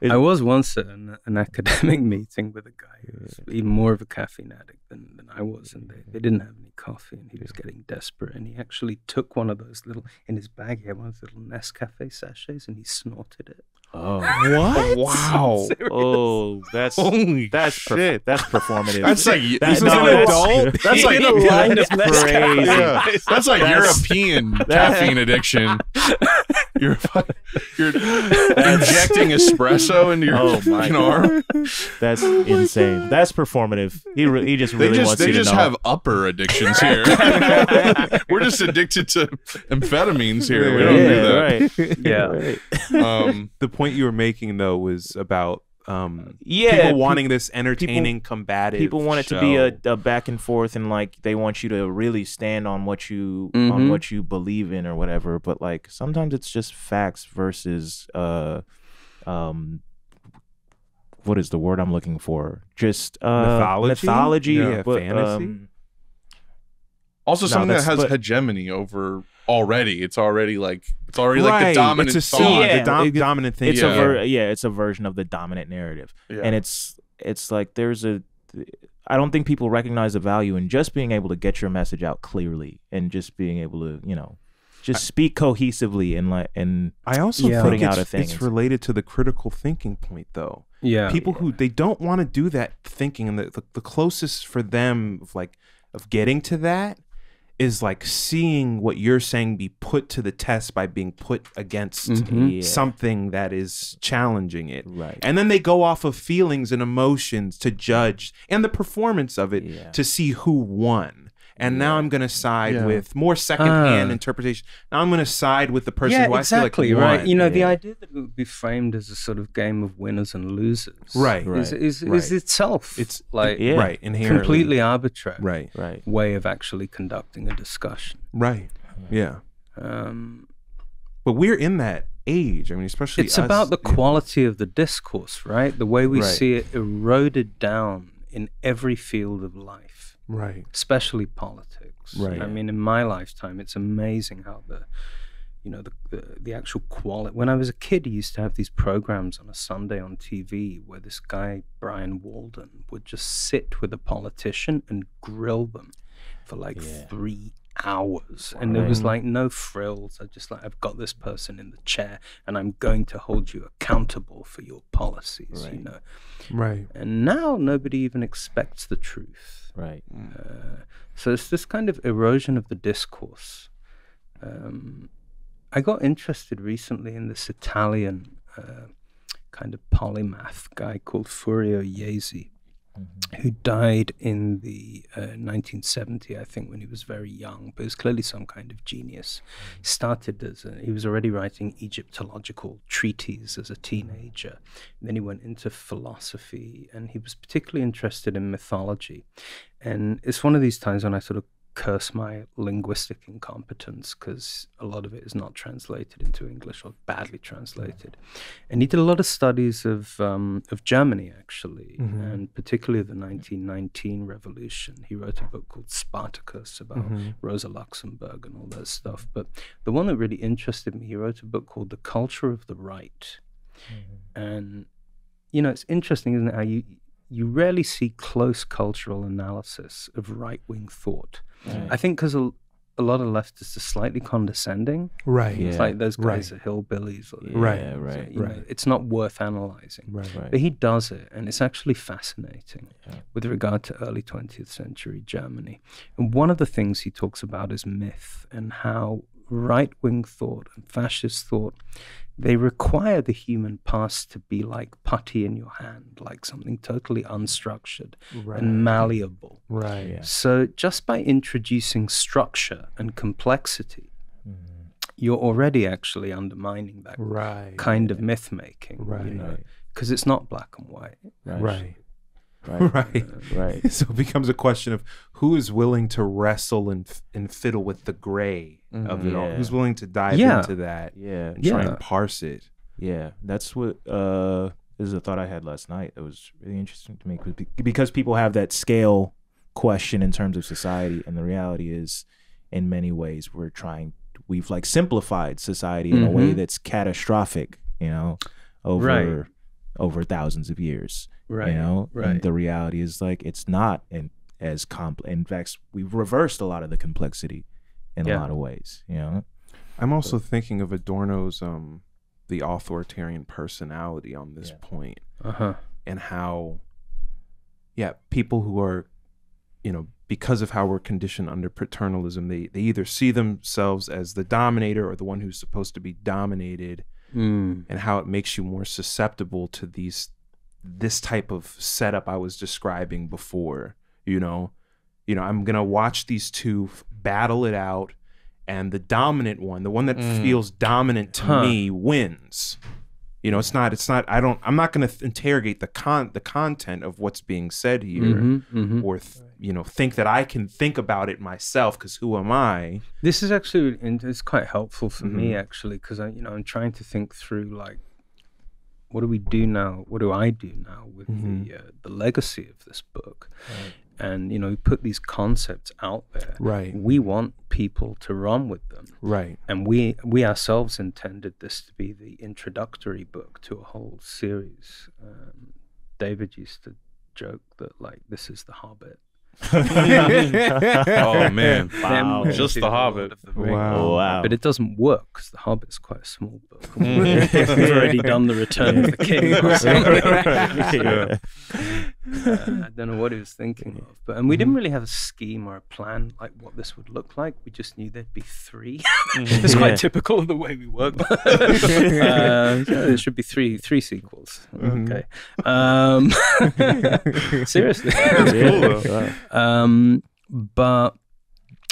It- I was once at an, an academic meeting with a guy who was even more of a caffeine addict than, than I was, and they, they didn't have any coffee, and he was getting desperate, and he actually took one of those little in his bag. He had one of those little Nescafe sachets, and he snorted it. oh What? wow oh that's holy that's perf- that's performative That's like That- this no, an that's- adult. That's like In a line of that's crazy. Yeah, that's like That's- European caffeine addiction. You're you're injecting espresso into your Oh my fucking arm. That's insane. That's performative. He re- he just They really just wants they you to just have upper addictions here. We're just addicted to amphetamines here. We don't yeah, do that. right. Yeah. Um, the point you were making though was about um Yeah, people pe- wanting this entertaining combative People want it to be a, a back and forth, and like they want you to really stand on what you on Mhm. what you believe in or whatever. But like sometimes it's just facts versus uh, um, what is the word I'm looking for? Just uh, Mythology? mythology, Yeah, but, fantasy? um, also, No, something that has but- hegemony over already. It's already like it's already like the dominant it's a scene, Yeah, the dom- it- dominant thing. it's Yeah. a ver- yeah, it's a version of the dominant narrative. Yeah. and it's it's like there's a I don't think people recognize the value in just being able to get your message out clearly and just being able to you know just speak cohesively and like and I also Yeah. think Putting it's, out a thing it's related to the critical thinking point though. Yeah. People who they don't want to do that thinking and the, the, the closest for them of like of getting to that is like seeing what you're saying be put to the test by being put against Mhm. Yeah. something that is challenging it. right And then they go off of feelings and emotions to judge and the performance of it Yeah. to see who won. And now I'm going to side Yeah. with more secondhand Ah. interpretation. Now I'm going to side with the person yeah, who I exactly, feel like right. won. You know, the idea that it would be framed as a sort of game of winners and losers, Right. is Right. is, is Right. itself It's like Yeah. right inherently completely arbitrary right, right way of actually conducting a discussion. right, yeah. Um, But we're in that age. I mean, especially it's us, about the you know. quality of the discourse, right? The way we Right. see it eroded down in every field of life, Right. especially politics. Right. I mean, in my lifetime, it's amazing how the you know the, the the actual quality. When I was a kid, he used to have these programs on a Sunday on TV where this guy Brian Walden would just sit with a politician and grill them for like Yeah. three hours, and there was like no frills. I just like I've got this person in the chair, and I'm going to hold you accountable for your policies. You know, Right. and now nobody even expects the truth. Right. Uh, so it's this kind of erosion of the discourse. Um, I got interested recently in this Italian uh, kind of polymath guy called Furio Jesi, who died in the uh, 1970, I think, when he was very young, but he was clearly some kind of genius. Mm-hmm. He started as a, he was already writing Egyptological treatises as a teenager. Mm-hmm. then he went into philosophy, and he was particularly interested in mythology. And it's one of these times when I sort of curse my linguistic incompetence because a lot of it is not translated into English or badly translated. And he did a lot of studies of um, of Germany actually, Mhm. and particularly the 1919 revolution. He wrote a book called Spartacus about Mhm. Rosa Luxemburg and all that stuff. But the one that really interested me, he wrote a book called The Culture of the Right. And you know, it's interesting, isn't it, how you you rarely see close cultural analysis of right wing thought. Right. I think because a, a lot of leftists are slightly condescending. Right. It's Yeah. like those guys Right. are hillbillies. Or, Right. Yeah, so, right. know, right. it's not worth analyzing. Right. Right. But he does it, and it's actually fascinating Yeah. with regard to early 20th century Germany. And one of the things he talks about is myth and how right wing thought and fascist thought they require the human past to be like putty in your hand, like something totally unstructured Right. and malleable. Right. Yeah. So just by introducing structure and complexity, Mhm. you're already actually undermining that Right. kind of myth making, Right. you know, because it's not black and white. Right. Right. Right. Right. Right. So it becomes a question of who is willing to wrestle and and fiddle with the gray of it all. Who's willing to dive Yeah. into that Yeah. and try and parse it. Yeah, that's what uh this is a thought I had last night. That was really interesting to me 'cause be- because people have that scale question in terms of society, and the reality is, in many ways, we're trying we've like simplified society in a way Mhm. that's catastrophic. You know, over Right. over thousands of years. Right. You know, right. and the reality is like it's not in, as complex. In fact, we've reversed a lot of the complexity in Yeah. a lot of ways. You know. I'm also thinking of Adorno's um the authoritarian personality on this Yeah. point Uh huh. and how yeah, people who are you know, because of how we're conditioned under paternalism, they they either see themselves as the dominator or the one who's supposed to be dominated Mm. and how it makes you more susceptible to these this type of setup I was describing before. You know, you know, I'm gonna watch these two f- battle it out, and the dominant one, the one that Mm. feels dominant to Huh. me, wins. You know, it's not. It's not. I don't. I'm not gonna th- interrogate the con the content of what's being said here, Mhm, mhm. or th- you know, think that I can think about it myself. Because who am I? This is actually and it's quite helpful for me Mhm. actually because I you know I'm trying to think through like what do we do now? What do I do now with Mhm. the uh, the legacy of this book? And you know, we put these concepts out there. Right. We want people to run with them, Right. and we we ourselves intended this to be the introductory book to a whole series. Um, David used to joke that like this is the Hobbit. Oh man, Wow. Just The Lord Hobbit. of the Rings. Wow. wow. But it doesn't work because the Hobbit's quite a small book. Mhm. We've already done the Return of the King. Or something. Yeah. Uh, I don't know what he was thinking of, but and we didn't really have a scheme or a plan like what this would look like. We just knew there'd be three. it's Yeah. quite typical of the way we work. uh, so there should be three three sequels. Mhm. Okay. Um, seriously. cool, Um, but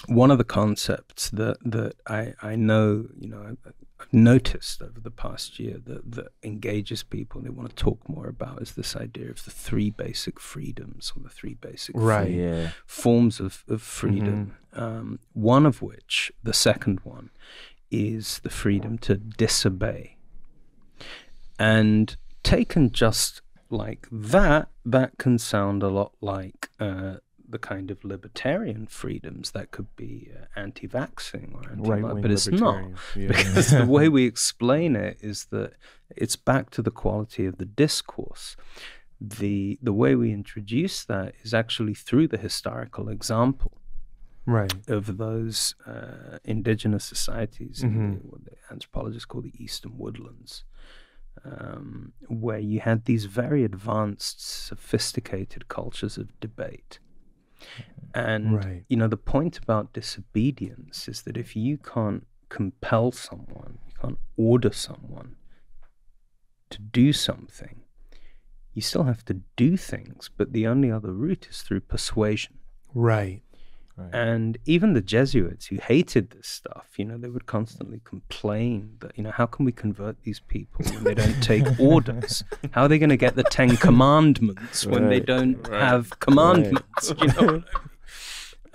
one of the concepts that that I I know you know I've, I've noticed over the past year that that engages people and they want to talk more about is this idea of the three basic freedoms or the three basic Right. Yeah. forms of, of freedom. Um, one of which, the second one, is the freedom to disobey And taken just like that, that can sound a lot like uh, the kind of libertarian freedoms that could be uh, anti-vaxxing or anti but it's not. Yeah. because the way we explain it is that it's back to the quality of the discourse. The the way we introduce that is actually through the historical example right. of those uh, indigenous societies, in Mhm. the, what the anthropologists call the Eastern Woodlands, um, where you had these very advanced, sophisticated cultures of debate. And Right. you know, the point about disobedience is that if you can't compel someone, you can't order someone to do something, you still have to do things, but the only other route is through persuasion. Right. Right. And even the Jesuits who hated this stuff, you know, they would constantly complain that, you know, how can we convert these people when they don't take orders? How are they going to get the Ten Commandments when they don't Right. have commandments? You know what I mean?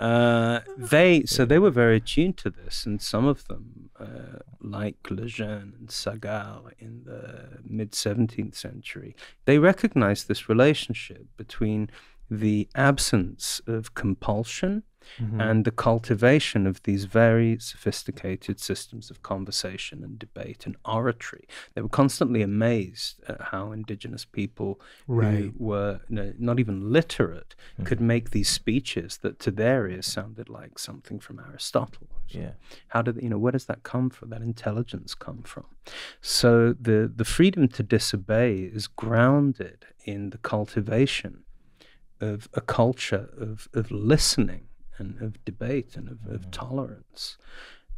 Uh, they so they were very attuned to this, and some of them, uh, like Lejeune and Sagard in the mid 17th century, they recognized this relationship between the absence of compulsion Mhm. and the cultivation of these very sophisticated systems of conversation and debate and oratory. They were constantly amazed at how indigenous people Right. who were you know, not even literate could make these speeches that to their ears sounded like something from Aristotle. So yeah. how did you know where does that come from? That intelligence come from? So the the freedom to disobey is grounded in the cultivation of a culture of of listening and of debate and of, of tolerance.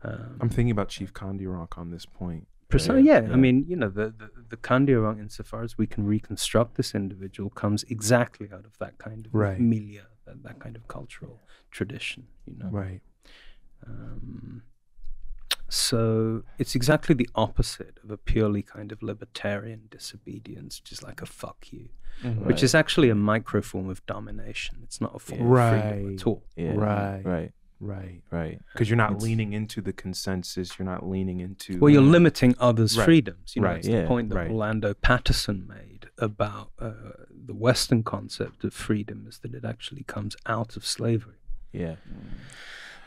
Um, I'm thinking about Chief Kandiaronk on this point. Precisely. Yeah, Yeah, yeah. I mean, you know, the the, the Kandiaronk, insofar as we can reconstruct this individual, comes exactly out of that kind of Right. milieu, that, that kind of cultural tradition. You know. Right. Um, so it's exactly the opposite of a purely kind of libertarian disobedience, which is like a fuck you, which is actually a micro form of domination. It's not a form of freedom at all. Yeah. Right. Right. Right. Right. Because you're not It's- leaning into the consensus. You're not leaning into. Well, you're uh, limiting others' Right. freedoms. You know, Right. it's Yeah. the point that Right. Orlando Patterson made about uh, the Western concept of freedom is that it actually comes out of slavery. Yeah.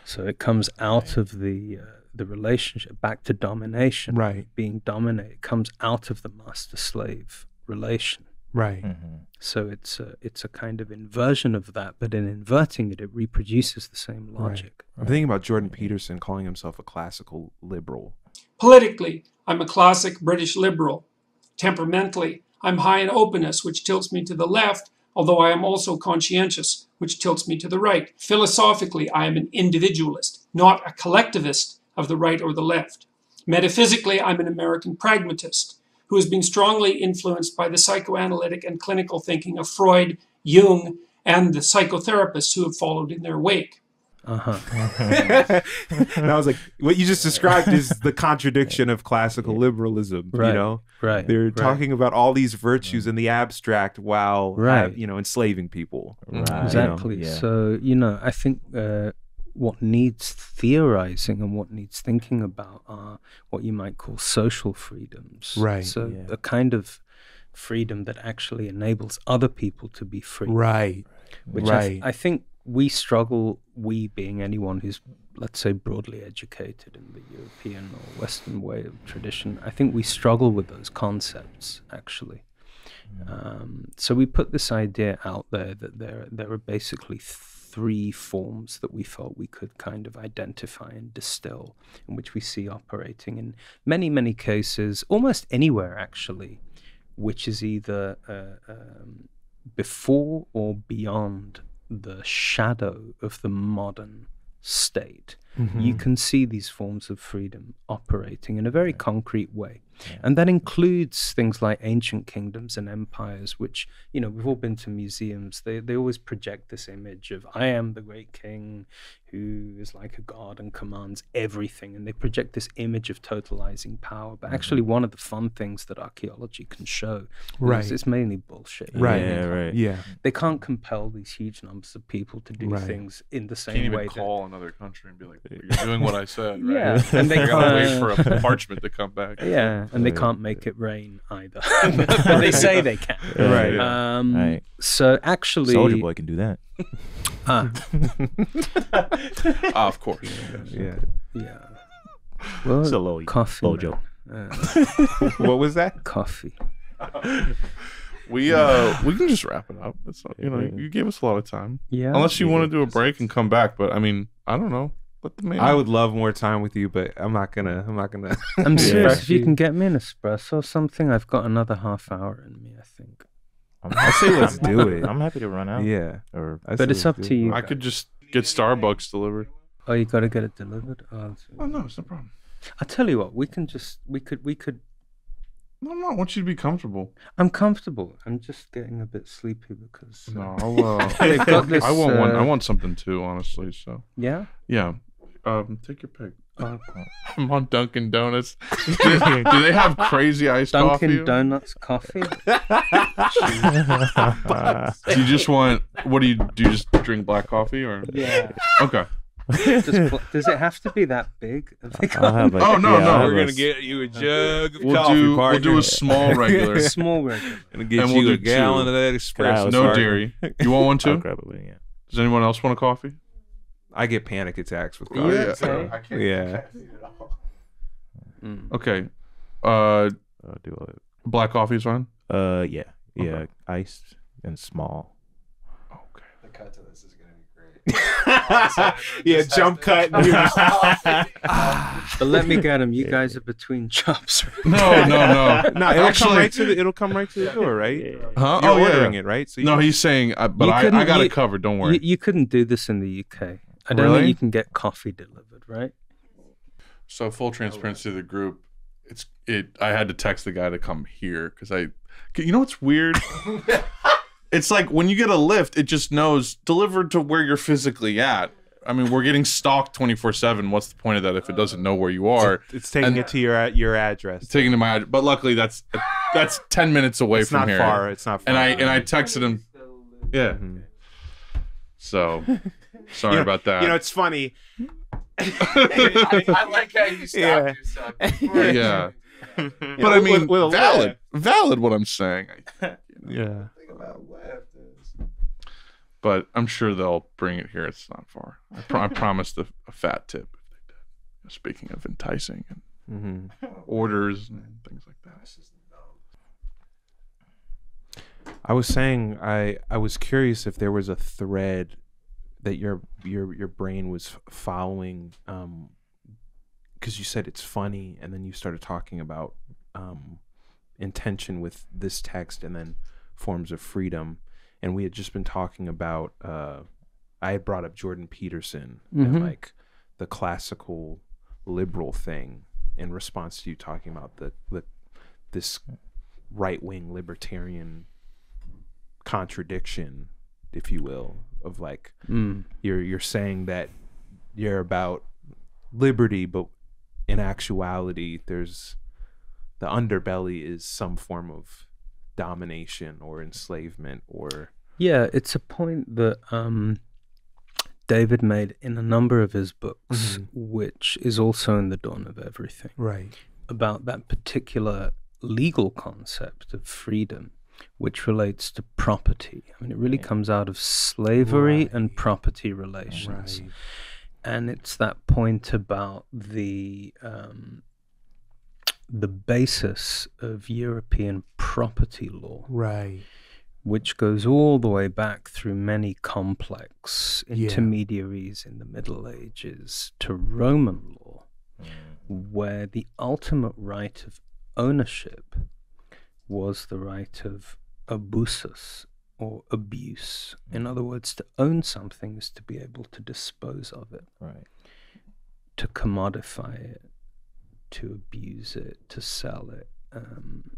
So it comes out of the uh, the relationship back to domination. Right. Being dominated comes out of the master slave relation. Right. hmm So it's a, it's a kind of inversion of that, but in inverting it, it reproduces the same Right. logic. I'm thinking about Jordan Peterson calling himself a classical liberal. Politically, I'm a classic British liberal. Temperamentally, I'm high in openness, which tilts me to the left, although I am also conscientious, which tilts me to the right. Philosophically, I am an individualist, not a collectivist of the right or the left. Metaphysically, I'm an American pragmatist who has been strongly influenced by the psychoanalytic and clinical thinking of Freud, Jung, and the psychotherapists who have followed in their wake. Uh huh. and I was like, what you just described is the contradiction of classical liberalism. Right. You know, Right. they're right. talking about all these virtues in the abstract while, ha- Right. you know, enslaving people. Right. know, Exactly. yeah. So, you know, I think uh, what needs theorizing and what needs thinking about are what you might call social freedoms. Right, So, yeah. a kind of freedom that actually enables other people to be free. Right. Which I, right. th- I think we struggle, we being anyone who's, let's say, broadly educated in the European or Western way of tradition, I think we struggle with those concepts, actually. Um, so we put this idea out there that there there are basically three forms that we felt we could kind of identify and distill, in which we see operating in many many cases, almost anywhere actually, which is either uh, um, before or beyond the shadow of the modern state. You Mhm. can see these forms of freedom operating in a very concrete way. And that includes things like ancient kingdoms and empires, which, you know, we've all been to museums. They, they always project this image of, I am the great king who is like a god and commands everything. And they project this image of totalizing power. But actually, one of the fun things that archaeology can show Right. is it's mainly bullshit. Right. Yeah, right. Yeah. They can't compel these huge numbers of people to do Right. things in the Can't same even way. that- call another country and be like, "You're doing what I said." Right? Yeah, and they gotta can't- wait for a parchment to come back. Yeah, Yeah, and they can't make it rain either. but they say they can. Yeah, Right. Um, Right. So actually, Soldier Boy can do that. Ah, Ah, of course. Yeah. yeah. Well, It's a low coffee. Bojo. man. Uh, what was that? coffee. We uh we can just wrap it up. It's not, you know you gave us a lot of time. Yeah. Unless you want to do a break and come back, but I mean I don't know. Let the man. I would love more time with you, but I'm not gonna. I'm not gonna. I'm serious. If you you. can get me an espresso or something, I've got another half hour in me. I think. I'm, I say let's I'm- do it. I'm happy to run out. Yeah. Or I But it's let's up do to it. you. I could just get Starbucks delivered. Oh, you got to get it delivered. Oh, it's- Oh no, it's no problem. I tell you what, we can just we could we could. No, no, I want you to be comfortable. I'm comfortable. I'm just getting a bit sleepy because. uh, No, I'll, uh, They've got this, I want one. I uh, want something too, honestly. So Yeah. yeah, um, take your pick. I'm on Dunkin' Donuts. do, do they have crazy iced Dunkin' coffee? Donuts coffee. do you just want? What do you do? You just drink black coffee or? yeah. Okay. Does, pl- does it have to be that big? Have they I'll got have a, Oh, no, yeah, no, I'll have We're a gonna s- get you a jug of We'll coffee, do. We'll partner. do a small regular. a small regular? Gonna get and you we'll a do gallon two. of that Can espresso. have No partner. dairy. You want one I'll too? grab it with you. Does anyone else want a coffee? I get panic attacks with Oh, coffee. yeah. Yeah. Mm. Okay. Uh, I'll do it. black coffee is fine. Uh, yeah, yeah, Okay. iced and small. Okay. The cut to this is gonna be great. yeah, jump cut. But let me get them. You guys are between jobs. No, no, no. no, it'll Actually- come right to the. It'll come right to the door, right? Huh? You're oh, yeah. ordering it, right? So you No, can- he's saying, uh, but I, I got you- it covered. Don't You, worry. you couldn't do this in the UK. I don't Really? think you can get coffee delivered, right? So full transparency to the group. It's it. I had to text the guy to come here because I. You know what's weird? it's like when you get a lift, it just knows delivered to where you're physically at. I mean, we're getting stalked twenty four seven. What's the point of that if it doesn't know where you are? it's taking and- it to your your address. It's taking to my, ad- but luckily that's that's ten minutes away it's from not here. far. It's not far. And I and I texted him. Yeah. Mhm. So sorry You know- about that. You know, it's funny. I, I like how you stopped Yeah. yourself. yeah. You But know, I mean, with- with a valid, valid. What I'm saying. Yeah. Think about left is but I'm sure they'll bring it here. It's not far. I, pro- I promised a, a fat tip if they did. Speaking of enticing and hmm orders and things like that. I was saying I I was curious if there was a thread that your your your brain was following um because you said it's funny and then you started talking about um intention with this text and then forms of freedom and we had just been talking about uh I had brought up Jordan Peterson and Mhm. like the classical liberal thing in response to you talking about the the this right wing libertarian contradiction, if you will, of like Mm. you're you're saying that you're about liberty, but in actuality, there's the underbelly is some form of domination or enslavement or Yeah, it's a point that um, David made in a number of his books, Mhm. which is also in The Dawn of Everything, right. about that particular legal concept of freedom, which relates to property. I mean, it really comes out of slavery and property relations. Right. and it's that point about the um, the basis of European property law, Right. which goes all the way back through many complex Yeah. intermediaries in the Middle Ages to Roman law, where the ultimate right of ownership was the right of abusus or abuse. In other words, to own something is to be able to dispose of it Right. to commodify it, to abuse it, to sell it, um,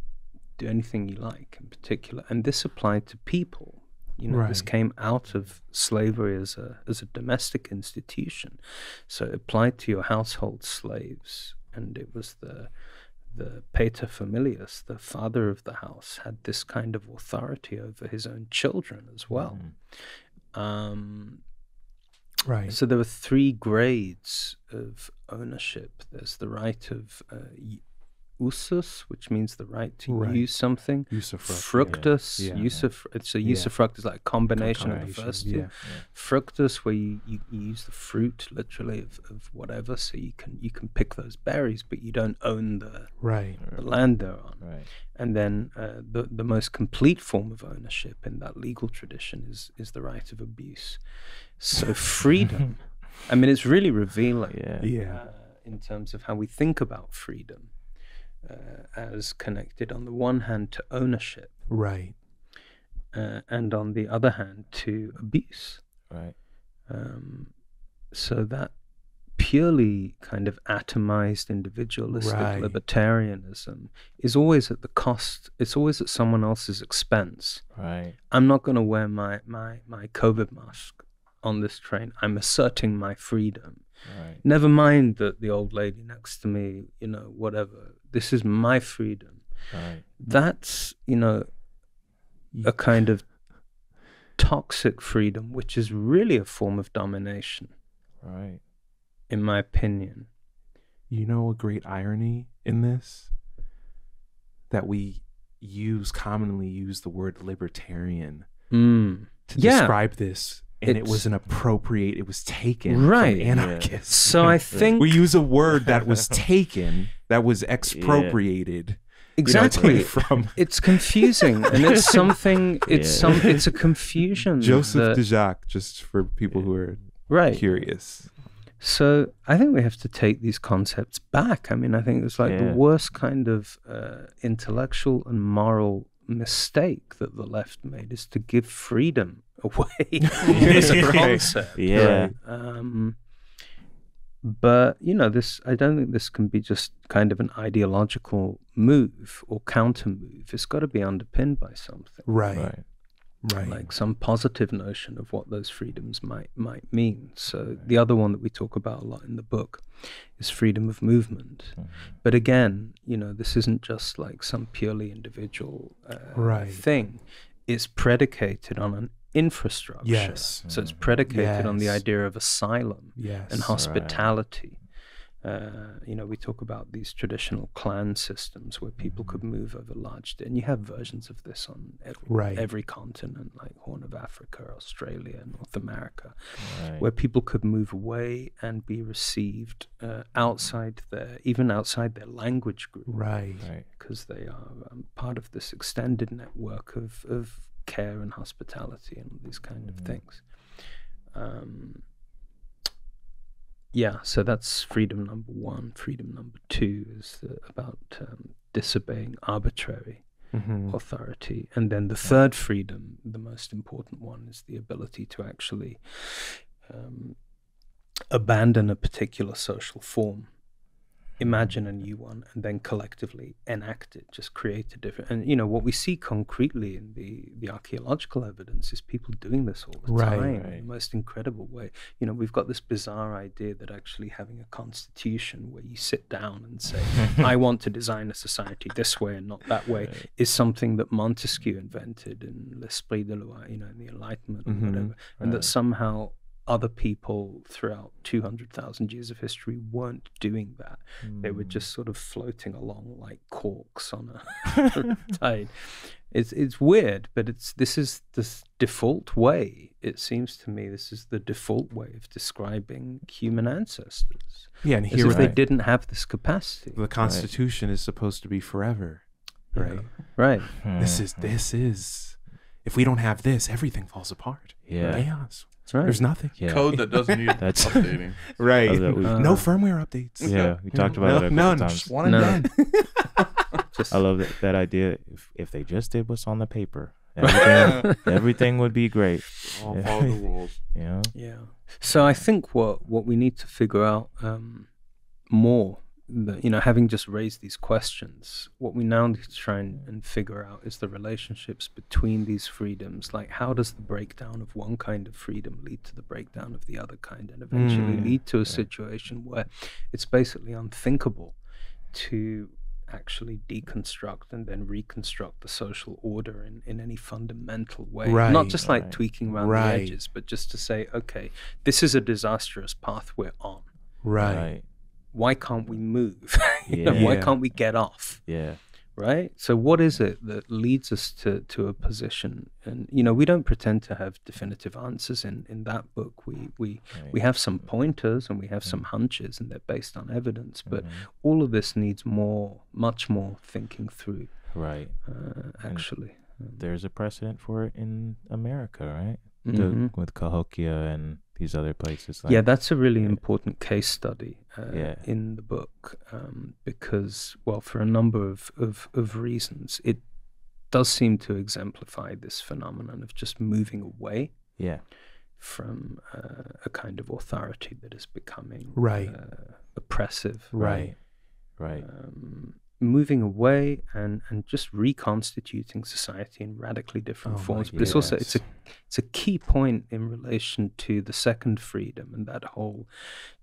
do anything you like in particular. And this applied to people. You know, this came out of slavery as a as a domestic institution, so it applied to your household slaves, and it was the the paterfamilias, the father of the house, had this kind of authority over his own children as well. Um, Right. so there were three grades of ownership. There's the right of uh, usus, which means the right to Right. use something. Usufruct, Fructus, yeah. usuf- it's a Yeah. usufruct is like a combination, of the Combination, first yeah. two. Fructus, where you, you, you use the fruit literally of, of whatever, so you can you can pick those berries, but you don't own the, Right. the land they're on. Right. And then uh, the the most complete form of ownership in that legal tradition is is the right of abuse. So freedom, I mean, it's really revealing Yeah. Yeah. uh, in terms of how we think about freedom uh, as connected on the one hand to ownership Right. uh, and on the other hand to abuse. Right. Um, so that purely kind of atomized individualistic Right. libertarianism is always at the cost it's always at someone else's expense Right. i'm not going to wear my, my, my covid mask on this train i'm asserting my freedom Right. never mind that the old lady next to me you know whatever this is my freedom Right. that's you know a kind of toxic freedom which is really a form of domination Right. in my opinion You know a great irony in this? That we use commonly use the word libertarian mm. to Yeah. describe this. And it was an appropriate it was taken Right. from Yeah. anarchists. so i think we use a word that was taken, that was expropriated you know, exactly from it's confusing and it's something it's Yeah. some it's a confusion Joseph that- de Jacques, just for people who are right curious. So I think we have to take these concepts back. I mean, I think it's like Yeah. the worst kind of uh, intellectual and moral mistake that the left made is to give freedom away as a concept. Yeah. Um, but you know, this I don't think this can be just kind of an ideological move or counter move. It's got to be underpinned by something Right. Right. Right. like some positive notion of what those freedoms might might mean. So the other one that we talk about a lot in the book is freedom of movement. Mm-hmm. But again, you know, this isn't just like some purely individual uh, Right. thing. It's predicated on an infrastructure. Yes. So it's predicated on the idea of asylum yes. and hospitality. Uh, you know, we talk about these traditional clan systems where people could move over large, and you have versions of this on every, Right. every continent, like Horn of Africa, Australia, North America, Right. where people could move away and be received uh, outside their, even outside their language group, Right. Right. because they are um, part of this extended network of, of care and hospitality and all these kind of things. Um, yeah, so that's freedom number one. Freedom number two is uh, about um, disobeying arbitrary Mhm. authority. And then the third freedom, the most important one, is the ability to actually um, abandon a particular social form, imagine a new one, and then collectively enact it, just create a different. And you know what we see concretely in the the archaeological evidence is people doing this all the Right, time in the most incredible way. You know, we've got this bizarre idea that actually having a constitution where you sit down and say, "I want to design a society this way and not that way," is something that Montesquieu invented in L'Esprit de Loi, you know, in the Enlightenment or Mhm, whatever, and that somehow other people throughout 200,000 years of history weren't doing that. They were just hmm. sort of floating along like corks on a tide. It's it's weird, but it's this is the default way. It seems to me this is the default way of describing human ancestors. Yeah, and As here if they didn't have this capacity. the Constitution is supposed to be forever, Yeah. right? Right. This is hmm. this is. If we don't have this, everything falls apart. Yeah. Chaos. Right. There's nothing. Yeah. Code that doesn't need That's- updating. Right. That we- Uh, no firmware updates. Yeah, we talked No, about it a couple none. times. Just one and No. done. Just, I love that, that idea. If if they just did what's on the paper, everything, everything would be great. All Yeah. follow the rules. You know? Yeah. So I think what what we need to figure out um, more, that, you know, having just raised these questions, what we now need to try and, and figure out is the relationships between these freedoms. Like, how does the breakdown of one kind of freedom lead to the breakdown of the other kind, and eventually Mm. lead to a situation where it's basically unthinkable to actually deconstruct and then reconstruct the social order in, in any fundamental way. Not just like right. tweaking around Right. the edges, but just to say, okay, this is a disastrous path we're on. Right. Why can't we move? You know, why can't we get off? Yeah. right? So what is it that leads us to to a position? And you know, we don't pretend to have definitive answers in in that book. We we we have some pointers and we have some hunches, and they're based on evidence. But all of this needs more, much more thinking through. Right. Uh, actually, There's a precedent for it in America, right? Mhm. The, with Cahokia and these other places. Like, yeah, that's a really important case study uh, Yeah. in the book um, because, well, for a number of, of, of reasons, it does seem to exemplify this phenomenon of just moving away yeah. from uh, a kind of authority that is becoming Right. uh, oppressive, Right. Right. Um, moving away and, and just reconstituting society in radically different Oh forms. But it's also it's a it's a key point in relation to the second freedom and that whole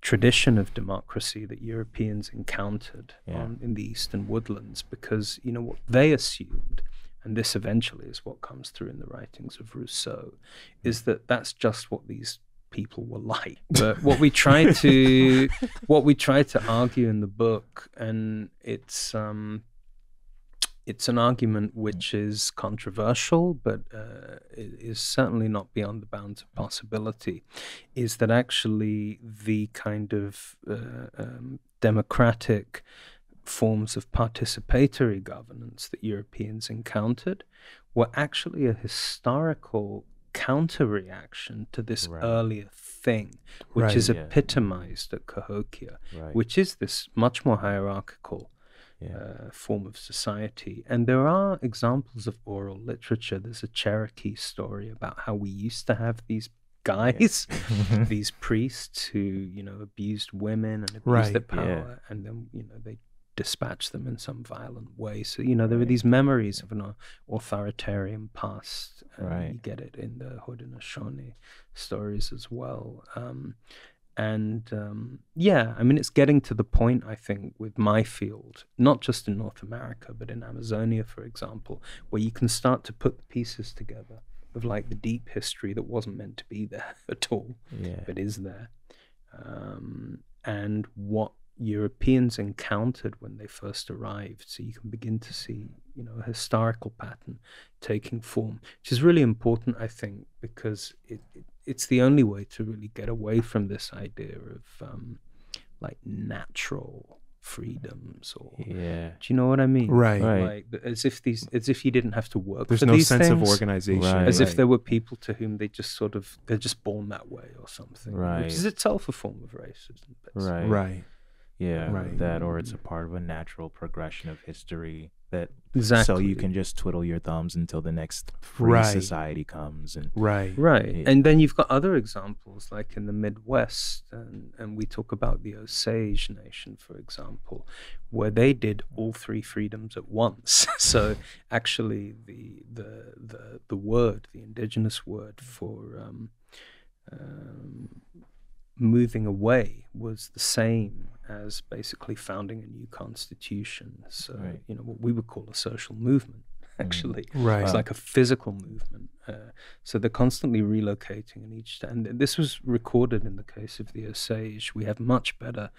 tradition of democracy that Europeans encountered Yeah. on, in the eastern woodlands, because you know what they assumed, and this eventually is what comes through in the writings of Rousseau, is that that's just what these people were like. But what we try to what we try to argue in the book, and it's um, it's an argument which is controversial, but uh, it is certainly not beyond the bounds of possibility, is that actually the kind of uh, um, democratic forms of participatory governance that Europeans encountered were actually a historical counter reaction to this Right. earlier thing, which Right, is yeah. epitomized at Cahokia, Right. which is this much more hierarchical yeah. uh, form of society. And there are examples of oral literature. There's a Cherokee story about how we used to have these guys, these priests who, you know, abused women and abused Right, their yeah. power, and then, you know, they dispatched them in some violent way. So, you know, there are Right. these memories of an authoritarian past. Right. You get it in the Haudenosaunee stories as well. Um, and um, yeah, I mean, it's getting to the point, I think, with my field, not just in North America, but in Amazonia, for example, where you can start to put the pieces together of like the deep history that wasn't meant to be there at all, yeah. but is there. Um, and what Europeans encountered when they first arrived. So you can begin to see, you know, a historical pattern taking form, which is really important, I think, because it, it it's the only way to really get away from this idea of um, like natural freedoms or Yeah. do you know what I mean? Right. Right. Like as if these as if you didn't have to work There's for no these sense of organization. Right. As if there were people to whom they just sort of they're just born that way or something. Right. Which is itself a form of racism. basically. Right. Right. Yeah. Right. That or it's a part of a natural progression of history that Exactly. so you can just twiddle your thumbs until the next free Right. society comes and Right. Right. Yeah. And then you've got other examples like in the Midwest, and, and we talk about the Osage Nation, for example, where they did all three freedoms at once. so actually, the, the, the, the word, the indigenous word for um, um, moving away was the same as basically founding a new constitution. So, Right. you know, what we would call a social movement, actually. Right. It's like a physical movement. Uh, so they're constantly relocating in each. And this was recorded in the case of the Osage. We have much better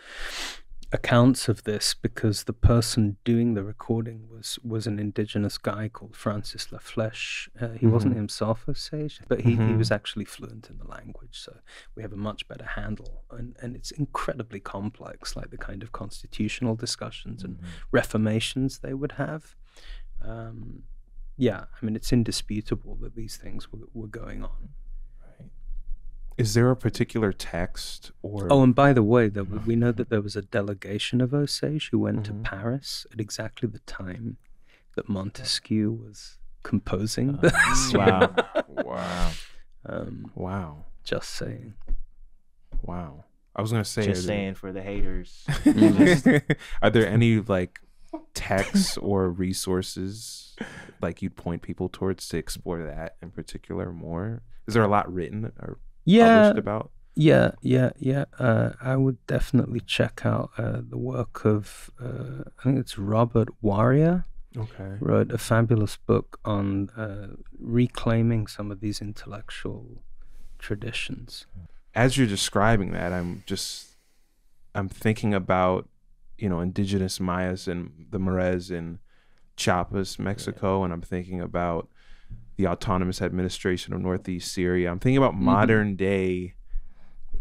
accounts of this because the person doing the recording was was an indigenous guy called Francis La Flesche. Uh, he wasn't Mhm. himself Osage, but he, he Mhm. was actually fluent in the language. So we have a much better handle, and and it's incredibly complex, like the kind of constitutional discussions and reformations they would have. Um, yeah, I mean, it's indisputable that these things were, were going on. Is there a particular text or Oh, and by the way, there, we know that there was a delegation of Osage who went Mhm. to Paris at exactly the time that Montesquieu was composing this. wow. Wow. um, wow, just saying. wow? I was gonna say, just are there- saying for the haters. Are there any like texts or resources like you'd point people towards to explore that in particular more? Is there a lot written or Yeah, about? yeah, yeah, yeah. Uh, I would definitely check out uh, the work of, uh, I think it's Robert Warrior. Okay. wrote a fabulous book on uh, reclaiming some of these intellectual traditions. As you're describing that, I'm just I'm thinking about you know indigenous Mayas and the Mares in Chiapas, Mexico, and I'm thinking about the autonomous administration of northeast Syria. I'm thinking about Mm-hmm. modern day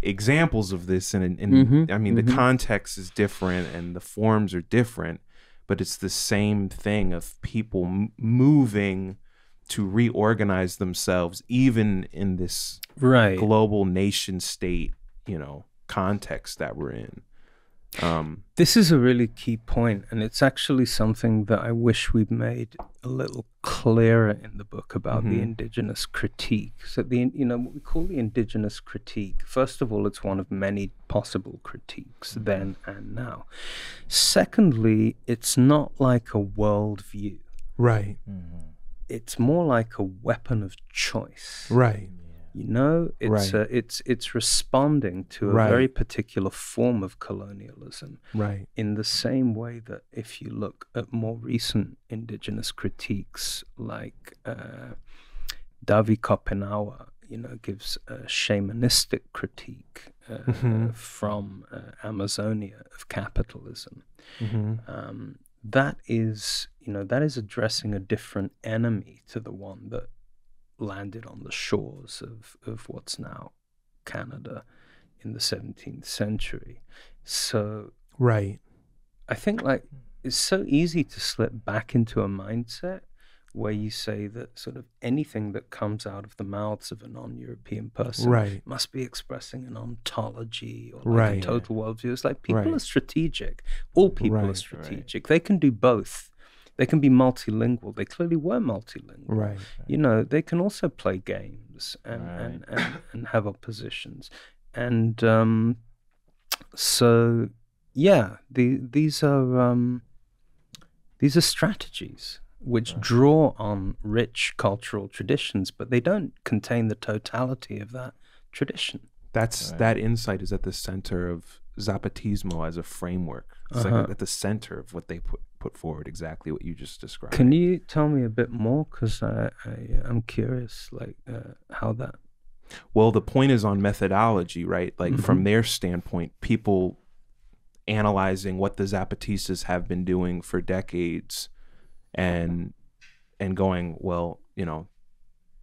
examples of this, and, and Mhm, I mean the mhm. context is different and the forms are different, but it's the same thing of people m- moving to reorganize themselves, even in this Right. global nation state, you know, context that we're in. Um, This is a really key point, and it's actually something that I wish we'd made a little clearer in the book about the Mhm. indigenous critique. So the you know what we call the indigenous critique. First of all, it's one of many possible critiques then and now. Secondly, it's not like a worldview. right, It's more like a weapon of choice. right, You know, it's Right. uh, it's it's responding to a Right. very particular form of colonialism right, in the same way that if you look at more recent indigenous critiques like uh, Davi Kopenawa, you know, gives a shamanistic critique uh, Mhm. from uh, Amazonia of capitalism. hmm Um, that is, you know, that is addressing a different enemy to the one that landed on the shores of, of what's now Canada in the 17th century. So right, I think like it's so easy to slip back into a mindset where you say that sort of anything that comes out of the mouths of a non-European person right, must be expressing an ontology or like Right. a total worldview. It's like people Right. are strategic. All people are Right. strategic. They can do both. They can be multilingual. They clearly were multilingual. right, You know, they can also play games and, and, Right. and, and have oppositions. And um, so, yeah, the, these are um, these are strategies which draw on rich cultural traditions, but they don't contain the totality of that tradition. That's Right. that insight is at the center of Zapatismo as a framework. It's Uh-huh. like at the center of what they put put forward. Exactly what you just described. Can you tell me a bit more? Because I, I I'm curious, like uh, how that. Well, the point is on methodology, right? Like Mm-hmm. from their standpoint, people analyzing what the Zapatistas have been doing for decades and and going, well, you know,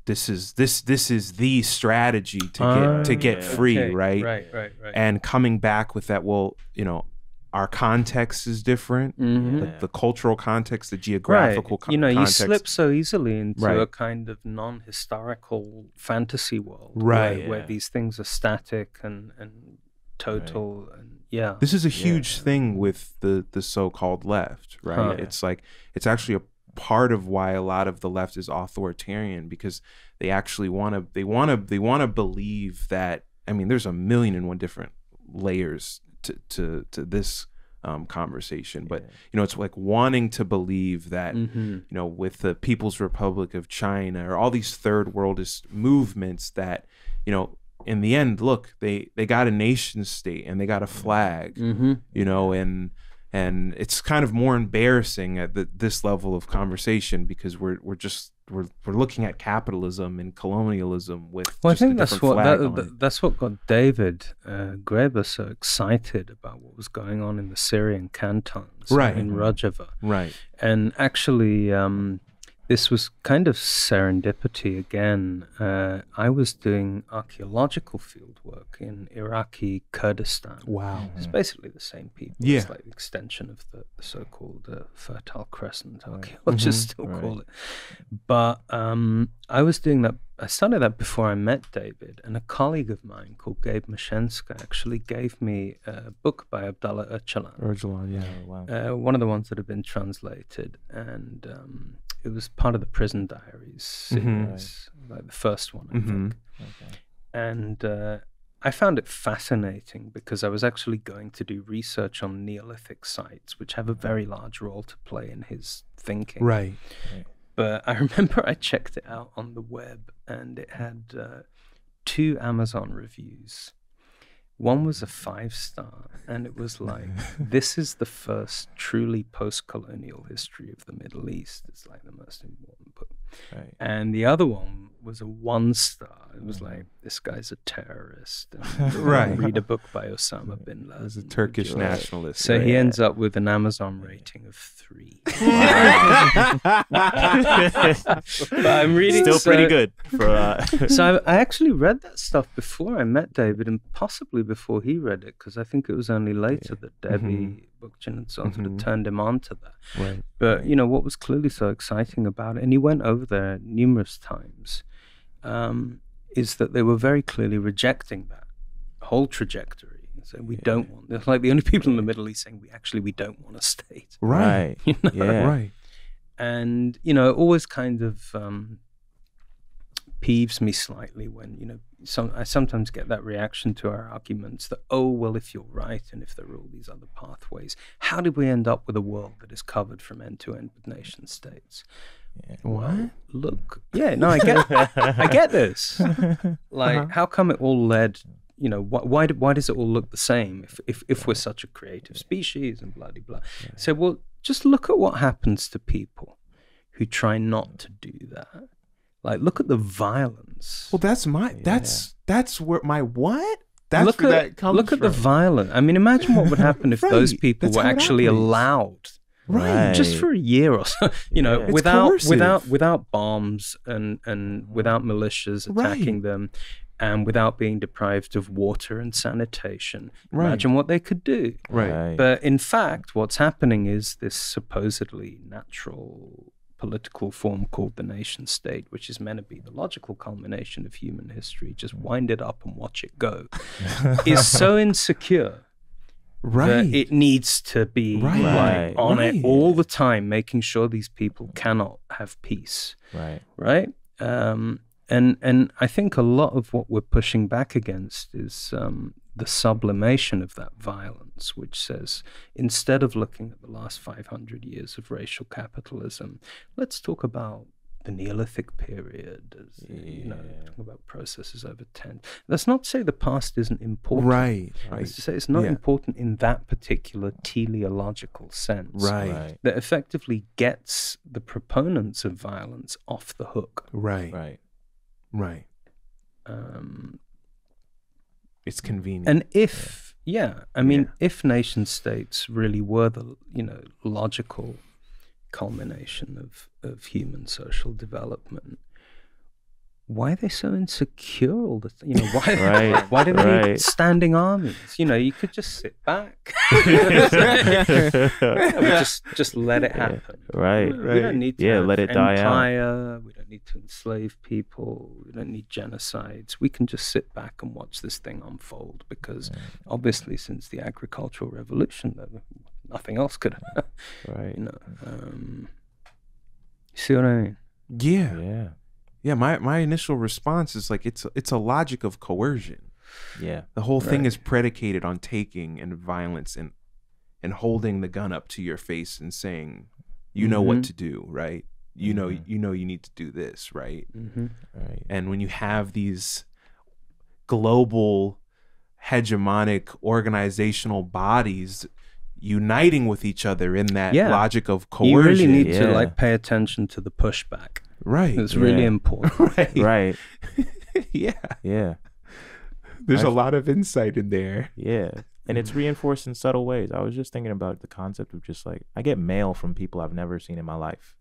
this is this this is the strategy to get to Ah, get free, okay, right? Right, right, right. And coming back with that, well, you know, our context is different. Mhm. The, the cultural context, the geographical right. You know, context. you slip so easily into Right. a kind of non-historical fantasy world, Right. Where, where these things are static and and total and yeah. This is a huge thing with the the so-called left, right? Huh. It's like it's actually a part of why a lot of the left is authoritarian because they actually want to they want to they want to believe that I mean there's a million and one different layers to to to this um, conversation, but you know it's like wanting to believe that Mhm. you know, with the People's Republic of China or all these third worldist movements that, you know, in the end, look, they they got a nation state and they got a flag, Mhm. you know, and and it's kind of more embarrassing at the, this level of conversation because we're we're just we're we're looking at capitalism and colonialism with Well, I think that's what that, that- that's what got David uh, Graeber so excited about what was going on in the Syrian cantons, Right. in Rojava. right. And actually, um, this was kind of serendipity again. Uh, I was doing archaeological field work in Iraqi Kurdistan. Wow. It's basically the same people. Yeah. It's like the extension of the, the so-called uh, Fertile Crescent, archaeologists still call it. But um, I was doing that. I started that before I met David, and a colleague of mine called Gabe Moshenska actually gave me a book by Abdullah Öcalan Urjalan, yeah. wow. uh, one of the ones that have been translated, and um, it was part of the Prison Diaries series, like the first one, I Mhm. think. And uh, I found it fascinating because I was actually going to do research on Neolithic sites, which have a very large role to play in his thinking. Right. But I remember I checked it out on the web, and it had uh, two Amazon reviews. One was a five star, and it was like, "This is the first truly post-colonial history of the Middle East." It's like the most important book. Right. And the other one was a one star, It was like this guy's a terrorist. And Right. Read a book by Osama bin Laden. As a Turkish nationalist. So he ends up with an Amazon rating of three. but I'm reading Still pretty good for. Uh, so I, I actually read that stuff before I met David, and possibly before he read it, because I think it was only later that Debbie Bookchin and so on sort of Mhm. turned him on to that. Right. But you know what was clearly so exciting about it, and he went over there numerous times, um, is that they were very clearly rejecting that whole trajectory. So we don't want. They're like the only people in the Middle East saying we actually we don't want a state. Right. You know? Yeah. Right. and you know always kind of um, peeves me slightly when you know some I sometimes get that reaction to our arguments that oh well if you're right and if there are all these other pathways how did we end up with a world that is covered from end to end with nation states? What? look yeah no I get I get this. Like Uh-huh. how come it all led you know why why, why does it all look the same if if, if we're such a creative species and blah blah. Blah so well just look at what happens to people who try not to do that like look at the violence Well, that's my. That's that's where my what? That's look where at that comes look at the violence i mean imagine what would happen if those people That's were actually operates. allowed Right. just for a year or so you know Yeah. Without without without bombs and and without militias attacking Right. them and without being deprived of water and sanitation Right. imagine what they could do Right. but in fact what's happening is this supposedly natural political form called the nation state which is meant to be the logical culmination of human history just wind it up and watch it go is so insecure Right. that it needs to be Right. Right. on Right. it all the time, making sure these people cannot have peace, right. right? Um, and and I think a lot of what we're pushing back against is um, the sublimation of that violence, which says instead of looking at the last 500 years of racial capitalism, let's talk about the Neolithic period, as, you know, Yeah. talking about processes over 10. That's not to say the past isn't important. Right. It's Right. to say it's not Yeah. important in that particular teleological sense. Right. Right. That effectively gets the proponents of violence off the hook. Right. Right. Right. Um, It's convenient. and if, yeah, I mean, Yeah. if nation states really were the, you know, logical culmination of, of human social development, why are they so insecure all the time? You know, why, Right, why do they need standing armies? You know, you could just sit back. Just just let it happen. Right. We Right. don't need to Yeah, let it die out. We don't need to enslave people. We don't need genocides. We can just sit back and watch this thing unfold because obviously since the agricultural revolution, nothing else could. Happen. Right. you know, um, you see what I mean? yeah. Yeah. Yeah. My my initial response is like it's it's a logic of coercion. Yeah. The whole thing is predicated on taking and violence and and holding the gun up to your face and saying, you know what Mhm. to do, right? You know Mhm. you know you need to do this, right? Mm-hmm. Right. And when you have these global hegemonic organizational bodies uniting with each other in that Yeah. logic of coercion. You really need to like pay attention to the pushback. Right. It's really Yeah. important. right. Right. yeah. Yeah. There's a I've- lot of insight in there. Yeah. And it's reinforced in subtle ways. I was just thinking about the concept of just like I get mail from people I've never seen in my life.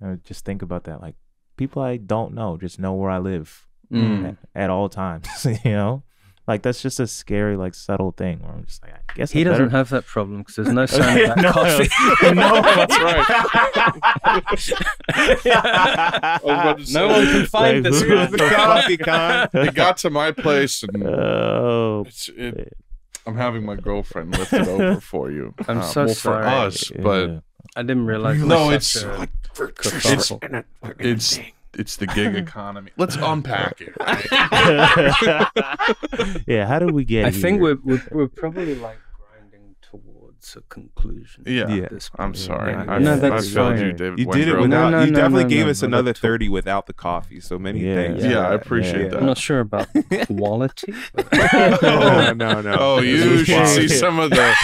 And I just think about that. Like people I don't know just know where I live Mm. at, at all times. you know? Like that's just a scary, like subtle thing where I'm just like, I guess He I doesn't better- have that problem because there's no sign of that No. coffee. No, that's I was about to say, no one can find Like, this. who the coffee con? It got to my place and Oh, it's, it, I'm having my girlfriend lift it over for you. Uh, I'm so well, sorry. for us, but yeah. I didn't realize. it no, was it's such a like kerfuffle. it's it's the gig economy. Let's unpack it. yeah. How do we get? I think we're, we're we're probably like grinding towards a conclusion. Yeah. at Yeah. this I'm sorry. Yeah. I, No, I that's failed fine. you, David. You did it without. No, no, you definitely no, gave no, us no, another that's- thirty without the coffee. So many Yeah. things. Yeah, I appreciate yeah. that. I'm not sure about quality. but- no, oh, no, no. Oh, you should see some of the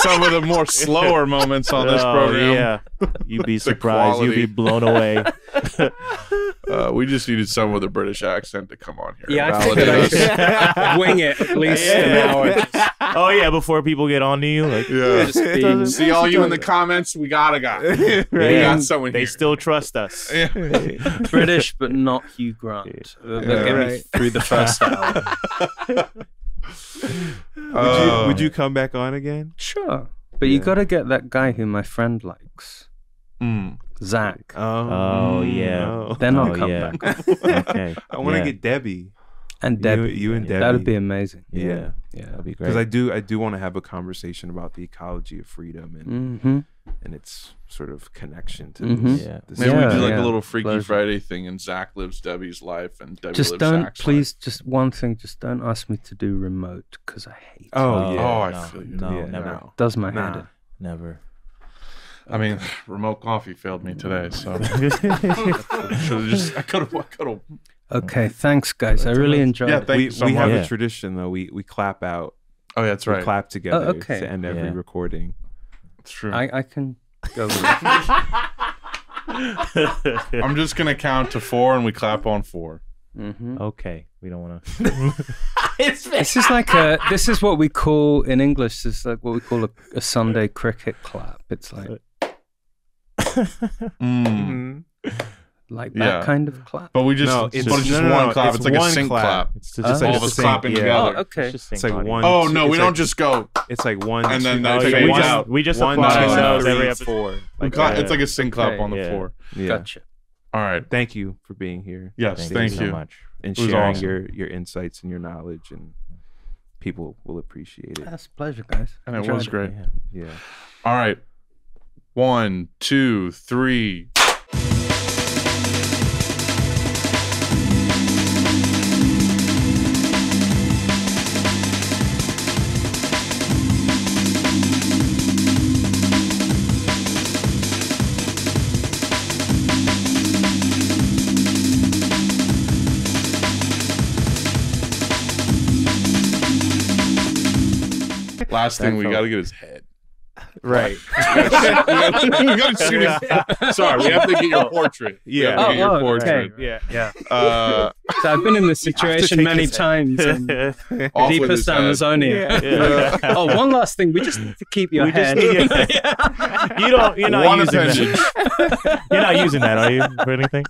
some of the more slower moments on this Oh, program. Yeah, you'd be surprised. You'd be blown away. Uh, we just needed someone with a British accent to come on here. Yeah, I and validate I us. wing it at least an hour. oh yeah, before people get on to you, like Yeah. Just being- See all you in the comments. We got a guy. We Yeah. got someone they here. still trust us. Yeah. British, but not Hugh Grant. Uh, They'll get me Right. through the first hour. Would Uh, you would you come back on again? Sure. But you got to get that guy who my friend likes, mm. Zach. Oh, yeah. no. Then I'll Oh, come yeah. back. Okay. I want to Yeah. get Debbie. And Debbie. you and Debbie. That'd be amazing. Yeah. Yeah. That'd be great. because I do I do want to have a conversation about the ecology of freedom and hmm and its sort of connection to Mhm. this, Yeah. this Maybe Yeah, we do like yeah. a little Freaky Pleasure. Friday thing, and Zach lives Debbie's life, and Debbie Just lives don't, Zach's please, just one thing, just don't ask me to do remote because I hate it. Oh, yeah. Oh, I no, feel you. No, Yeah, never, no. does my Nah. head in. never. Life. I mean, remote coffee failed me today, so Should've just I could have. I could have. Okay, thanks, guys. I really enjoyed Yeah, it. thank we so we have Yeah. a tradition though we we clap out Oh, yeah, that's we right. clap together okay. to end every Yeah. recording It's true. I, I can go. I'm just gonna count to four, and we clap on four. hmm okay, we don't want to. This is like a. This is what we call in English. This is like what we call a, a Sunday cricket clap. It's like Mm. like Yeah. that kind of clap. But we just, No, but it's- it's just no, no, one no, clap. it's It's, like a one sync clap. clap. It's Oh. just All like of us sync- clapping yeah. together. Oh, okay. It's, just it's sync like audio. one Oh two- no, we it's don't like- just go. it's like one And then two, they fade yeah, we out. we just one applaud two, ourselves three, every episode. four like cla- that. It's like a sync clap Okay, on the yeah. floor. yeah Gotcha. All right. thank you for being here Yes, Thank, thank, you so much. and It was sharing awesome. your your insights and your knowledge and people will appreciate it That's a pleasure, guys. And it Enjoyed was great. Yeah. yeah All right. One, two, three. Last thing, we got to get his head. Right we got to shoot his. Sorry, we have to get your portrait. We have Yeah. get your Oh, oh, portrait. Yeah. Yeah. Uh, So I've been in this situation many times in deepest his head. Amazonia. Yeah. oh, one last thing. We just need to keep your We just head. you don't. You're not One using appendage. that. You're not using that, are you? For anything?